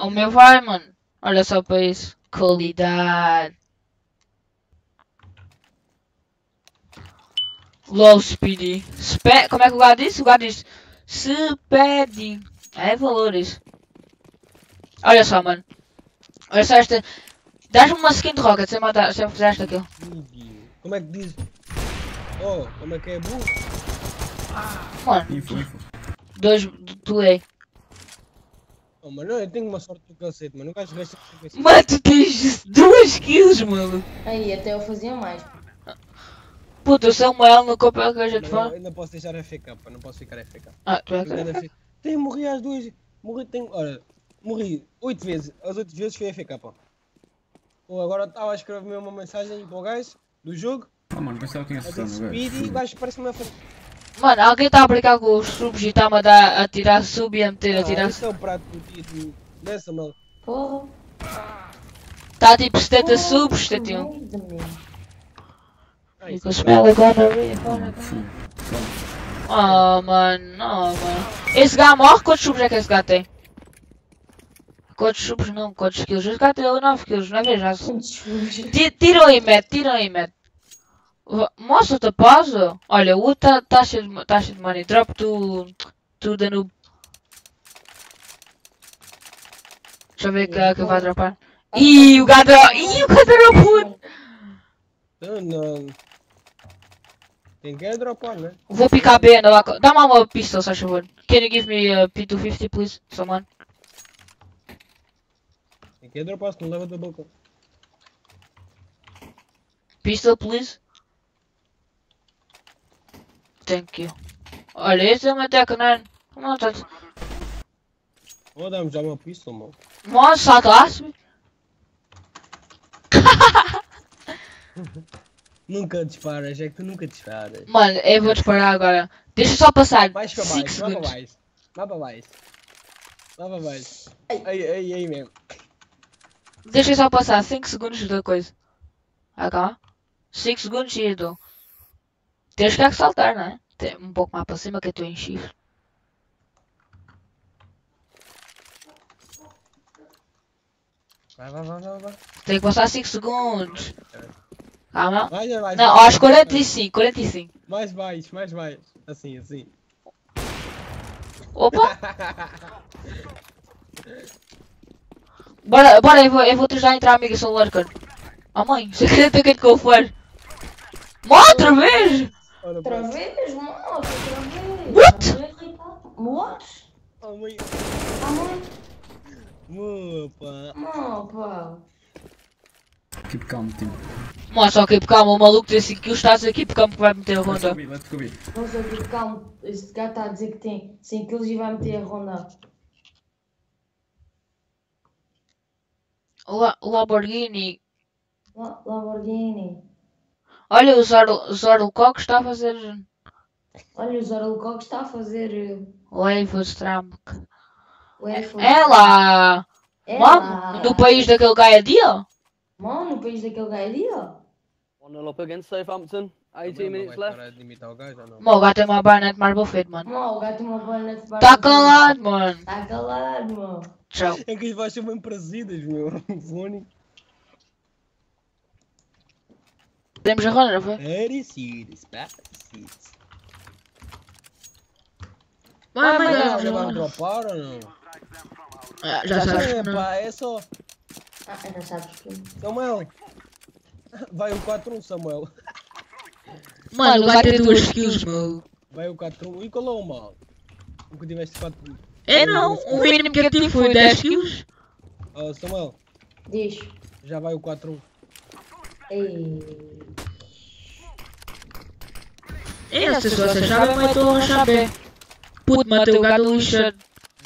O meu vai, mano. Olha só para isso. Qualidade. Low speedy. Spe Como é que o gato disse? O gato disse Speedy. É valores. Olha só, mano. Olha só esta. Dás-me uma skin de rocket se eu, matar, se eu fizeste aquilo. Vídeo. Como é que diz? Oh, como é que é burro? Mano, dois do play. Oh, mano, eu tenho uma sorte do cacete, mano. O gajo gasta de 55. Mano, tu tens duas kills, mano. Aí, até eu fazia mais. Puta, o Samuel no copa que a gente Não, fala. eu não posso deixar FK, pá. Não posso ficar FK. Ah, tu é Eu fico- Tenho morri às duas. Morri, tenho. Olha, morri 8 vezes. As 8 vezes foi FK, pá. Pô, agora estava a escrever uma mensagem para o gajo do jogo. Ah, mano, pensava que tinha Eu acertado disse no speed e o gajo. gajo parece-me a fazer. Mano, alguém está a brincar com os subs e está-me a, dar- a tirar sub e a meter a Ah, tirar esse é o prato do dia dessa, mano. Porra. Está tipo 70 Porra, subs, que 71. Com o smell agora. Fu. Oh, mano, não, mano. Esse gato morre? Quantos subs é que esse gato tem? Quantos subs não? Quantos kills? Esse gato tem 9 kills, não é mesmo? Quantos furos. Ti- Tira aí, Matt, tira aí, Matt. Va- Mostra-te a pausa. Olha, o tá, tá cheio de, tá cheio de money. Drop tu, tu da noob. Deixa eu ver que, que vai dropar. Ih, o gato, ih, o gato dropou. Não, não. Quer dropar, né? Vou picar B na vaca. Dá-me uma pistol, se faz favor. Can you give me a P250, please? Someone. Quem quer dropar, se não leva da boca. Pistol, please. Thank you. Olha, esse é uma teca, não é? Não, tá... Vou dar-me já uma pistol, mano. Mano, saltasse-me. Nunca disparas, é que tu nunca disparas. Mano, eu vou disparar agora. Deixa só passar Mais para 5 baixo, vai para segundos. baixo. Vai para baixo. Vai para baixo. Aí, aí, aí mesmo. Deixa só passar 5 segundos da coisa. Ah, calma. 5 segundos e dou. Tens que é que saltar, não é? Tem um pouco mais para cima que eu estou em chifre. Vai, vai, vai, vai. vai. Tem que passar 5 segundos. Calma. Vai. Não, aos 45, 45. Mais baixo, mais baixo. Assim, assim. Opa! Bora, bora, eu vou, eu vou te ajudar a entrar, amiga, sou lurker. Oh mãe, você acredita que eu for? Mó, outra vez! Outra vez, moço, outra vez. What? É irritado. Podes? Oh, mãe. Ah, mãe? Keep calm, team. Mano, só que calma, o maluco tem 5 kills, está aqui porque que vai meter a Let's go ronda. B, let's go B. Não sei que calma. Este gajo está a dizer que tem 5 kg e vai meter a ronda. La Lamborghini. La- Lamborghini. Olha, o Zor- Zorlcock está a fazer Olha, o Zoro Lecoq está a fazer. Wave Stramk. o F- É lá! É Mano, lá. no país daquele gajo dia? Mano, no país daquele gajo ali, ó. 1-0 up against Southampton. 18 minutes Vai left. Mano, o gajo tem uma baionete mais bofete, mano. Mano, o gajo tem uma bola de Tá calado, mano. Tá calado, mano. Tchau. É que eles vão ser bem parecidas, meu. Fone. Temos a ronda, não foi? Parecidas, parecidas. Mano, mas Já não, vai não. dropar ou não? Ah, Já sabes É que não. pá, é só. Ah, já sabes que. Samuel. Vai o 4-1, Samuel. Mano, vai ter duas kills, meu. Vai o 4-1. E qual é o mal? Nunca tiveste 4 É não, o mínimo que eu tive foi 10 kills. Ah, Samuel, Diz. já vai o 4-1. Ei. Não sei se vocês sabem, mas estou a saber. Puto, matei o gato lixado.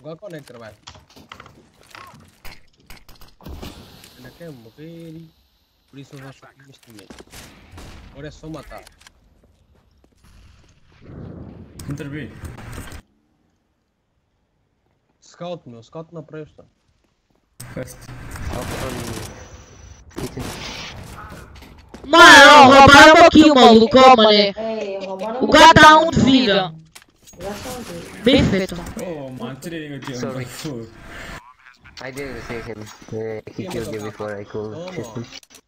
Agora quando é que trabalha? Ainda quer morrer e por isso eu vou sair neste momento. Agora é só matar. Enter B. Scout, meu, scout não presta. Fast. Mano, roubaram aqui o maluco, ó, mané. O gato tá um de vida. Bem feito. Oh man, tirei o jump. I didn't see him. Uh, he killed you before I could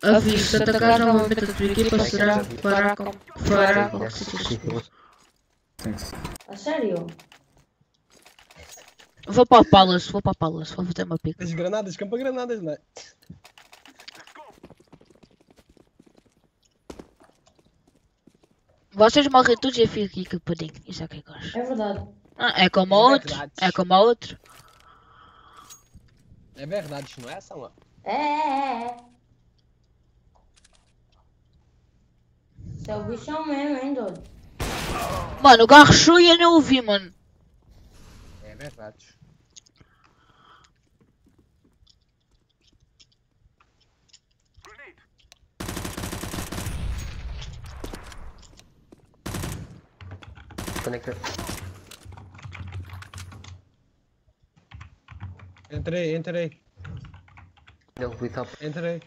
atacar novamente a tua equipa será que desculpe. Thanks. A sério? Vou para o Palace, vou para o Palace, vou fazer uma pica. As granadas, campa granadas, não é? Vocês morrem todos e eu fico aqui capadinho. Isso é que eu gosto. É verdade. Ah, é como a É outro. É como a outro. É verdade, não é, Samuel? É, é, é. Isso é o bichão mesmo, hein, doido? Mano, o e eu não ouvi, mano. É verdade. Connector. Entrei, entrei, No, we top. entrei.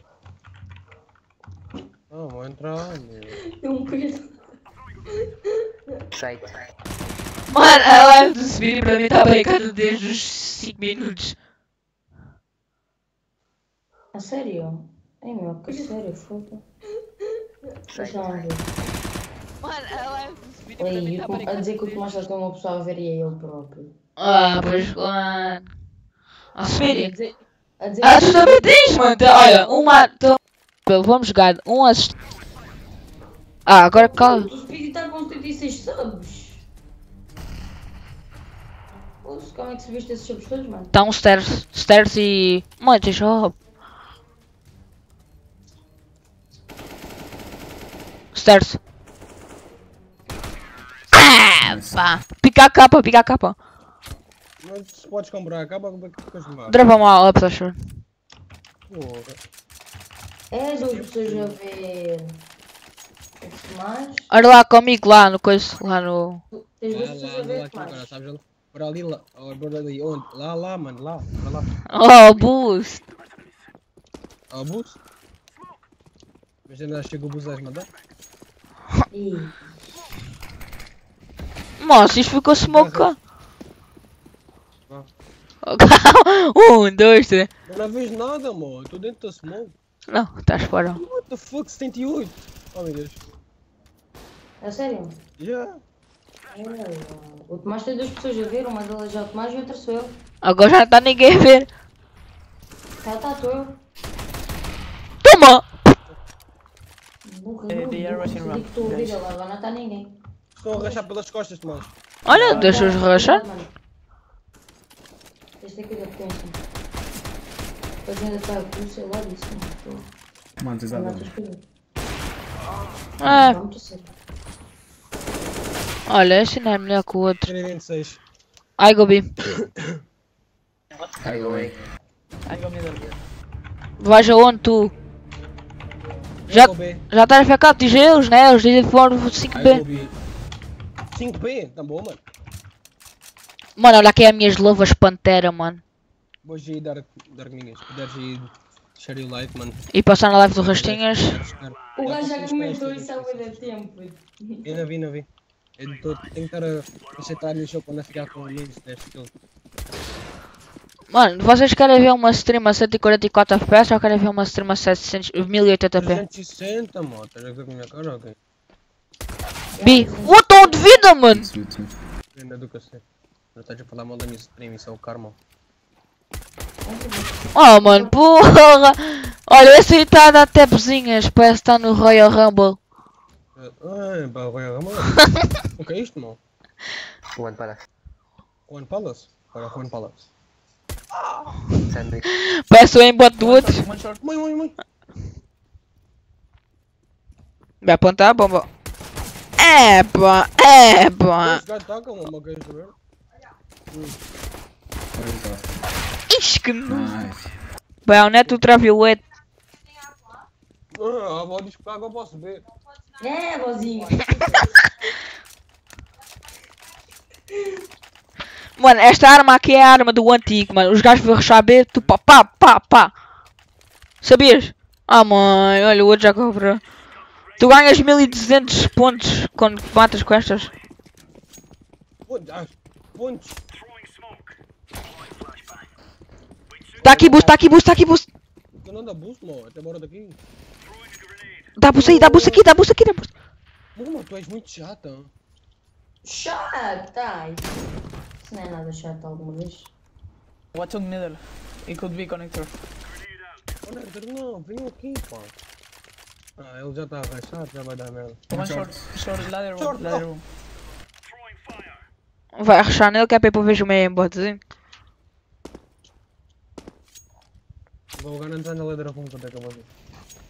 Não, vou entrar, meu. Um peso. Site. Mano, a live do Speed para mim está brincando desde os 5 minutos. A sério? Ei, meu, que sério, foda. Ver. Mano, a live do Speed Ei, eu tô- a dizer que o Tomás só tem uma pessoa a ver e é ele próprio. Ah, pois mano. Ah, A Speedy. dizer, a dizer Ah, tu também tens, mano. Olha, uma. Então, vamos jogar. Um assist. Ah, agora calma. O Speedy está com 76 subs. Poxa, como é que se viste esses subs todos, mano? Tá um stairs. Stairs e. Mano, deixa eu. Stairs. Ah, pá. Pica a capa, pica a capa. Se podes comprar, acaba com que coisa má. Dropa uma up, tá sure. Porra. É duas pessoas a ver. Mais. Olha lá comigo, lá no coisa. Lá no. Tens duas Lá, pessoas lá, a lá, ver aqui mais. agora, sabes? ali? Por ali, lá. Oh, por ali, onde? Lá, lá, mano, lá. Para lá. Oh, boost. Ao bus? Mas ainda chega o bus a mandar? Ih, Nossa, isto ficou smoke. Um, dois, três. Eu não vejo nada, amor. Estou dentro da smoke. Não, estás fora. What the fuck, 78? Oh meu Deus. a sério? Yeah. O Tomás tem duas pessoas a ver, uma delas é o Tomás e outra sou eu. Agora já não está ninguém a ver. Tá, tá, estou eu. Toma! Burra, Eh, burra, they are burra. rushing Se around, digo que estou a ouvir, guys. agora agora não está ninguém. Estão a rachar pelas costas, Tomás. Olha, deixa-os rachar. Mano, Este aqui da potência. Depois ainda está aqui, sei lá disso. Não Mano, tens estou a a dar outras coisas. Ah, Não, muito sério. olha, esse não é melhor que o outro. 26. Ai, Gobi. Ai, oi. I go middle. Vais aonde tu? Já, B. já estás a ficar de eles, né? Eles dizem que foram Ai, 5B. Gobi. 5P, tá bom, mano. Mano, olha aqui as minhas luvas pantera, mano. Vou ir dar, dar minhas. Puderes ir share o live, mano. E passar na live do Rastinhas. O gajo já comentou isso há muito tempo. Ainda vi, ainda vi. Eu tô, tenho que estar a aceitar o show quando a ficar com amigos deste estilo. Mano, vocês querem ver uma stream a 144 FPS ou querem ver uma stream a 700, 1080p? 360, mano. Estás a ver com a minha cara, ok? Bi, what on de vida, mano? Ainda do que eu sei. Não estás a falar mal da minha stream, isso é o karma. Oh, mano, porra! Olha, esse aí tá a dar tapzinhas, parece que tá no Royal Rumble. Ai, pá, vai a mano. O que é isto, mano? One palace. One Palace? Para One Palace. Sandwich. Parece o aimbot do outro. Mãe, mãe, mãe. Vai apontar a bomba. É, pá, é, pá. Esse gajo tá com uma. Olha só. Ixi, que não. Nice. Neto ultravioleta. Ah, a avó diz que água eu posso beber. É, vozinho. Mano, esta arma aqui é a arma do antigo, mano. Os gajos vão B, tu pá, pá, pá, pá. Sabias? Ah, mãe, olha, o outro já cobra. Tu ganhas 1200 pontos quando matas com estas. Pontos. Pontos. Tá aqui boost, tá aqui boost, tá aqui boost. Tu não dá boost, mano. Até bora daqui. Dá boost aí, dá boost aqui, dá boost aqui, dá boost. Mano, tu és muito chata. Chato, ai. Isso não é nada chato alguma vez. Watch on middle. It could be connector. Olha, Hector, não, vem aqui, pá. Ah, ele já está arrastado, já vai dar merda. One short. Short ladder Short, one. Ladder one. Vai rushar nele que é pra ir para ver o meio embotezinho. Vou agora entrar na letra ruim quanto é que eu vou ver.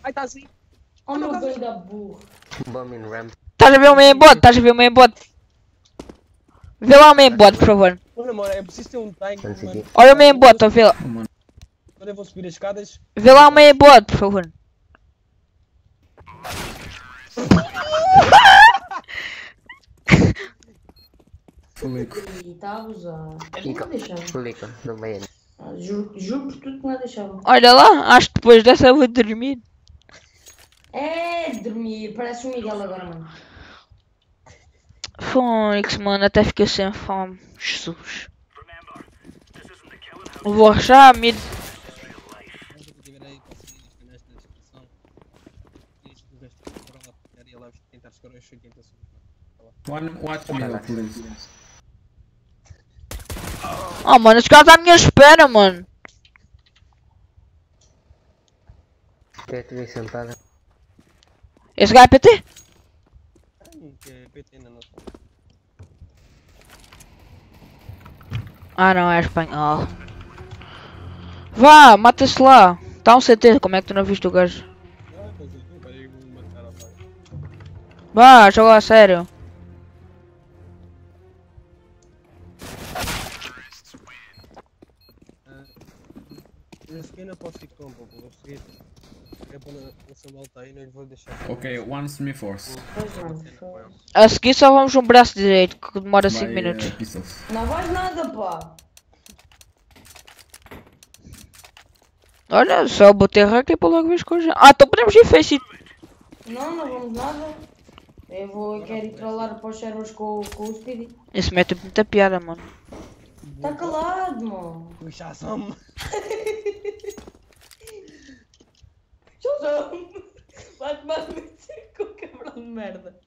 Ai, tá assim. Oh meu Deus da burro. Bomb in ramp. Estás a ver o meio embote? Estás a ver o meio embote? Vê lá o meio embote, por favor. Olha, mano, é preciso ter um time, mano. Olha o meio embote, vê lá. Mano. Quando eu vou subir as escadas, Vê lá o meio embote, por favor. Fulico. E está a Ah, Juro, juro por tudo que não deixava. Olha lá, acho que depois dessa eu vou dormir. É, dormir. Parece o Miguel agora, mano. Fónix, mano, até fiquei sem fome. Jesus. Vou achar mid. Isto do resto da temporada, e lá tentar chegar aos 80 segundos. One, watch middle, please. Oh, mano, esse cara tá à minha espera, mano. Eu te vi sentada. Esse gajo é PT? É PT ainda não sei. Ah, não, é espanhol. Vá, mata-se lá. Tá um CT, como é que tu não viste o gajo? Vá, joga a sério. Para não essa malta aí, não lhe vou deixar. Ok, one mano. foda-se. A seguir só vamos um braço direito, que demora 5 Vai, minutos. pistols. Não vais nada, pá. Olha, só botei rank e para logo ver as coisas. Ah, então podemos ir face it. Não, não vamos nada. Eu vou, eu quero ir trollar para os servers com, com o Speedy. Isso mete muita piada, mano. Tá calado, mano. Puxa-me! Shazam! Vai tomar no com o cabrão de merda.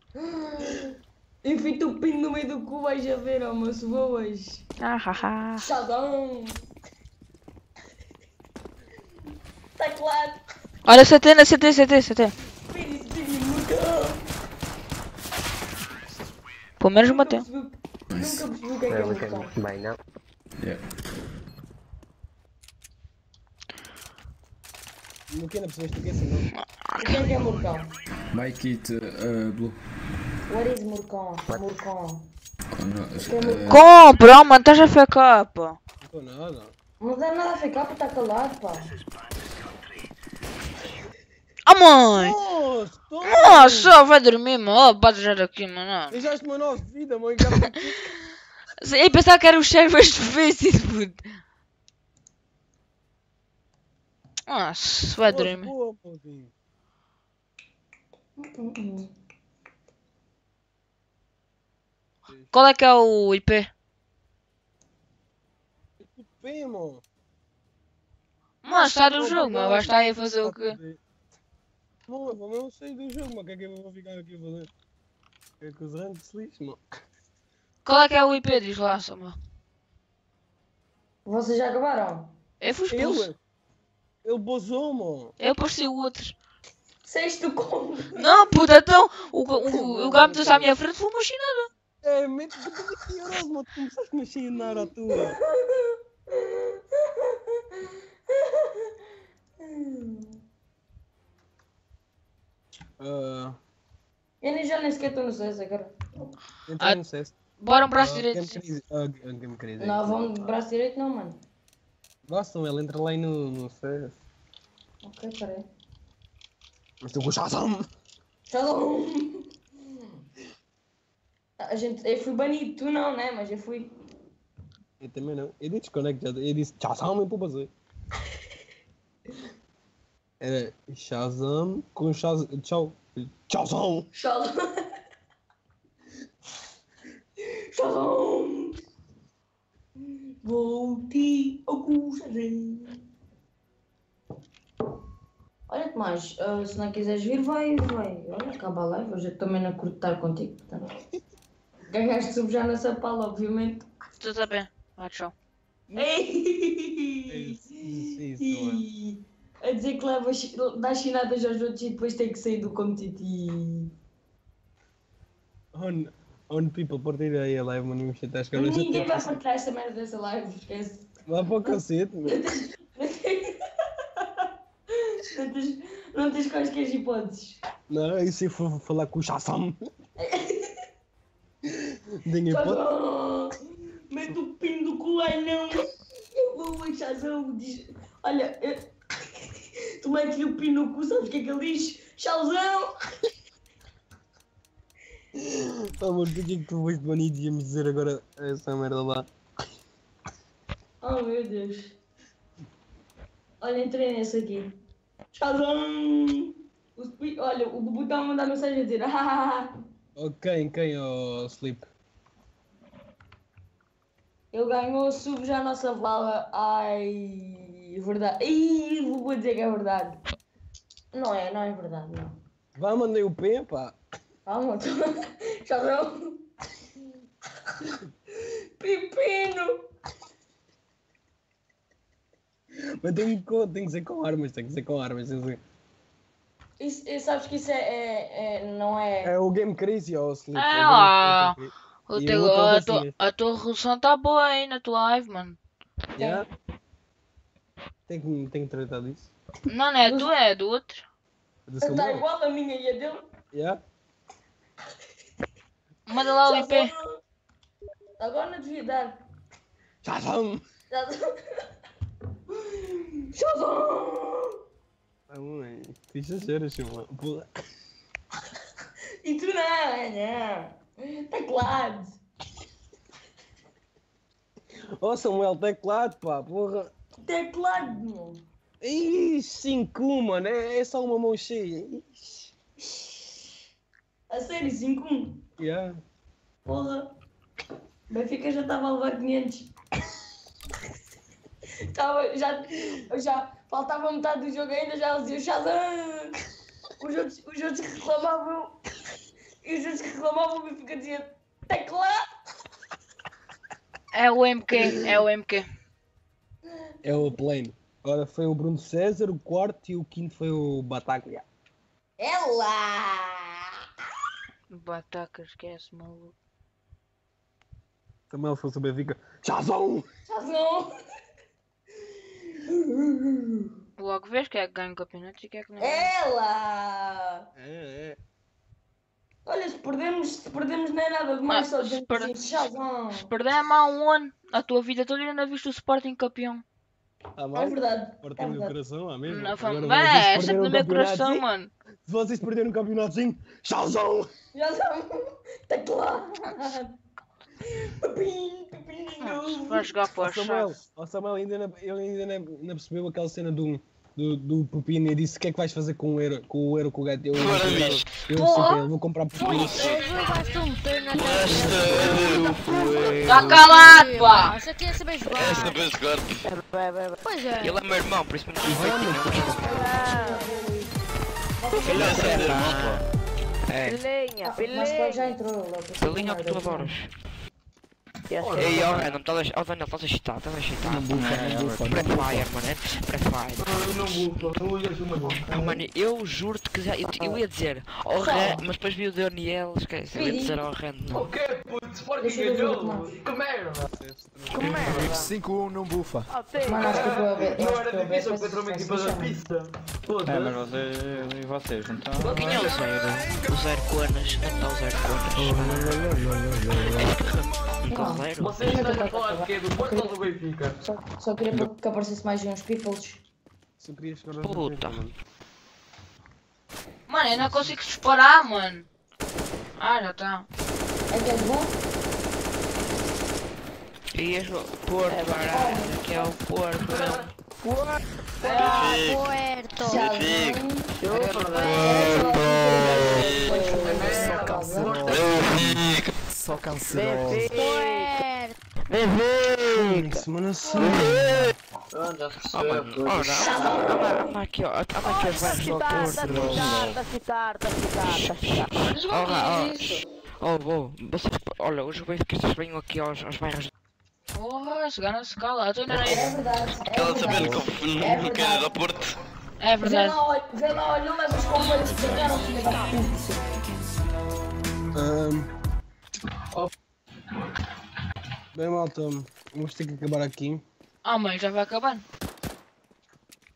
Enfim, o pino no meio do cu, vais a ver, ó, mas boas. Ah, haha. Shazam! Tá claro. Olha, CT, na CT, CT, CT. Pelo menos matei. nunca percebi o que é que é can buy now. Yeah. No que ainda percebeste o que é assim, não? O que é que é Murcão? Vai kit uh, blue. What is Murcão? Murcão. Compra, oh, mano, estás a ficar, pá. Não estou nada. Não dá nada a ficar para estar calado, pá. Ah, mãe! Nossa! Nossa, vai dormir, mano. Oh, pode já aqui, mano. Deixaste uma nova vida, mãe. Eu pensava que era os servers de Faces, puto. Nossa, vai Nossa, dormir. boa. Qual é que é o IP? Bem, mano. Mano, está no jogo, mas vai estar aí a fazer o quê? Não, eu não sei do jogo, mas o que é que eu vou ficar aqui a fazer? O que é que os ranks se lixam, mano? Qual é que é o IP? Diz lá, Samuel. Vocês já acabaram? Eu fui expulso. Bozou, mano. Eu pareci o outro. Sexto como? Não, puta, então o, o, o gato meteu-se à minha frente foi uma chinada. É, mete 20 euros, mano. Tu começaste a chinar a tua. Ah, Eu nem já nem sequer estou no CS, cara. Entra no CS. Bora um braço Ah, direito. Ah, Game Crazy. Não, vamos de braço direito não, mano. Gostam, ele entra lá no, no CS. Ok, peraí. Mas tu gostaste? Tchau! A gente, eu fui banido, tu não, né? Mas eu fui. Eu também não. Eu disse desconecto já. Eu disse Shazam e fazer. Era Shazam com Shazam. Tchau. Shazam! Tchau! Tchau! Voltei ao Cuxarém. Olha, Tomás, ah, se não quiseres vir, vai, vai. Olha, acaba a live. Hoje eu também não curto estar contigo, portanto. Ganhaste sub já nessa pala, obviamente. Tudo bem. Ah, tchau. Isso, isso, A dizer que leva, chi- dá chinadas aos outros e depois tem que sair do competitivo. On, on people, partilha aí a live, mano. Me chateaste que eu não Ninguém vai partilhar esta merda dessa live, esquece. Vá para o cacete, meu. Não tens, não tens quaisquer hipóteses. Não, e se for falar com o? Tenho hipótese. Shazam! Mete o pino do cu, ai não! Eu vou a Shazam, diz. Olha, eu... tu metes-lhe o pino no cu, sabes o que é que ele diz? Shazam! Amor, por que tu foste banido e ia-me dizer agora essa merda lá? Oh meu Deus. Olha, entrei nesse aqui. Shazam! Olha, o Bubu está a mandar mensagem a dizer. "Ah, Ok, em quem, oh, Sleep? Ele ganhou sub já a nossa vala. Ai, verdade. Ih, vou dizer que é verdade. Não é, não é verdade, não. Vá, mandei o P, pá. Vamos, já não. Pepino! Mas tem, que tem que ser com armas, tem que ser com armas. Tem que ser... Isso, e sabes que isso é, é, é- não é. É o Game Crazy ou o Sleep? É o Game lá. Crazy. O teu, eu tô a, assim, tua, a tua resolução tá boa aí na tua live, mano. Yeah? Tem que, tem que tratar disso. Não, não é a tua, é do outro. Do Está igual a minha e a dele. Yeah? Manda lá o IP. Agora não devia dar. Shazam! Shazam! Shazam! Ah, mãe, que exagero, Samuel. Porra. E tu não, não. Teclado. Oh, Samuel, teclado, pá, porra. Teclado, meu. Ih, 5 mano, é, é só uma mão cheia. Ixi. A sério, 5-1. Yeah. Porra. Benfica já estava a levar 500. Tava, já, já faltava metade do jogo ainda, já dizia Shazam! Os outros, os outros reclamavam. E os outros que reclamavam, o Benfica dizia teclado! É o MQ, é o MQ. É o plane. Agora foi o Bruno César, o quarto e o quinto foi o Bataglia. Ela! Bataca, esquece, maluco. Samuel fosse o Benfica. Shazam! Shazam! Logo vês quem é que ganha o campeonato e quem é que não ganha. Ela! É, é. Olha, se perdemos, se perdemos não é nada demais, Ah, só se per- tchauzão. Se perdemos há um ano, a tua vida toda ainda viste o Sporting campeão. Ah, É verdade. É o verdade. coração, ah, mesmo? Não. Agora vocês é perderam sempre o no meu campeonato, coração, sim? mano. Se vocês perderam o campeonatozinho, tchauzão! Sabe. Teclado. Papinho, papinho. Vai jogar para a Samuel, ó Samuel ainda não, ele ainda não, não percebeu aquela cena do, do, do e disse o que é que vais fazer com o euro, com o euro com o gato. Eu, eu, eu, eu, disse para ele, vou comprar Pepino. Tá calado, pá! Você quer saber jogar? Esta vez agora. Pois é. Ele é meu irmão, por isso me Ele é seu irmão, pô. É. Pilinha, Mas qual já entrou logo. É que tu adoras. Ei, ó, não estás a... Ó, Daniel, estás a chitar, estás a chitar. Não bufa, não bufa, não Pré Fire, mano, é Pré Fire. Não bufa, não olhas uma boca. Ah, mano, eu juro-te que já, eu, eu ia dizer ao Ren, mas depois vi o Daniel, esquece, eu ia dizer ao Ren. não. O quê, puto? Sporting ganhou! que merda! Que merda. 5-1 não bufa. Oh, tem. Mano, acho que eu vou a ver. Não era difícil contra uma equipa da pista. É, mas vocês e vocês não estão. Quem é o zero? O zero conas? Onde está o zero conas? Um carreiro? Vocês estão a falar de quê? Do Porto ou do Benfica? Só, só queria que aparecesse mais uns peoples. Eu queria chegar aos Puta. 90, mano. Mano, eu não consigo disparar, mano. Ah, já tá. É que é de bom? E o Porto, caralho, que é o Porto. Ah, Puerto. Só canceroso. Puerto. Fónix, mano, assim. Ah, mano, ora, ama aqui, ó, ama aqui as vaias do quitar, tá quitar, tá quitar. Ora, ó. Oh, vocês, olha, os benfiquistas venham aqui aos, aos bairros. Porra, chegar na escala. Eu tô ainda É verdade. É Aquela sabendo verdade. que eu É quero ir verdade. ao Porto. É Vê verdade. lá, olha, vê lá, olha, não levas companheiros que jogaram, filha da puta. Ahm. Bem, malta, vamos ter que acabar aqui. Ah, mãe, já vai acabando.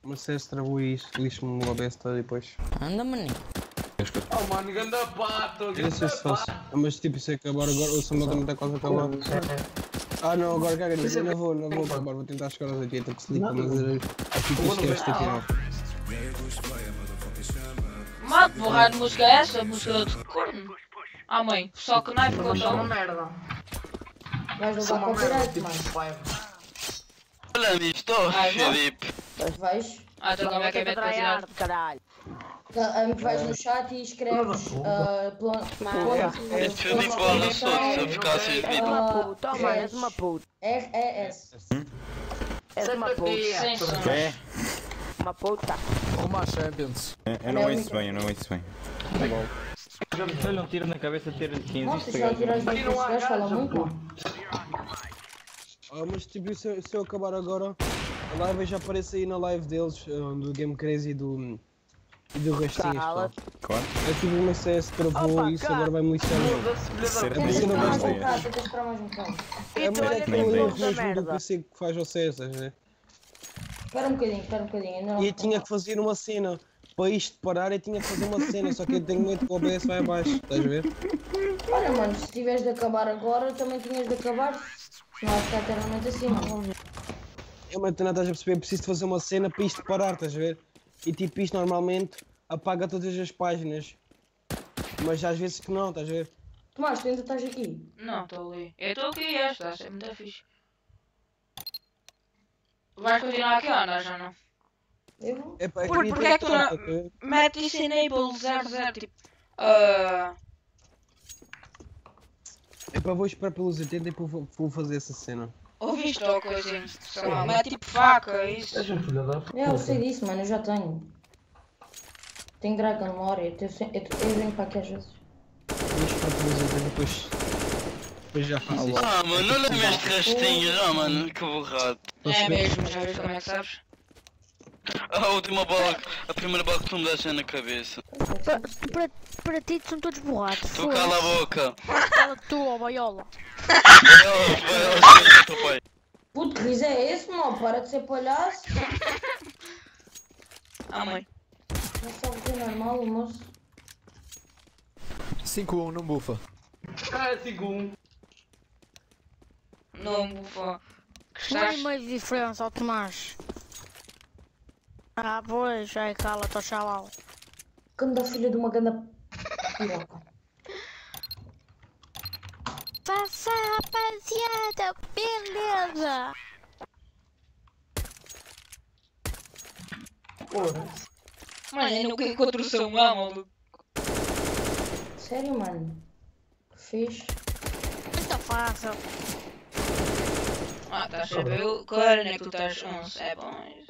Mas se travou isso, lixo-me uma besta depois. Anda, maninho. Oh, mano, ganda pato! Eu não sei se faço. Mas tipo, se acabar agora, o Samuel também está quase a acabar. Ah não, agora caga nisso, eu não vou, não vou acabar, vou tentar chegar aos 80 que se liga, mas eh, aqui tu esqueces de tirar. Mano, porra de música é essa? Música de corno. Ah, mãe, só que não é porque eu tô... merda! Vais levar copyright, mano. Olha nisto, Ai, vou. Filipe. Vais, Ah, então como é que é tryhard, caralho. ah, ah, vais no chat e escreves ah, Este Filipe olha só, se eu ficasse vivo. uma puta, oh, mano, és uma puta. R-E-S. És uma puta. É, Uma puta. uma Champions. Eu não ouço bem, eu não ouço bem. Olha um tiro na cabeça, tiro de 15. Nossa, já bem esse gajo, fala muito. Ah, mas tipo, se, eu- se eu acabar agora, a live já aparece aí na live deles, ah, do Game Crazy e do, e do Rastinhas, pá. Claro. Eu tive uma CS, travou Opa, isso, agora vai-me lixar não esperar mais um de- bocado, tenta esperar mais um bocado. É E melhor olha que o mesmo do. PC que faz o CS, estás a ver? Espera um bocadinho, espera um bocadinho. E eu tinha que fazer uma cena. Para isto parar, eu tinha que fazer uma cena, só que eu tenho medo que o OBS vai abaixo, estás a ver? Olha, mano, se tiveres de acabar agora, também tinhas de acabar. Senão vai ficar eternamente assim, mano. Eu, mas tu não estás a perceber, preciso de fazer uma cena para isto parar, estás a ver? E tipo, isto normalmente apaga todas as páginas. Mas às vezes que não, estás a ver? Tomás, tu ainda estás aqui? Não, estou ali. Eu estou aqui, esta, está a ser muito fixe. Vais continuar aqui ou não, já não? Eu vou. É, pá, Por- porque é que tu não- estás a ver? Mete isso enable 00, tipo... ah, É para vou esperar pelos 80 e depois vou, vou fazer essa cena. ouviste ou coisinha? Sei lá, mete tipo faca, isso. És um filho da É, eu sei disso, mano, eu já tenho. Tenho Dragon Lore, eu, tenho eu, eu venho para aqui às vezes. Vou esperar pelos 80 e depois. Depois já faço isto. Ah, mano, olha-me este rastinho, ah, mano, que borrado. É mesmo, já viste como é que sabes? A última bola, a primeira bola que tu me deste na cabeça. Para, para, para ti são todos borrados. Tu cala a boca. Fala tu, ó boiola. Vai ao teu pai. Puto, que riso é esse, mano? Para de ser palhaço. Ah, mãe. Não sabe que é normal, moço. 5-1, não bufa. Ah, 5-1. Não, bufa. Um e meio de diferença ao Tomás. Ah, pois, ai, cala-te, ó chaval. Ganda filha de uma ganda piroca. Passa, rapaziada, beleza. Porra. Mano, eu nunca encontro o seu mal, maluco. Sério, mano? Que Fiz. Muito fácil. Ah, estás a ver? o- Claro, né? Que tu estás 11. É bom isso.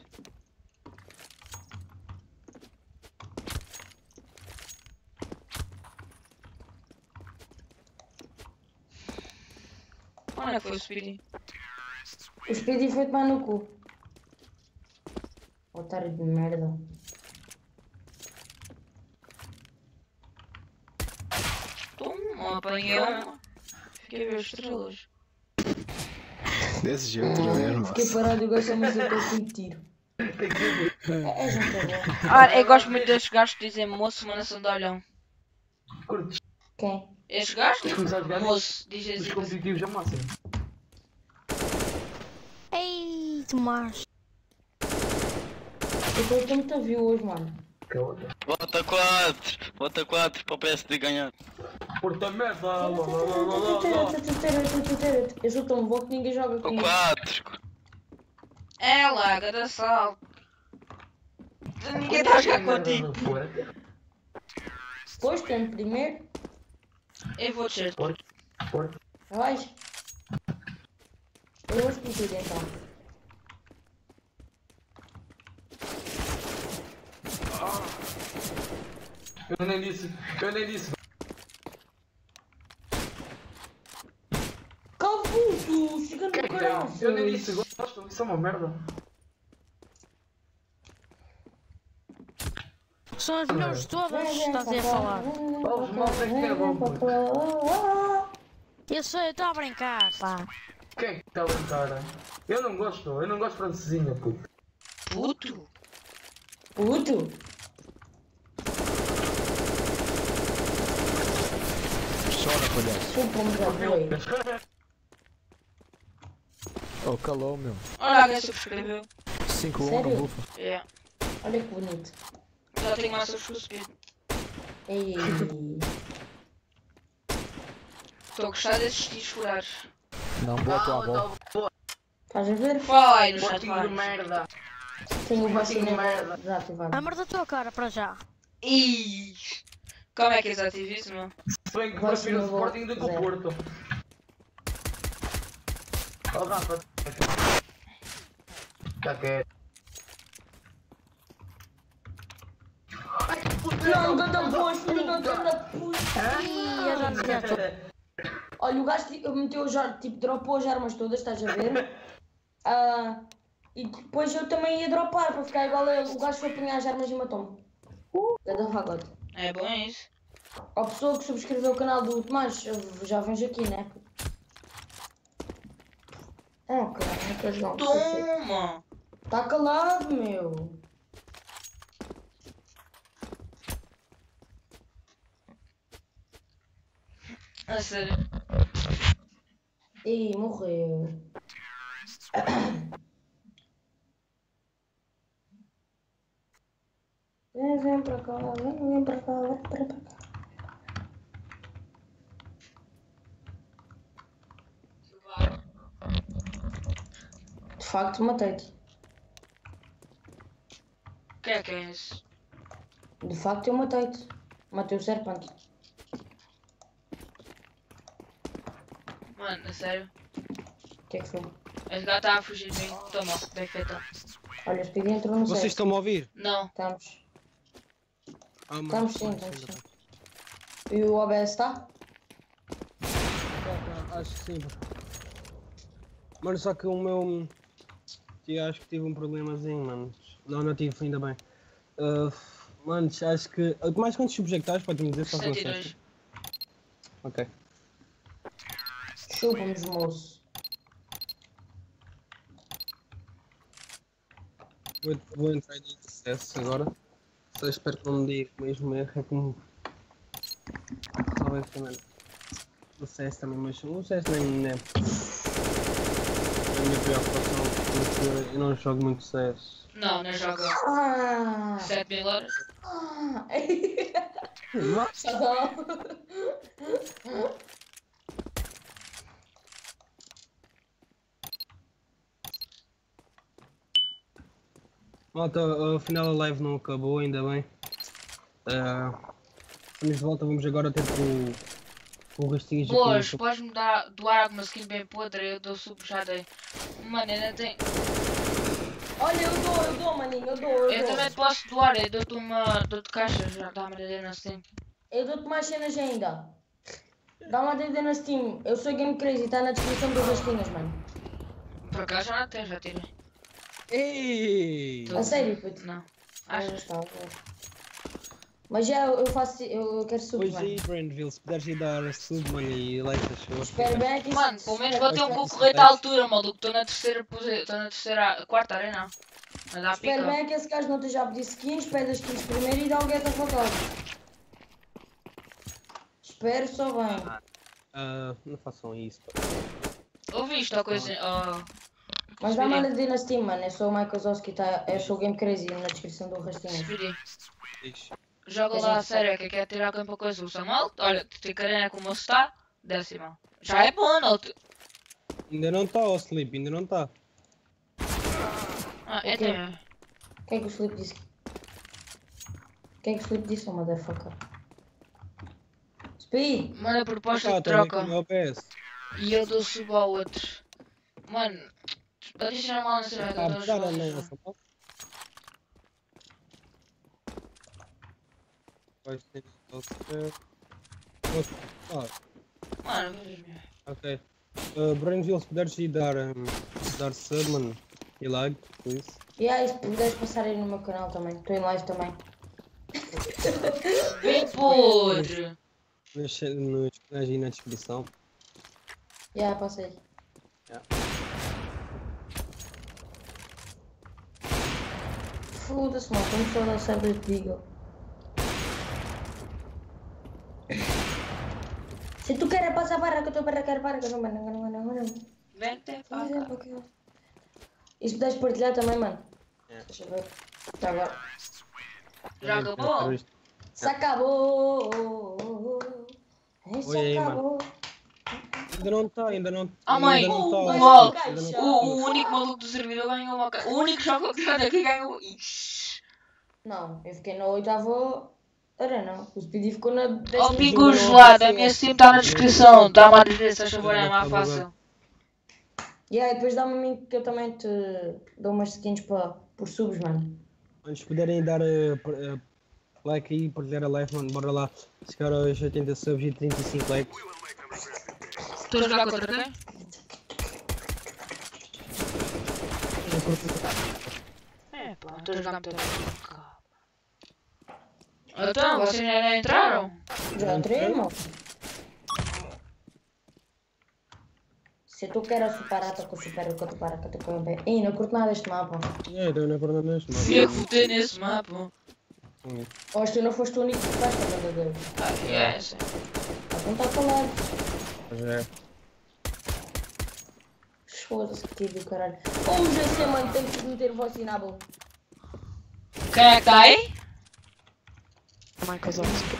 Onde é que foi o Speedy? O Speedy foi tomar no cu. Otário de merda. Toma, apanhei uma. Fiquei a ver as estrelas. Desse jeito já era. Fiquei parado e gosto muito de tiro. É, é. Ah, eu gosto muito destes gajos que dizem moço, mas não são de olhão. Quem? Estes gajos? Começar a jogar Moço, os assim. competitivos é máximo. Ei, Tomás. Eu tô tão muito view hoje, mano. Que é outra. Bota 4, bota 4 para o PSD ganhar. Porta merda! Eu sou tão bom que ninguém joga comigo. 4. É lá, cada salto. Ninguém está a jogar contigo. Posto em primeiro. Eu vou descer. Vais. Eu vou explodir então. Eu nem disse, eu nem disse. Calvudo, chegando no caralho. Eu nem disse gosto, isso é uma merda. São as melhores todas, estás aí a falar. Os maus é que bom, puto. Eu sei, estou a brincar, pá. Quem é que está a brincar? Eu não gosto, eu não gosto de francesinha, puto. Puto? Puto? Chora, palhaço. Da boi. Oh, calou, meu. Olha, alguém subscreveu. 5-1, não Sério? bufa. É. Olha que bonito. Já tenho mais subs que o Speed. Ei. Estou a gostar desses tiros furados. Não, boa tua avó. Estás a ver? Fala aí no chat, Botinho vai. de merda. Tenho o Botinho de merda. desativado. A merda da tua cara, para já. Ih, como é que é desativo isso, meu? Se bem que Vai prefiro o Sporting do que o. Porto. Oh, Rafa. Tá quieto. Olha, o gajo tipo, meteu já, tipo, dropou as armas todas, estás a ver? Ah, e depois eu também ia dropar para ficar igual a ele. O gajo foi apanhar as armas e matou-me. Ganda fagote. É bom isso. A pessoa que subscreveu o canal do Tomás, já vens aqui, né? Oh, caralho, não queres não. Toma! Tá calado, meu. A sério. Ih, morreu. Vem, vem pra cá, vem, vem pra cá, vem pra cá. De facto, matei-te. O que é que é isso? De facto, eu matei-te. Matei o serpente. Mano, a sério. O que é que foi? Esse gato está a fugir de mim. Toma, bem feito. Olha, o Speedy entrou no Vocês estão-me a ouvir? Não. Estamos. Ah, mano. Estamos sim, estamos sim. E o OBS está? Tá, tá, Acho que sim. Mano, só que o meu. Eu acho que tive um problemazinho, mano. Não, não tive, ainda bem. Uh, mano, acho que. Mais quantos é que estás? Pode-me dizer só que não 62. sei. Ok. Chupa-nos, moço. Vou, vou entrar em sucesso agora. Só espero que não me o mesmo erro é como. Talvez também. O CS também, mas o CS nem, é. A minha preocupação, porque eu não jogo muito CS. Não, não joga Ah. 7 mil horas. Ah. Nossa. Malta, afinal a live não acabou, ainda bem. Ah, estamos de volta, vamos agora ter com, com o Rastinhas aqui. Boas, podes-me dar, doar alguma skin bem podre? Eu dou super, já dei. Mano, ainda tem. Olha, eu dou, eu dou, maninho, eu dou, eu, Eu dou. também posso doar, eu dou-te uma. dou-te caixa, já dá uma ideia na Steam. Eu dou-te mais cenas ainda. Dá uma DD na Steam. Eu sou Game Crazy, está na descrição das rastinhas, mano. Por acaso já não tenho, já tirei. Ei! A sério, puto? Não. Ah, já está, ok. Mas já eu faço, eu quero sub, Pois mano. aí, Brandville, se puderes ir dar sub, mano, e like, achou. Espero bem que Mano, pelo menos bateu um concorrente à altura, maluco. Estou na terceira posição. Estou na terceira. quarta arena. Mas dá Espero pica. bem que esse gajo não esteja a pedir skins, pede as skins primeiro e dá o get afogado. Espero só bem. Ah, não façam isso. pá. Ouviste a coisa. Oh. Mas dá na Steam, mano. Eu sou o Michael Zoski, tá? eu sou o Game Crazy na descrição do. Diz. Joga lá a sério que quer tirar campo coisa. O Samuel, olha, te arena como está, décima. Já é bom, não? Ainda não está, ó Sleep, ainda não está. Ah, é também. O que é que o Sleep disse? O que é que o Sleep disse, motherfucker? Speed! Manda proposta Ah, de troca. o. E eu dou sub ao outro. Mano, adiciona mal na cena que Ah, eu dou já sub. não, não, não. Vai ter que fazer- Ah, Mano, veja-me. ok. Uh, Brandville, se puderes ir dar, um, dar sub, mano, e like, please. E aí, se puderes passar aí no meu canal também. Estou em live também. Vem por! Nos, nos canais aí na descrição. E aí, passa aí. Yeah. Foda-se, mano. Como só dar de Beagle. Se tu queres passar para que eu estou para quero para que eu não mano, não não mano. Vem te faca. E se puderes partilhar também, mano. Yeah. Deixa eu ver. Tá agora. Já acabou? Se acabou. Isso Oi aí, mano. acabou. Ainda não está, ainda não Ah mãe, ainda não o, tá, o, ó, o, tá. o, o único maluco do servidor ganhou uma ca- O único jogo que aqui ganhou. Ixi. Não, eu fiquei na oitava arena. O Speedy ficou na Ó décima. pingo gelado, a minha Steam está na descrição. Dá uma vezes, se favor, é mais fácil. E aí, depois dá-me a mim que eu também te dou umas skins para por subs, mano. Se puderem dar uh, uh, like aí, partilhar a live, mano, bora lá. Chegar aos 80 subs e 35 likes. Estou a jogar contra quem? É, pá, estou a jogar muito bem. Então, vocês ainda entraram? Já entrei, irmão. Se tu queres superar, com super que tu para que tu põe bem. Ih, não curto nada deste mapa. É, eu não é mesmo. Fui eu que votei nesse mapa. Hoje tu não foste o único que faz, verdadeiro. Ah, yes. Não está falando. É. Foda-se que tiro do caralho. Ô, o GC, mano, tem que meter voz na boca. Quem é que está aí? Michael Zowski.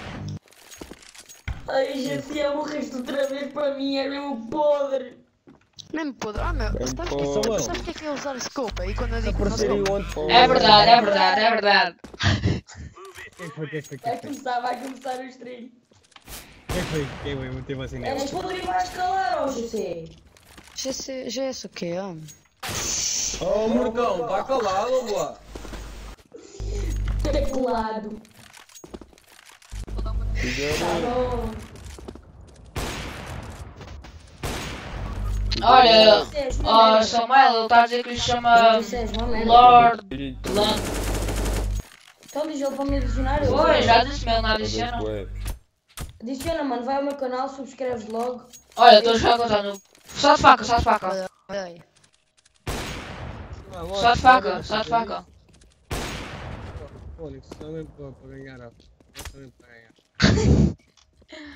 Ai, GC, morreste outra vez para mim, é mesmo podre. Mesmo podre. Ah, meu, sabes podre. que- sabes que é que é usar scope? E quando eu digo aí scope- É verdade, é verdade, é verdade. Vai foi? começar, vai começar o stream. Quem foi? Quem foi? Motivo assim nele. Eras podre e vais calar, ó, GC. GC, GS o quê? ah? Ô, Murcão, tá calado, boa. Teclado. Olha, não é? Samuel, ele está a dizer que lhe chama Vocês, não é? Lord Lan. Então diz ele para me adicionar. Oi, já disse mesmo, não adiciona. Adiciona, mano. Vai ao meu canal, subscreves logo. Olha, estou a jogar contra no. Só de faca, só de faca. Olha aí. Só de faca, só de faca. Fónix, só mesmo para, para ganhar. ó. Só mesmo para ganhar.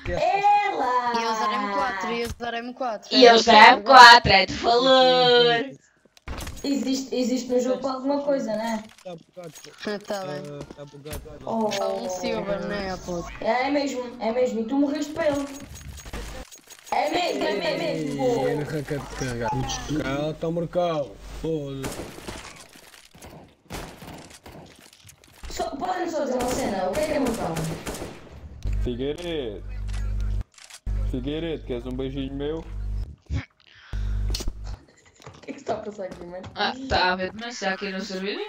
Ela! E usar M4, e usar M4. E eu já M4, é de valor. Existe, existe no jogo para alguma coisa, né? Está bugado. Tá bem. Ah, Está bugado. Oh. Um silver, né, puto? É, é mesmo, é mesmo. E tu morreste para ele. É mesmo, é mesmo, é mesmo. Ele arranca de carregar. Cá está o mercado. Foda-se. Só, podem só dizer uma cena. O que é que é mortal? Figueiredo. Figueiredo, queres um beijinho meu? O que é que está a passar aqui, mano? Ah, tá a ver, mas já aqui no servidor.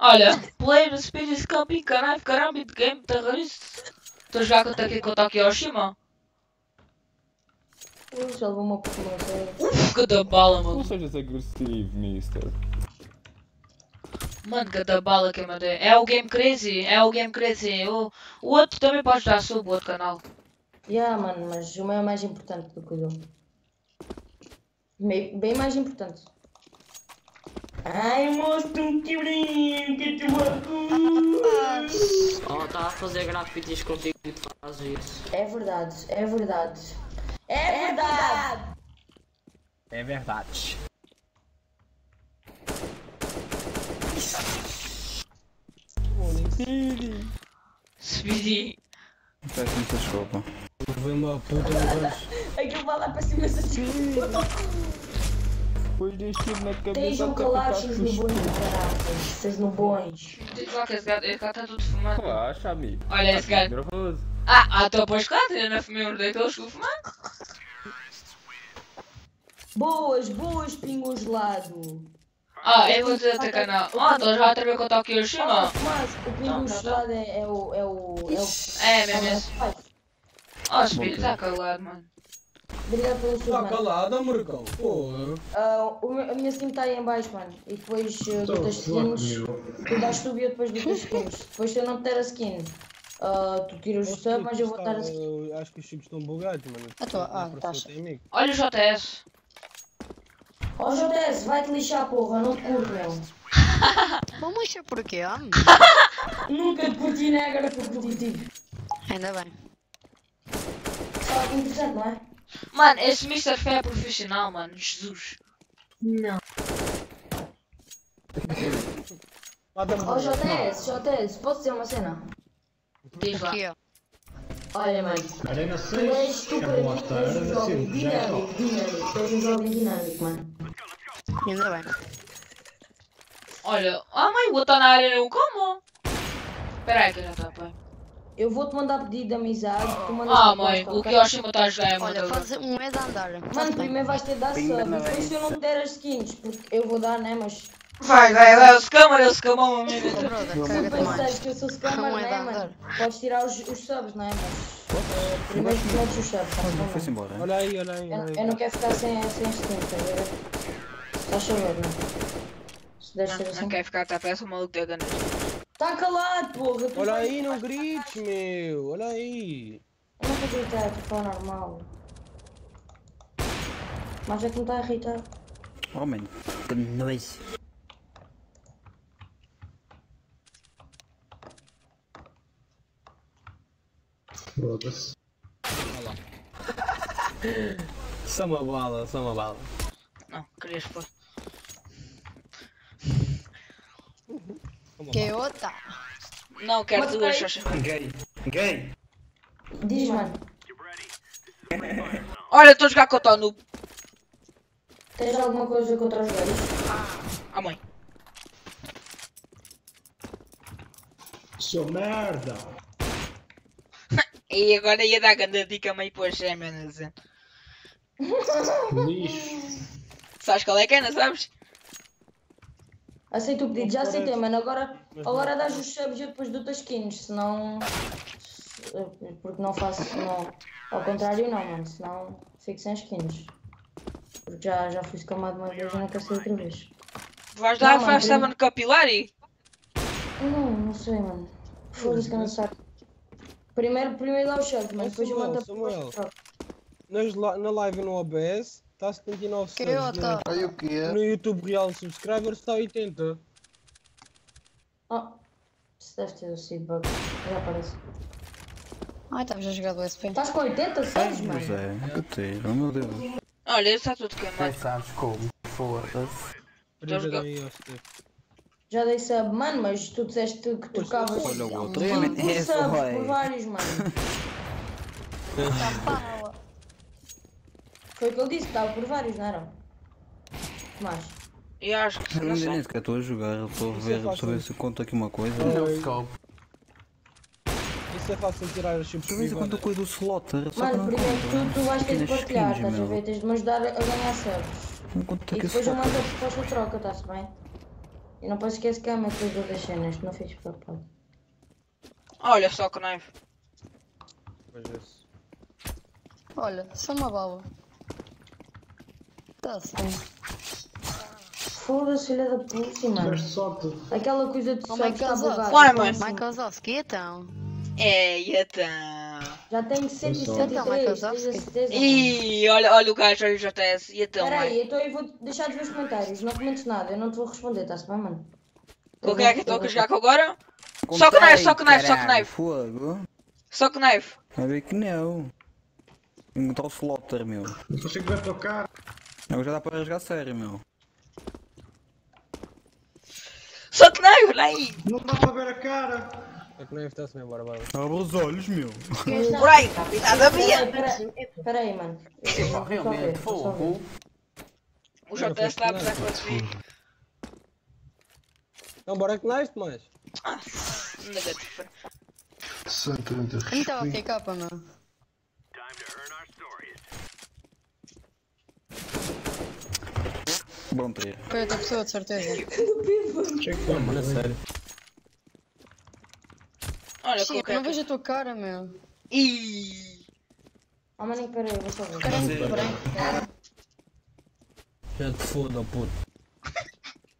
Olha, play no Spirit Camping, caralho, caramba, de game, terrorista. Estou a jogar contra aqui com o Tokyo Oshima. Eu já levou uma porra, sério. Uf, que da bala, Não mano. sejas agressivo, mister. Mano, que da bala que eu mandei. É o Game Crazy, é o Game Crazy. O, o outro também pode dar sub, o outro canal. Yeah, mano, mas o meu é mais importante do que o dele. Bem, bem mais importante. Ai, mostra um quebrinho que tu Oh, estava a fazer grafites contigo e fazes isso. É verdade, é verdade. É verdade! É verdade. Speedy. Peço muita desculpa. Levei uma puta no gancho. Aquilo vai lá para cima essa Depois tiro na cabeça, Estejam até calados, ficar seus no bons, caraca. Seus no bons. Diz lá que esse gato, esse gato está tudo. Relaxa, amigo. Olha esse gato. Nervoso. Ah, ah, estou a pôr gato, eu não fumei um daqueles que eu fumei. Boas, boas, pingo gelado. Ah, eu vou dizer o teu canal. Ah, estou já a trabalhar com o Oshima. Mas o pingo gelado é, é o. É o. É, o, É mesmo esse. Oh, Speedy, está calado, mano. Obrigado pelo seu Está mano. calado, Marcão. Porra. Ah, o meu- a minha skin está aí em baixo, mano. E depois uh, Tô do das fuck, skins. Tu dás sub e eu depois do das skins. Depois se eu não te der a skin, ah, tu tiras o sub, mas eu vou dar a skin. Eu Acho que os chips estão bugados, mano. Ah, tô- ah, tá. amigo. Olha o JS. Ó JS, vai-te lixar, porra, não te curto, meu. Vamos mexer por quê, homem? Nunca te curti, né? Agora foi competitivo. Ainda bem. Só que interessante, não é? Mano, esse Mr. Fé é profissional, mano. Jesus. Não. Ó JS, JS, posso dizer uma cena? Diz lá. Olha, mano. Arena Tu és tu para mim, tu és um jovem dinâmico, dinâmico. Tu és um jovem dinâmico, mano. Ainda bem. Olha, ah mãe, estar na área eu como? Espera aí que eu já estou, pai. Eu vou-te mandar pedido de amizade, tu mandas Ah mãe, o ok? que Yoshima está a jogar é Olha, muito faz um mês a andar. Mano, primeiro vais ter de dar sub. Ainda não é depois se eu não te der as skins, porque eu vou dar, né? Mas. Vai, vai, vai, os câmaras, os câmaras, Se tu pensares que eu sou scammer, né, mano? Podes tirar os, os subs, não é? Mas. primeiro tu metes os subs, tá bom? Foi-se embora. Olha aí, olha aí. Eu, olha aí. eu não quero ficar sem, sem skin, tá a ver? Estás a ver, não? Se deve ser assim. Não quer ficar, tá parece um maluco da gana. Tá calado, porra! tu Olha aí, não grites, meu. Olha aí. Eu não estou a gritar, estou falar normal. Mas é que me está a irritar. Oh, man. Que noise. Foda-se. Só uma bala, só uma bala. Não, querias pôr. Que outra? Não, quero Mas duas. Xoxa. Gay. Gay. Diz, mano. Olha, estou a jogar com o Tonu. Tens alguma coisa contra os gays? Ah, mãe. Seu merda! E agora ia dar grande dica meio para não sei. Lixo. Sabes qual é que é, não sabes? Aceito o pedido, já aceitei, mano. Agora, agora dás os subs e eu depois dou-te as skins, senão. se- Porque não faço. Não. Ao contrário, não, mano. Senão fico sem skins. Porque já, já fui escamado uma vez e não quero ser outra vez. Vais dar Não, a mano, 5-7 Capilari? Não, não sei, mano. Foda-se que eu não saco. Primeiro, primeiro dá os subs, mas depois eu mando a li- na live no OBS está 79 Que subs. outra? No, Aí o quê? no YouTube Real Subscribers está 80. Ah, Se deve ter sido bug. Já aparece. Ai, estavas a jogar do SP. Estás com 80 subs, mano? José, que tiro, oh meu Deus. Olha, está tudo queimado. sabes como? Foda-se. Já dei sub, mano, mas tu disseste que trocavas Olha o outro. por, por por vários, mano. Foi o que ele disse, que estava por vários, não era? Tomás. E acho que Eu não nem sei. nem sequer estou a jogar, estou a ver, estou a ver se conta aqui uma coisa. Isso é fácil de tirar as chips eu se conta coisa do Slotter, só Mano, não por exemplo, conta. tu, tu vais ter de partilhar, skins, estás a ver? Tens de me ajudar a ganhar. Não conta E que depois eu mando a proposta troca, está-se bem? E não posso esquecer que é uma coisa das cenas, não fiz preocupado. Olha só que knife. Olha, só uma bala. Tá-se bem. Foda-se, filha da puta, mano. Aquela coisa de está Michael bugada. Zosky. Vai, mano. Michael Zosky, então. É, e então. Já tenho Então, 173, Michael tens a certeza? Ih, olha, olha o gajo, olha o JS. E então, Espera mãe? aí, então eu vou deixar de ver os comentários, não comentes nada, eu não te vou responder, está-se bem, mano? Com quem é que estou a jogar com agora? Só com knife, só com knife, só com knife. Fogo. Só com knife. Vai ver que não. Encontrar o Slotter, meu. Não consigo ver a tua cara. Agora já dá para jogar sério, meu. Knife, olha aí. Não dá para ver a cara. É que não está-se bem, bora, bora. Abre os olhos, meu. Por aí, capitão da via. Espera aí, mano. Ver, Realmente, ver. fogo. O JS está a precisar que eu desvie. Então, bora que knife, mas. Ah, negativo. Santo de Quem estava a ficar, pá, meu? Bom tiro. Foi outra pessoa, de certeza. Não, mano, é sério. Olha, Chico, não vejo a tua cara, meu. Ih. Oh, maninho, espera aí, vou só ver. Cara é muito branca. Já te foda, puto.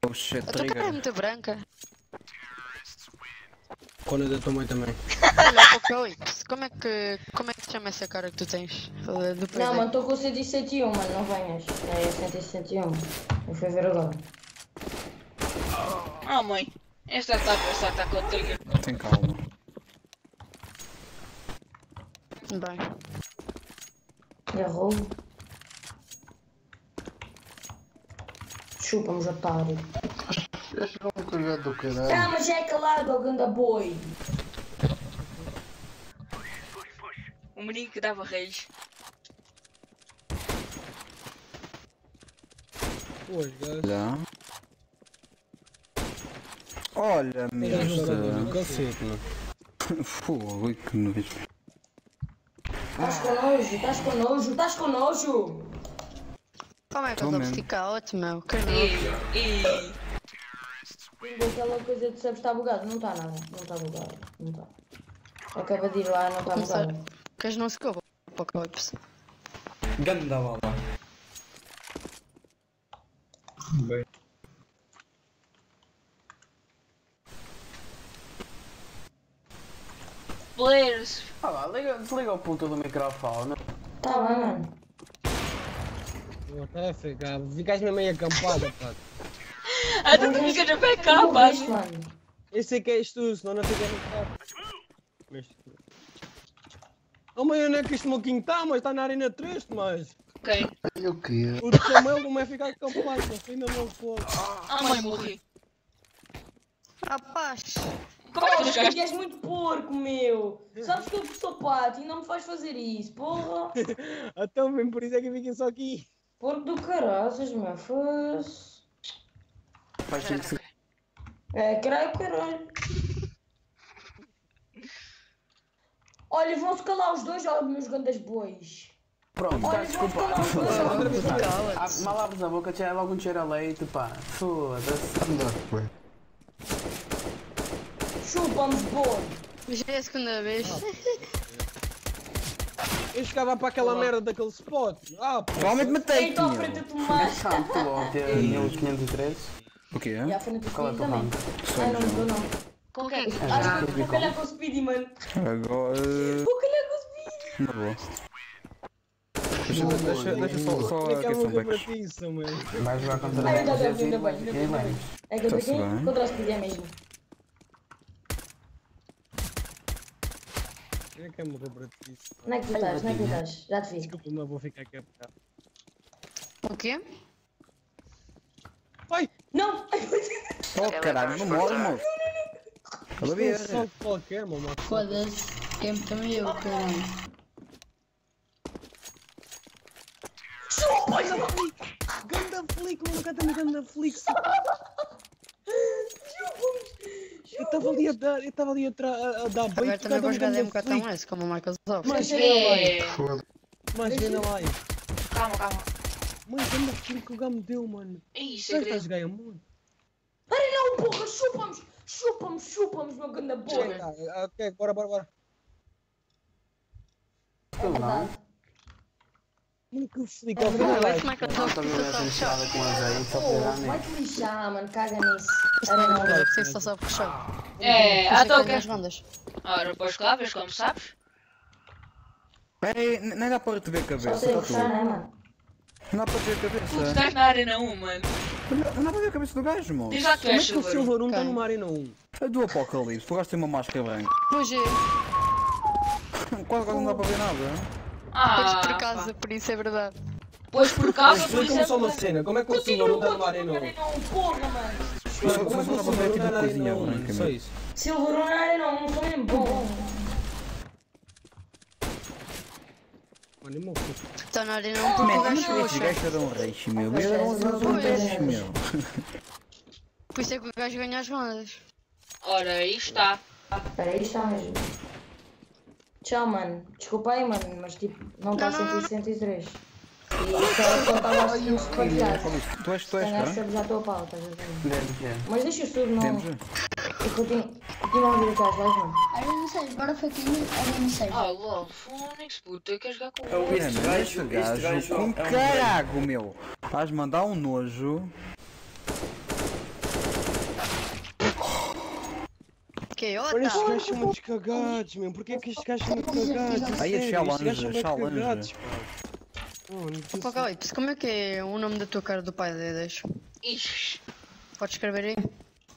Oh shit, A tua cara é muito branca. Quando é da tua mãe também. Olha, Apocalipse, como é que. Como é que se chama essa cara que tu tens? Do Não, mano, estou com 161, mano, não venhas. É 161. Eu fui ver agora. Ah, mãe. Esta está a pensar que está com o trigger. Tem calma. Bem. Errou. Chupa-me, otário. Este é um cagado do Ah, caralho. mas é calado, ganda boi. O menino que dava reis. Pois, gajo. Olha, merda. Fogo, que nojo. Estás com nojo, estás com nojo, estás com nojo. Como é que eu mesmo. ficar ótimo, meu? Que Ih, nojo. Aquela coisa de subs está bugado. Não está nada, não está bugado. Não está. Acaba de ir lá, não está bugado. Queres não se cova? Apocalipse. Ganda bala. Bem. Players. Ah lá, liga, desliga o puto do microfone. Tá bem, mano. Até ficar. Ficaste mesmo aí acampada, pá. Até tu a pé cá, pá. Morreste, mano. Esse é que és tu, senão não fica no. Mas. Oh, mãe, onde é que este moquinho está? Mas está na arena 3, mas. Quem? O quê? O de Samuel não vai ficar acampado, mas ainda não foi. Ah, mãe, morri. Rapaz. Como é que tu és muito porco, meu. Sabes que eu sou pato e não me faz fazer isso, porra. Então, bem, por isso é que fiquem só aqui. Porco do caraças, meu. Faz. Faz 5 segundos. É, caralho, caralho. Olha, vão-se calar os dois, ó, meus grandes bois. Pronto, Olha, estás vão-se calar os dois, ó. desculpado. Cala-te. Ah, Mal abres a boca, é logo um cheiro a leite, pá. Foda-se. Chupa-me, boi. Já é a segunda vez. Eu chegava para aquela merda daquele spot. Ah, pô. Provavelmente à meu. frente do Tomás. Santo, ó, ter 1503. O quê? E à frente do Qual é o Speedy teu também. rank? Ai, não mudou, não. Com quem? Acho que vou calhar com o Speedy, mano. Agora. Vou calhar com o Speedy. Na boa. Deixa, deixa, deixa só, só é que é becos. cabratiça, mano? Vai jogar contra Ai, ainda o bem, ainda bem, ainda bem. É contra Tá-se quem? bem. Contra o Speedy é mesmo. Eu quero morrer para ti. Onde é que tu estás? Onde é que tu estás? Já te vi. Desculpa, mas vou ficar aqui a bocado. O quê? Vai! Não! Oh caralho, não morre, moço. É um vê. qualquer, meu macho. Foda-se. Quem também eu, caralho. Chupa! Ganda flick, mano, cá também ganda flick. Eu estava ali a dar, eu estava ali a, tra- a, a dar bait. Agora também vou jogar ganda DMK flick. tão S como o Michael Zoff. Mas É. Foda. Mas vê na live. Calma, calma. Mano, ganda flick que o gajo me deu, mano. Será que segredo. estás ganha, mano? Para não, porra, chupa-nos! Chupa-nos, chupa-nos, meu grande porra! Ah, Ok, bora, bora, bora. É verdade. Mano, que É live. Não, também vai ser lixada com as aí, só Oh, nem. vai-te lixar, mano, caga nisso. Era não é que você só puxar. É, isso que que... bandas. Ora, pois cá, vês como sabes? Pera aí, nem dá para te ver a Só cabeça. sei tá puxar, né, mano? Não dá para te ver a Tu cabeça. estás na arena 1, mano. Não dá para ver a cabeça do gajo, moço. Diz lá que tu Como é que o silver. Silver 1 está numa arena 1? É do Apocalipse, o gajo tem uma máscara branca. Pois é, Quase quase não dá para ver nada. pois Ah, por pá. acaso, por isso é verdade. Pois por causa, por isso é só uma verdade. cena, como é que o Silver 1 está numa arena 1? Não, porra, mano! Como é que o Silver 1 tipo está na arena 1? branca Só isso. Silver não era não, sou mesmo bom. animal. Tá na arena um pouco gacho. O gajo era um reixo, meu. Meu era um reixo, meu. Por isso é que o gajo ganha as rondas. Ora, aí está. Espera, aí está mesmo. Tchau, mano. Desculpa aí, mano, mas tipo, não está 103. Tu és, tu és, sempre já a tua pau, estás a ver? Mas deixa o sub, não. Eu continuo continuo a ouvir aquelas lives, mano. Era não sei, bora faquinha, era não sei. Ah, LOL, Fónix, puta, queres jogar com o este gajo, este gajo com é um carago, meu. Vais mandar um nojo. Que Olha, estes gajos são muito cagados, meu. Porquê que estes gajos são muito cagados? Aí gajos challenge, challenge. Calma aí, como é que é o nome da tua cara do pai de Deus? Ixi. Podes escrever aí?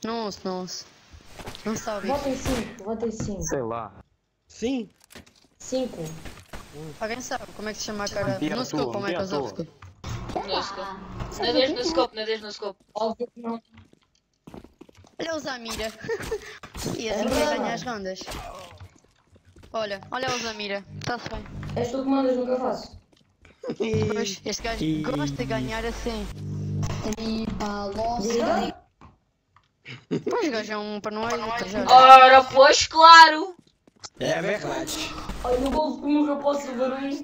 Não ouço, não ouço. Não sabe. Vota em 5, vota em 5. Sei lá. Sim. 5. Alguém sabe como é que se chama a cara? No scope, como é que eu sou? No scope. Nadez no scope, nadez no scope. Óbvio que não. Olha o Zamira. e É assim que verdade. ganha as rondas. Olha, olha o Zamira. Está-se bem. És tu que mandas, nunca faço. Pois, este gajo gosta de ganhar assim. Diga. Pois o gajo é um já. Ora, pois claro. É verdade. Olha, no gol que morreu para o Silverun.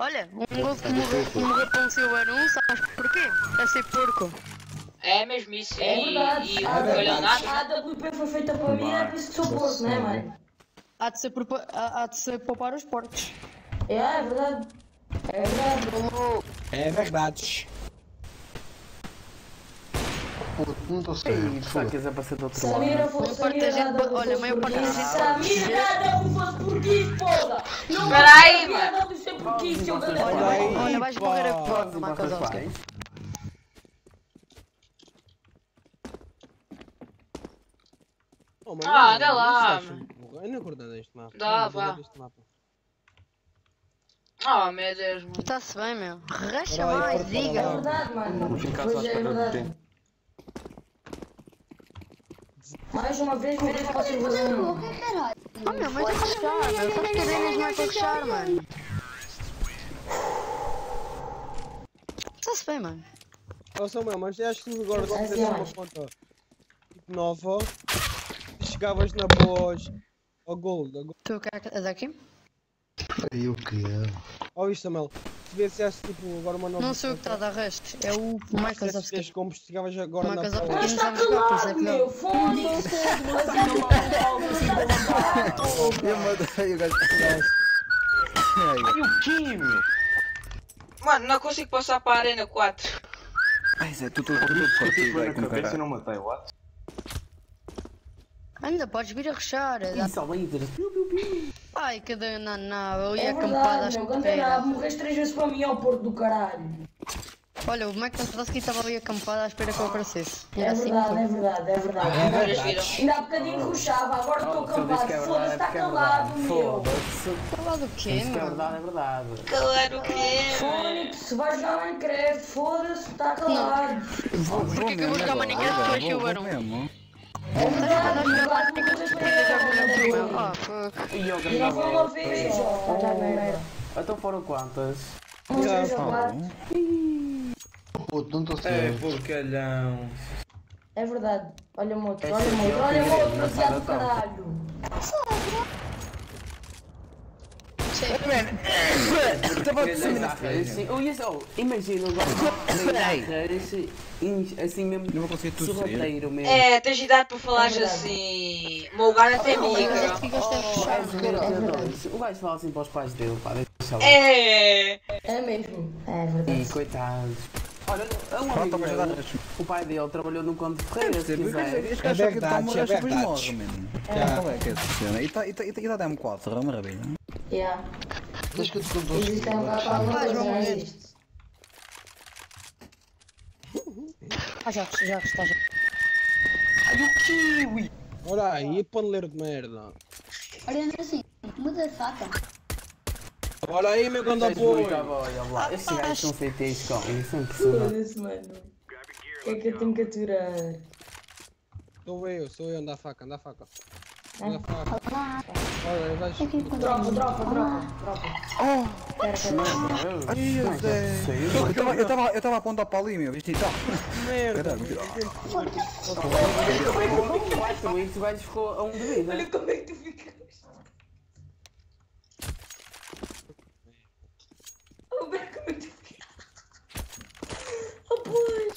Olha, um gol que morreu, morreu para um Silver 1, sabes porquê? É ser porco. É mesmo isso. É e, verdade. E o A calhonado. a AWP foi feita para mim, é por isso que sou porco, não é, mano? Há de ser, há de ser poupar os porcos. É, é verdade. É verdade. É verdade. Puto, não estou saindo. tu só quiser para ser do outro lado. Samira fosse parte da Samira gente- olha, a maior parte da gente- Samira nada fosse por isso, porra! Não Espera aí, mano! Não por que Olha vais morrer Zowski. pais. Oh, Ah, não, dá não, lá, não curto deste mapa. Dá, Não, vá. mapa. Oh, meu Deus, mano. Está-se bem, meu. Aí, mais, diga. É verdade, mano. Casa Pois é, verdade. Mais uma vez, me deixa para o Silverun. O que caralho? Oh, meu, mas é rechar, meu. Sabes que a Denis não é para rechar, mano. Está-se bem, mano. Oh, Samuel, mas eu acho que agora se É fizesse uma conta tipo nova, chegavas na voz ao Gold. ao Gold. Tu quer daqui? O que é? Oh, isto, Samuel. Se viesse tipo agora uma nova Não sou eu que está a dar resto. É o Michael fizesse como chegavas agora na Michael. Zowski Mas está calado, que meu! não. Fone! Eu mandei o gajo. Ai, E o que, meu? Mano, não consigo passar para a Arena 4. Ai, Zé, tu tu tu tu partido Foi aí na com cabeça e caralho. não matei, what? Ainda podes vir a rechar. dá- Isso, líderes. Ai, que não, não, eu É ia acampar às verdade, copeiras. morreste três vezes para mim ao porto do caralho. Olha, o Mike Tantrovski estava ali acampado à espera que eu aparecesse. É assim verdade, que é foi. verdade, é verdade. É verdade. Ainda há bocadinho ruxava, agora estou Oh, acampado. é Foda-se, verdade, está é porque é calado, verdade. meu. Foda-se. Calado o quê, Isso que é mano? verdade, é verdade. Claro que é. Fónix, se vais jogar Minecraft, foda-se, está calado. Vou, Porquê que eu vou jogar Minecraft agora, depois que o vou, vou Barão? Não foi uma vez, ó. Já merda. Então foram quantas? Um, Já quatro. Puto, não estou É, porcalhão. É verdade. Olha o outro, É olha o outro, olha o outro, na demasiado sala, então. caralho. Estava a perceber na race. Eu ia só, imagina agora. assim mesmo. Não vou conseguir tossir. Sorrateiro mesmo. É, tens idade para falares assim. O meu lugar até. Oh, é verdade. O gajo fala assim para os pais dele, pá, deixa lá. É. É mesmo. É verdade. coitados. Olha, é um amigo meu, o pai dele trabalhou num conto de ferreira, se quiser. Este gajo aqui está a verdade, morrer é depois verdade. morre, mano. Já. Qual é que é essa cena? E está tá DM4, é maravilha. Yeah. Deixa que eu te conto o Existe um existe? Ah, já, já, está já. Olha aí, paneleiro de merda. Olha, assim, muda de faca. Olha aí, meu apoio. olha lá. Esses gajos são CTs com isso é impressionante. Mano. O que é que eu tenho que aturar? Sou eu, sou eu, anda a faca, anda a faca. Ah. Anda a faca. Olha, vais. Dropa, dropa, dropa, dropa. Oh! Pera, pera. Ai, eu sei. Eu estava eu a apontar para ali, meu, viste? Tá. Merda. Caralho. Quatro isso, o gajo ficou a um de vida. Olha como é que tu. Oh, é? Oh.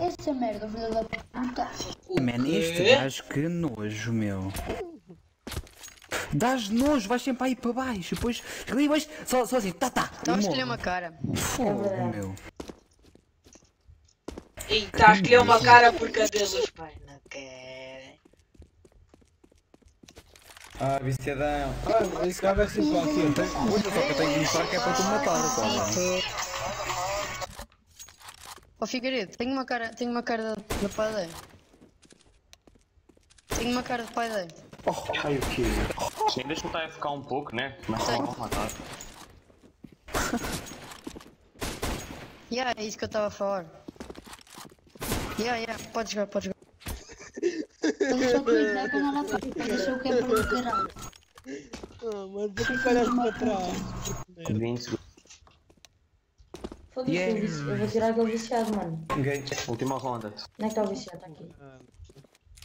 Essa merda, filha da puta. Man, este gajo que nojo, meu. Dás nojo, vais sempre aí para baixo, depois ali vais só, só assim, tá, tá. Estava a escolher uma cara. Fogo, meu. E está a escolher uma cara por os pais não querem. Ah, viciadão. Ah, esse gajo é simpático. Olha só que eu tenho que mostrar que é para tu matar, cara. Ó Figueiredo, tenho uma cara, tenho uma cara de, de padeiro. Tenho uma cara de padeiro. Ai, o quê? Sim, deixa a ficar um pouco, né? Mas só Tenho. vou matar. Yeah, é isso que eu estava a falar. Yeah, yeah, pode jogar, pode jogar. Ele só clica na canal para deixar o que é para o caralho. Ah, mas por que olhaste para trás? 20 segundos. Foda-se, Yeah. eu vou tirar aquele viciado, mano. Ninguém. Última ronda. Onde é que está o viciado? Está aqui.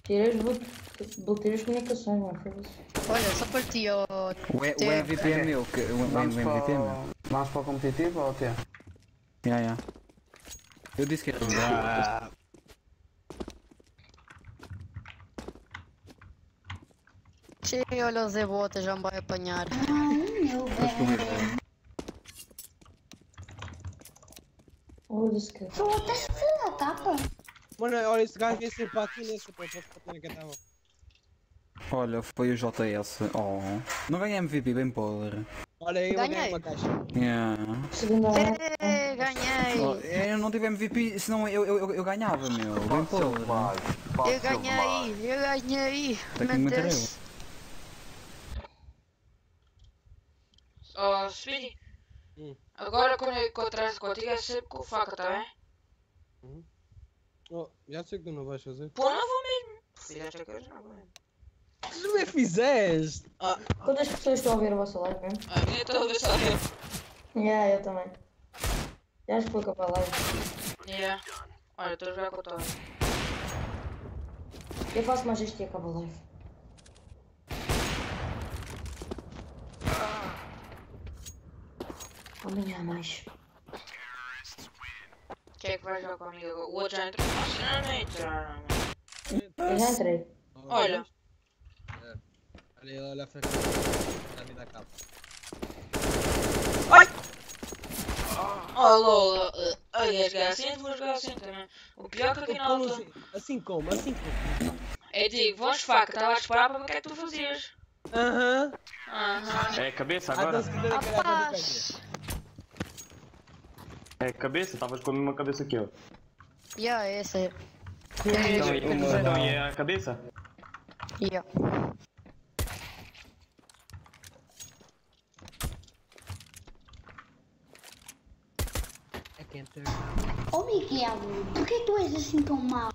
Tirei as bot- botei as comunicações, mano. Foda-se. Olha, só para ti, ó. O, E- o MVP é meu, que, o, o Vamos MVP para, é meu. o- vamos para o competitivo ou o quê? Yeah, yeah. Eu disse que era Ah, Che, olha o Zé Bota, já me vai apanhar. Ai, meu filha da capa. Mano, olha, esse gajo é nesse, pô, que. Olha, foi o JS. Oh. Não ganhei MVP, bem podre. Olha aí, eu ganhei Ganhei. uma caixa. Yeah. É, ganhei! Oh, eu não tive MVP, senão eu, eu, eu, eu ganhava, meu. Bem podre. Eu ganhei! Eu ganhei! Tá aqui Meu muito Deus! Oh, Speedy. Hum. Agora quando eu encontrar contigo é sempre com faca, tá bem? Oh, já sei que tu não vais fazer. Pô, não vou mesmo. Fizeste a coisa, não vou mesmo. Não é fizeste? Ah, Quantas pessoas estão a ver a vossa live mesmo? a minha talvez só eu. Yeah, eu também. Já que foi capaz live. Yeah. Olha, estou a jogar com o Toro. Eu faço mais isto e acaba a live. Amanhã mais. Quem é que vai jogar comigo agora? O outro já entrou. Nossa, não entraram. Eu já entrei. Olha. Olha, olha a frente da capa. Oh, lol. Ai, jogar assim, vou jogar assim também. O pior é que aqui na alta. assim? Assim como? Assim como? É digo, vamos faca, estava a esperar para ver o que é que tu fazias. Aham. Aham. É cabeça Ah, agora? se quiser a cara para do É cabeça, estavas com a mesma cabeça que eu. Yeah, essa é. Então, e- então e é a cabeça? Yeah. Ô Miguel, por que tu és assim tão mau?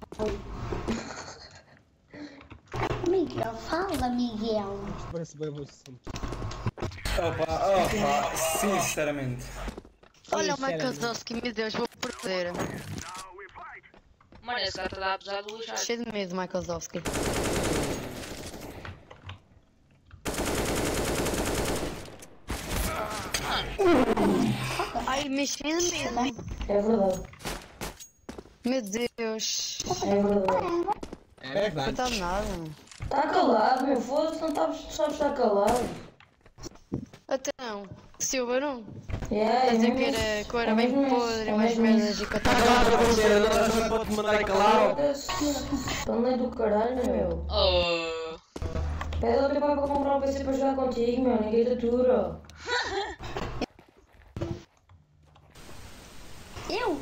Miguel, fala Miguel. Parece bem você. Opa, opa, sinceramente. Olha o Michael Zowski, meu Deus, vou perder. Mano, esse cara está a apesar do lixar. Cheio de medo, Michael Zowski. Ai, mexendo mesmo. É verdade. Meu Deus. É verdade. É Não verdade. está nada. Está calado, meu foda-se, não sabes, sabes estar calado. Então, Silva não? Yeah, Estás a é era é bem mesmo isso, podre, é mais mesmo merdas isso. e que eu estava Pode mandar calar. Panelei do caralho, meu. Oh. Pede ao teu pai para comprar um PC para jogar contigo, meu. Ninguém te atura. Eu?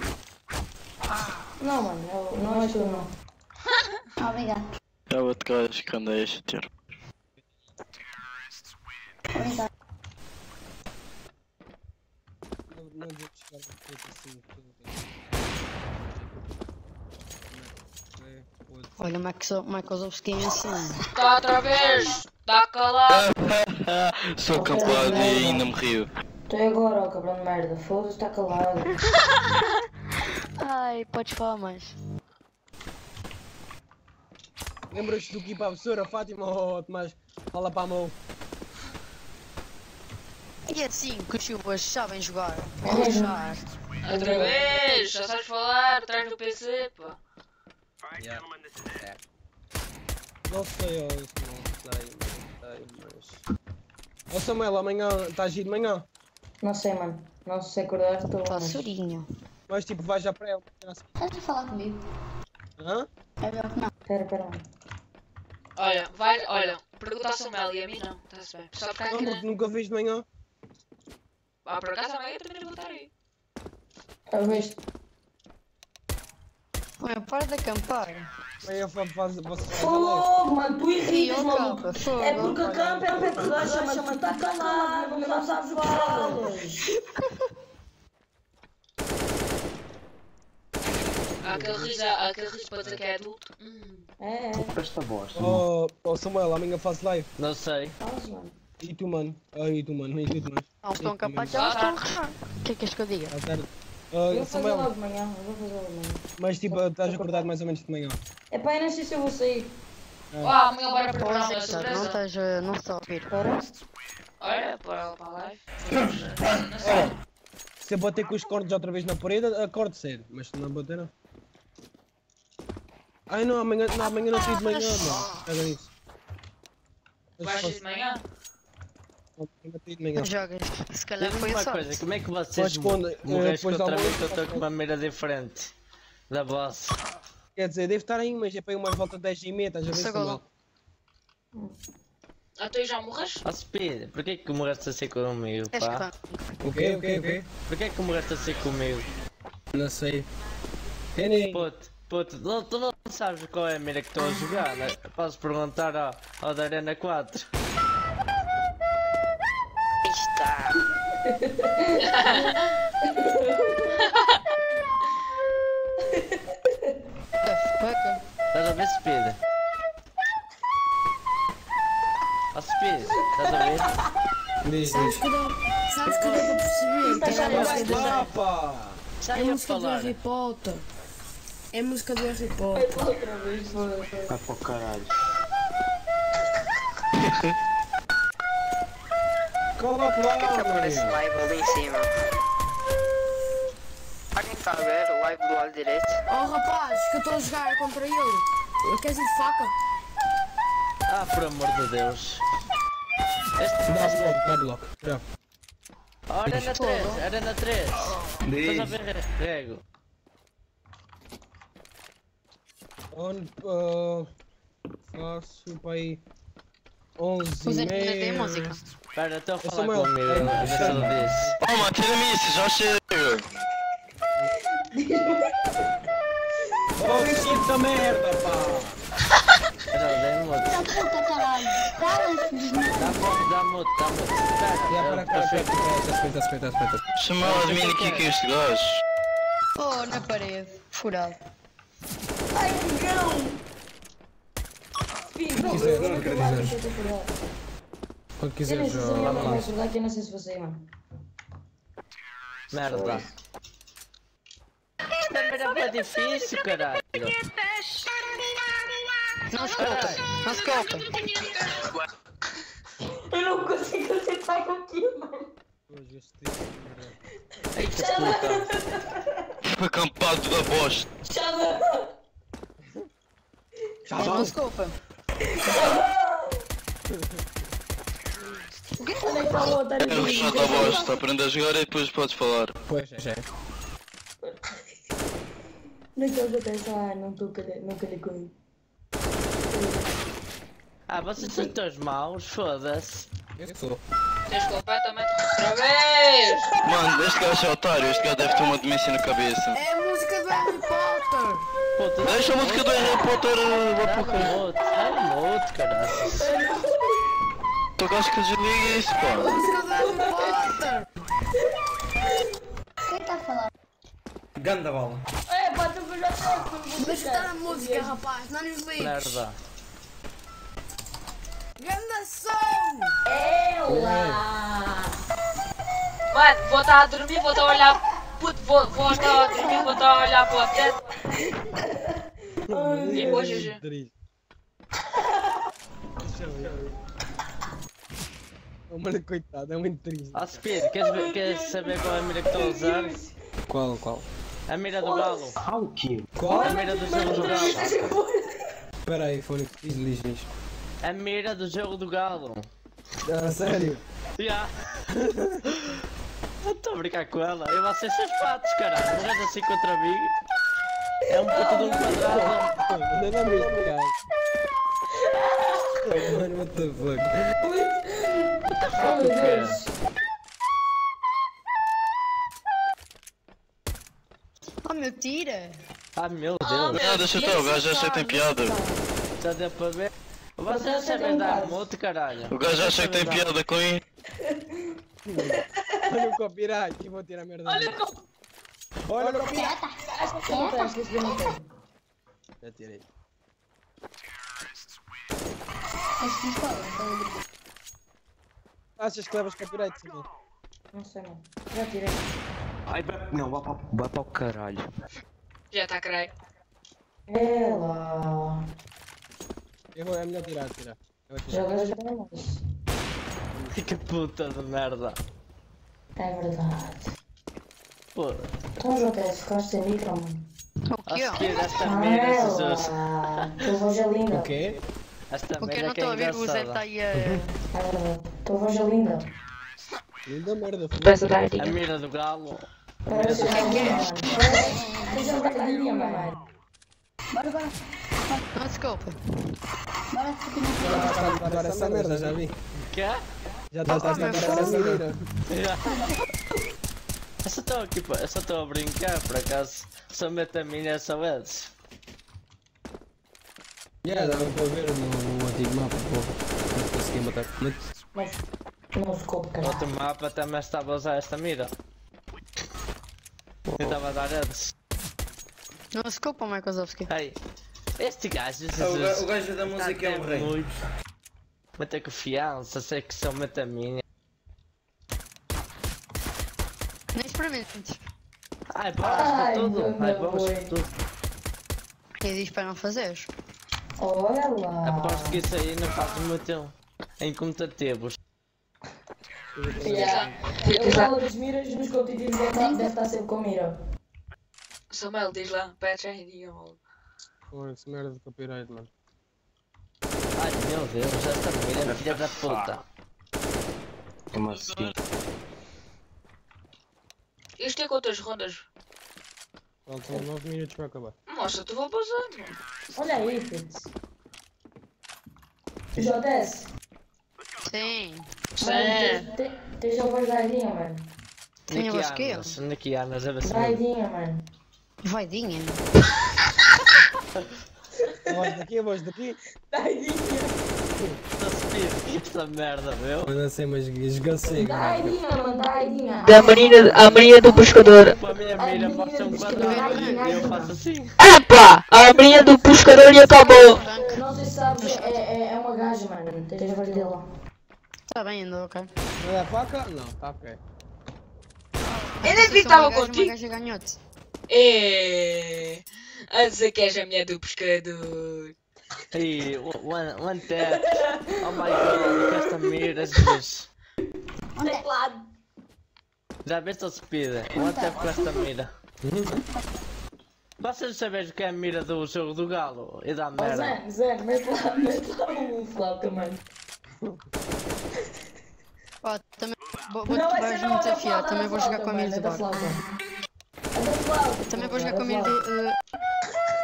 Não, mano, eu, não é tu, não. Obrigado. É o outro gajo que anda aí a chatear. Obrigado. Não, não vou chegar a coisa assim. Olha, é assim. Está outra vez! Está calado! Sou capaz e ainda me rio. Tu é agora, ó cabrão de merda. Foda-se, está calado. Ai, podes falar mais. Lembras-te do que ir para a professora Fátima ou Tomás? Fala para a mão. E assim que os chuvas sabem jogar. É. Relaxar. Outra vez! Já sabes falar atrás do PC, pá. Não sei, ó, isso não sei, não sei, mas. Ó Samuel, amanhã estás a ir de manhã? Não sei, mano. Não sei acordar, estou. Tá mas- surinho. Mas tipo, vais já para ela. Estás a falar comigo? Hã? É melhor que não. Pera, pera. Olha, vai, olha, pergunta ao Samuel e a mim não, está-se bem. Só porque Não, aqui porque nunca fiz de manhã. Ah, por acaso amanhã também vou estar aí. Eu vejo. Olha, para de acampar. Amanhã fa- faz, você faz a live. Fogo, mano, tu irritas, maluco. acampa. É porque a campa é um pé de gacha, mano. Tu está calado, não sabes o que falas. Há aquele riso, aquele riso para dizer que é adulto. Hum. É, é. Esta bosta. Ó oh, Samuel, amanhã faço live. Não sei. Faz, mano. E tu, mano? Ah, e tu, mano? E tu, mano? Não estão E acampados, mano? elas estão. O que é que és que eu diga? Tá certo. Eu Ah, vou fazer logo de manhã. Eu vou fazer logo de manhã. mas tipo, estás acordado mais ou menos de manhã. É pá, eu não sei se eu vou sair. Ah, amanhã bora uma Pois é, não estás a- não está a ouvir. Para? Olha, para para a live. Olha, se eu bater com os cornos outra vez na parede, acorde cedo. Mas se não bater, não. Ai não, amanhã não, amanhã não saio de manhã, mano. Caga nisso. Vais se sair de manhã? fosse- amanhã saio de manhã. Jogas. Se calhar foi a uma sorte. coisa, como é que vocês morreram contra mim que eu estou com uma mira diferente da boss? Quer dizer, deve estar aí, mas é para ir umas volta de 10 e meia, estás a ver, Essa Samuel? Ah, tu já morres? Ó Speed, porquê que morreste assim comigo, És pá? O quê, o quê, o quê? Porquê que morreste assim comigo? Não sei. Kenny, Puto, puto, não- tu não sabes qual é a mira que estou a jogar, né? Posso perguntar ao, ao da Arena 4. Estás a ver Speed? Ó Speed, estás a ver? diz, diz. sabes que deu para perceber que era a música do, pá! é a a música do. Harry Potter. É a música do Harry Potter. Vai para o caralho. Cola a palavra! live ali em cima. Alguém está a ver o live do lado direito? Oh rapaz, que eu estou a jogar contra ele. Queres ir de faca? Ah, por amor de Deus. Este, Dá bloco, dá bloco. Já. Arena 3, Arena 3. Diz. Estás a ver, Rego? On, uh, faço para aí 11 Os tem meia. música. Espera, estou a falar Samuel, com o amigo, é, a ver se ele disse. Oh, mano, tira-me isso, já chega. Oh, que merda, pá! Espera, dê mute. Da puta, caralho. Cala-se, filhos de Dá mute, dá mute, dá para, eu- para, eu para, sei- para, respeita, respeita, respeita. Chama o admin aqui que é este gajo. Oh, na parede. Furado. Ai, que cão! Filho, não, quiser, eu não eu te falar. Quando Eu quiser nem sei se eu não sei se você, mano. Merda. Também bem difícil, caralho. Não se culpa. Não se culpa. Eu não consigo acertar com aquilo, mano. Que puta. Acampado da bosta. Chama! Não se é que está o otário? Era o chato da bosta. Aprende a jogar e depois podes falar. Pois, é que eles até ah, não estou não quero com ele. Ah, vocês são todos maus, foda-se. Eu sou. Tens completamente outra vez! Mano, este gajo é otário. Este gajo deve ter uma demência na cabeça. É a música do Harry Potter. Deixa a música do Harry Potter. uh, vá para o. Moto, caralho. Tu gajo que isso, música do Harry Potter. Quem tá falando? Ganda bola. É, pá, tu que eu já eu vou Deixa deixar. estar a música, rapaz. Não nos lixes. Merda. Ganda som. Ela! Mano, vou estar a dormir, vou estar a olhar. Puto, vou, vou estar a dormir, vou estar a olhar para o teto. E depois, GG. Deixa eu ver. Oh, mano, coitado, é muito triste. Ó, Speed, queres, ver- queres saber qual é a mira que estou a usar? Qual, qual? A mira do galo. Ah, o quê? Qual? A mira do jogo do galo. Espera aí, diz isto. A mira do jogo do galo. Ah, sério? Já. Eu estou a brincar com ela. Eu vou ser seus patos, caralho. Morres assim contra mim. É um puto de um quadrado. Não dá mesmo, cara. Mano, what the fuck? Oh, meu Deus! Oh, meu, tira. Ah, meu Deus. Não, deixa estar. O gajo acha que tem piada. Já deu para ver? Vocês sabem dar moto, caralho. O gajo acha que tem piada com isso. Olha o copyright, eu vou tirar a merda. Olha o co- Olha o copyright. Acho que ver no tempo. Já tirei. Achas que levas copyright, sim? Não sei, não. Já tirei. Ai, vai- não, vai para, vai para o caralho. Já está, creio. Ela! Eu vou, é melhor tirar, tirar. Jogas bem, mas. Que puta de merda. É verdade. Pô, Então, JS, ficaste sem micro, mano. O quê? a seguir esta mira, Jesus. Ela! Tua voz é linda. O quê? Esta O que eu mira não que é estou a ouvir, o Zé está aí a... É verdade. Voz é linda. Linda merda, A mira do galo. Parece uma linda, mano. Parece uma galinha, mano. Bora, bora. Não se culpa. Bora, fica na Já está a limpar essa merda, já vi. Quê? Já está a limpar essa merda. Já. Eu só estou aqui, pô. Eu só estou a brincar, por acaso. Só meto a minha essa vez. Já dava para ver no antigo mapa, porra. Não consegui matar. Mas Mas. Não se culpa, cara. Outro mapa também estava a usar esta mira. Eu estava a dar antes. Não se culpa, Michael Zowski. Ei, este gajo, Jesus. o gajo da música é um rei. Muito. Muita confiança, sei que só mete a minha. Nem experimentes. Ai, bolas para Ai, tudo. Ai, bolas para tudo. E diz para não fazeres. Olha lá. Aposto que isso aí não faz muito em computativos. Yeah. Eu falo das miras nos competitivos deve estar, deve estar sempre com mira. Samuel, diz lá. E diga logo. Porra, que merda de copyright, mano. Ai meu Deus, esta mira é filha da puta. Como assim? Isto é quantas rondas? Faltam 9 minutos para acabar. Mostra, tu vou passar. Olha aí, Fitz. JS. Sim. Mano, te- te- tens a voz gaidinha, mano. Tem a voz quê? Nikianas, Nikianas, a ver se Gaidinha, mano. Vaidinha. A voz daqui, a voz daqui. Gaidinha. esta merda, meu. Mas assim, mas esgacei. Gaidinha, mano, gaidinha. Da menina, a menina do pescador. A minha pode ser um quadrado e eu faço assim. Epa! A menina do pescador e acabou. Não sei se sabes, é, é, é uma gaja, mano. Tens a voz dela. Tá bem, ainda, ok. Não é faca? Não, tá ok. Eu nem vi que estava Uma contigo. gaja ganhote. É. A dizer que és a mulher do pescador. Hey, one, one tap. Oh my god, com esta mira, Jesus. Teclado. Já viste a speed? One tap com esta mira. Vocês sabem o que é a mira do jogo do galo? E da merda. Zé, Zé, mete lá, mete lá o flauta, mano. Ó, também vou, vou, Não, vais me desafiar, também vou jogar com a mano, Mir é de da bar. flauta. Da flauta. Também vou jogar com a Mir flauta. do...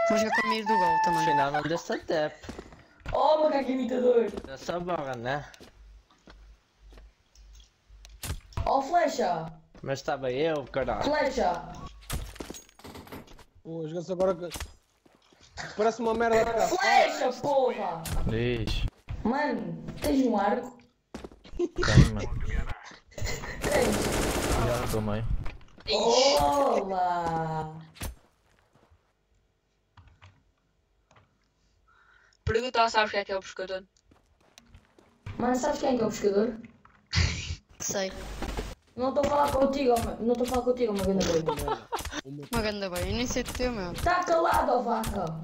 eh, Vou jogar com a Mir do gol também. Afinal, não deste tap. Oh, macaco imitador. Essa barra, né? Oh, flecha. Mas estava eu, caralho. Flecha. Pô, esgaço agora que. Parece uma merda carro. Flecha, porra. Diz. Mano, tens um arco? Tem, mano. Tens. Já tomei. Olá. Pergunta, sabes quem é que é o pescador? Mano, sabes quem é que é o pescador? Sei. Não estou a falar contigo, não estou a falar contigo, uma grande coisa. Uma grande bem, eu nem sei o teu, meu. Tá calado, ó vaca.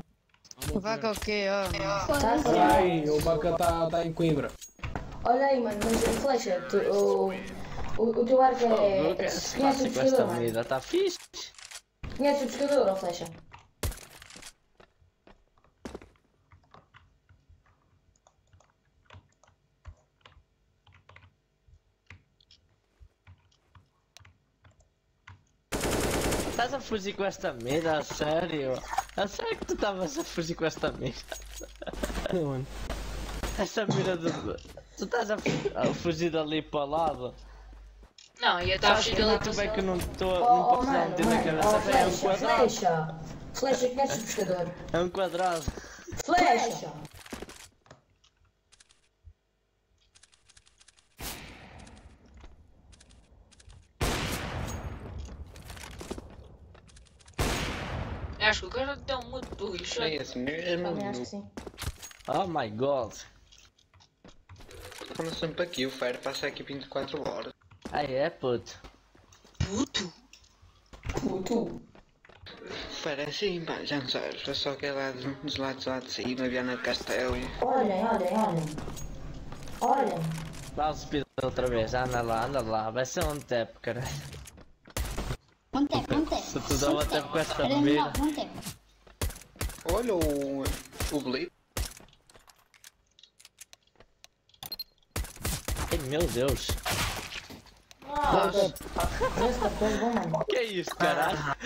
Vaca o quê, ó? Tá calado. Ai, o Baca está tá em Coimbra. Olha aí, mano, mas flecha, tu, o, o, o teu arco é. Lucas, Conhece o com esta pescador, mano? tá fixe. Conhece o pescador, ó flecha? Estás a fugir com esta mira, a sério? A sério que tu estavas a fugir com esta mira? Mano. Esta mira do. Tu estás a, a fugir dali para o lado? Não, ia estar a fugir que dele muito bem que não estou. Oh, Não oh, posso dar um tiro na cabeça, ó é um flecha, quadrado. flecha. Flecha, o pescador? É um quadrado. Flecha! Acho que o cara deu muito do lixo. É assim mesmo. Também acho que sim. Oh my god. Quando sempre aqui, o Fire passa aqui 24 horas. Ah é, puto. Puto? Puto. Fire é assim, pá, já não sabes. É só lado, dos lados lá de cima, Viana de Castelo. Olhem, olhem, olhem. Olhem. Dá o speed outra vez, anda lá, anda lá. Vai ser um tap, cara. Um tap. Se tu dá um tap com um tap. Olha o. o. Ai meu Deus. Nossa. Que é isso, caralho?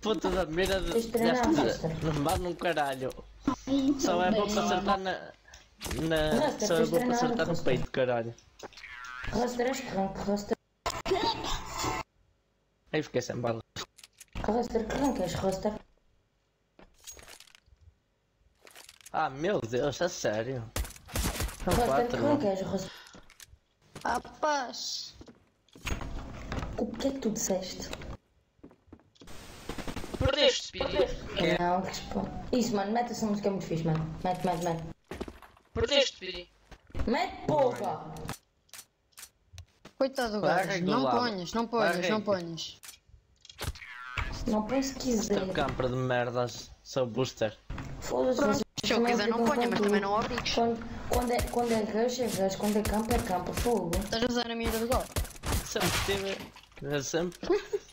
Puta da mira desta-. Não vale num caralho. Só é bom para acertar na. na só é bom para acertar no peito, caralho. Crank, raster. Aí fiquei sem bala. Raster crank és raster. Ah, meu Deus, é sério. São Raster quatro. crank és raster. Rapaz. O que é que tu disseste? Perdeste, Speedy. Não, que responde. Isso, mano, mete essa música é muito fixe, mano. Mete, mete, mete. Perdeste, Speedy. Mete, porra! Coitado do gajo. Não ponhas, não ponhas, não ponhas. Não põe se quiser. Teu camper de merdas, sou booster. Foda-se, se eu quiser não ficam ponha, mas também não obrigues. Quando, quando, é, quando é rush, é rush. Quando é campo, é campo. Fogo. Estás a usar a mira do gol? Sempre tive. é Sempre.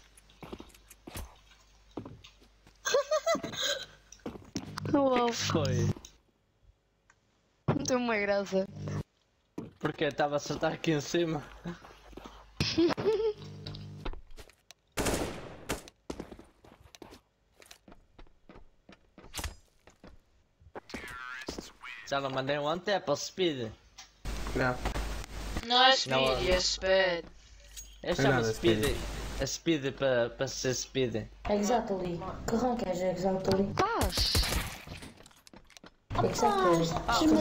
Uau, Foi. não tem uma graça. Porque estava a acertar aqui em cima. Solomon, they tap apple speed. Não. Não é speed, no, é speed. Eu chamo speed. É speed para ser speed. Exactly. Que rank é exactly? Quais? Exactly.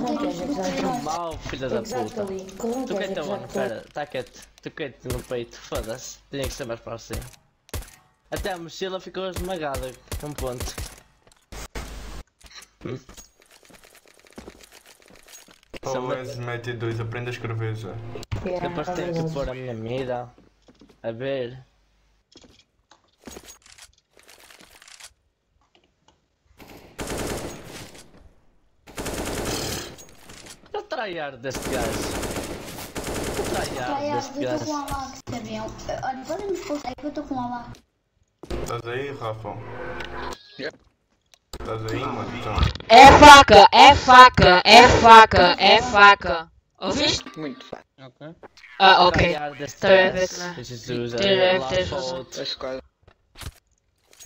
Rank és exactly? Mau, filha da puta. Tu quieto onde, exactly? pera, tá quieto. Tu quieto no peito, foda-se. Tinha que ser mais para cima. Até a mochila ficou esmagada, um ponto. Hum. Wes, mete 2, aprenda a escrever já. Depois tenho que pôr a minha mira. A ver. O tryhard deste gajo. O tryhard Vai, deste eu estou com a Max, sabiam? Olha, podemos pôr aí que eu estou com a Max. Estás aí, Rafa? Estás aí, mano? Então. É faca, é faca, é faca, é faca. Ouviste? Muito fácil. Ok. Ah, ok. Jesus, é.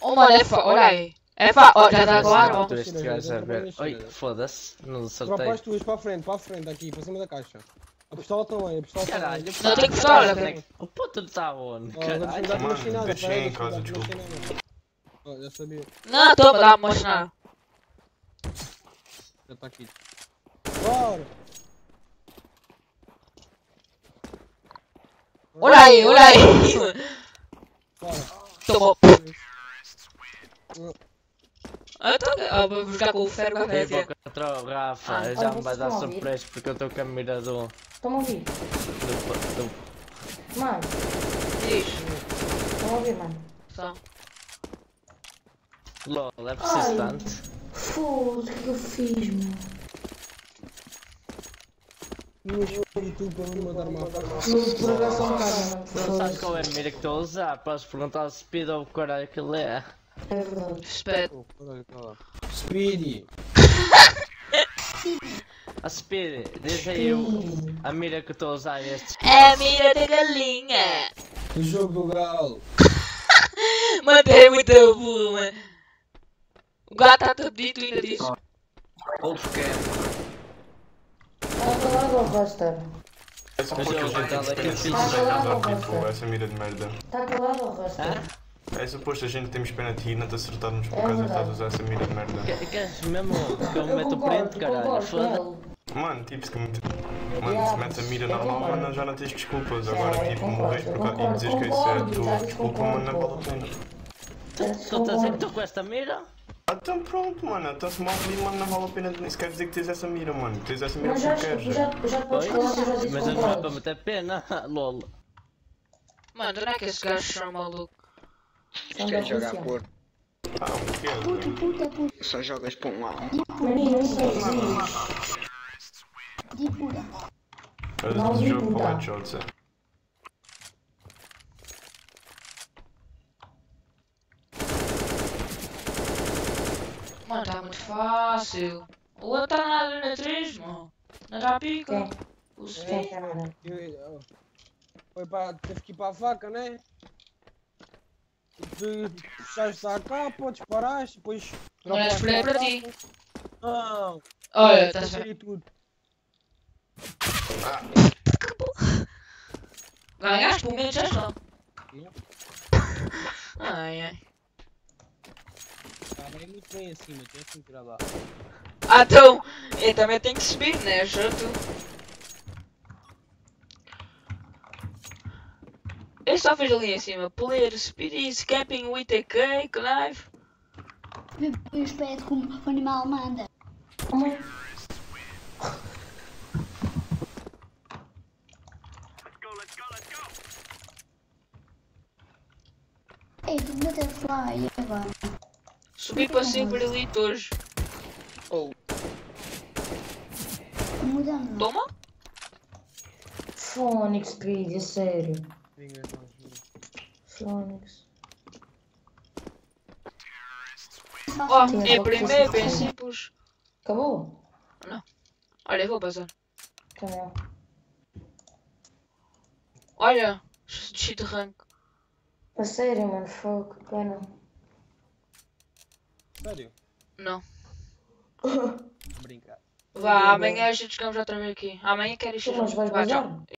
Oh é faca, olha aí. É faca, oh, já está claro. Tu este gajo a ver. Oi, foda-se. Não Tropa acertei. as tuas para a frente, para a frente, aqui, para cima da caixa. A pistola também, a pistola Caralho, também. Não, tem pistola, ok. O puto está onde? Caralho. dar uma Mano, chinada, deixei peraí, já sabia. Não, toma, dá uma chinada. Já está aqui. Bora! Olha aí, olha aí. Toma. Ah, então, ah, vou buscar com o ferro Vem café. para contra o Rafa, Ah, já olha, me vai vocês dar surpresa porque eu estou com a mira do. Estão a ouvir? do, do Mano, Diz. estão a ouvir, mano? Só. LOL, é preciso tanto. Foda-se, o que é que eu fiz, mano? Duas e tu para me mandar uma. Não sabes qual é a mira que estou a usar? Podes perguntar ao Speed ou o caralho que ele é. É verdade. Espera. Oh, caralho, tá lá. Speedy! A Speed, diz aí o, a mira que estou a usar este. É a mira da galinha. O jogo do galo! Mano, é muito burro, mano. O gato está todo dito ainda diz. Wolfcam. Está calado ou Buster? Essa Mas puta eu a gente já tem que daqui se a cinco usar, anos. tipo, essa mira de merda. Está calado ou Buster? É suposto a gente temos pena de rir, não te acertarmos por É causa de estás a usar essa mira de merda. Que- Queres mesmo que eu Eu meta o print, caralho? concordo com Foda. ele. Mano, tipo, se, que- mano, se metes a mira normal, mano, já não tens desculpas. É, Agora, tipo, morres por causa e dizes que isso é a tua desculpa, mano, não vale a pena. Tu estás a dizer que estou com esta mira? Ah, então pronto, mano, então se morre ali, mano, não vale a pena, nem sequer dizer que tens essa mira, mano. Tens essa mira porque já, queres. já, já podes falar já disse mas não é para meter pena, lol. Mano, onde é que esses gajos são malucos? Da Quer jogar Rússia. por. Ah, quê? Puta, puta, Só jogas por um lado. Pura. Olha, Não puta. com headshots, é. Mano, tá muito fácil. O outro tá na 3, mano. Não tá pica. Quem? O Quem Speed. é, mano? Eu- eu- Foi para. Teve que ir para a faca, né? E tu puxaste a cá, podes parar, depois. Não é spray para ti. Não! Olha, estás a ver? Aí tudo. Ganhaste pelo menos esta. Ai ai. Estava aí muito bem acima, tinha que tirar lá. Ah, então, eu também tenho que subir, né, junto? Eu só vejo ali em cima, player, speed, camping, WTK, knife. Eu espero como o animal manda. Ei, tu butterfly agora. Subi para 5 litros. Ou. Mudando. Toma? Fónix, Speed, é sério. Fónix. Ó, Tinha em só que primeiro princípios. Acabou? Não. Olha, eu vou passar. Também. Olha, cheat rank. A sério, mano, fogo, que pena. Sério? Não. Brincar. Vá, amanhã a gente jogamos outra vez aqui. Amanhã quero ir Mas vais bazar?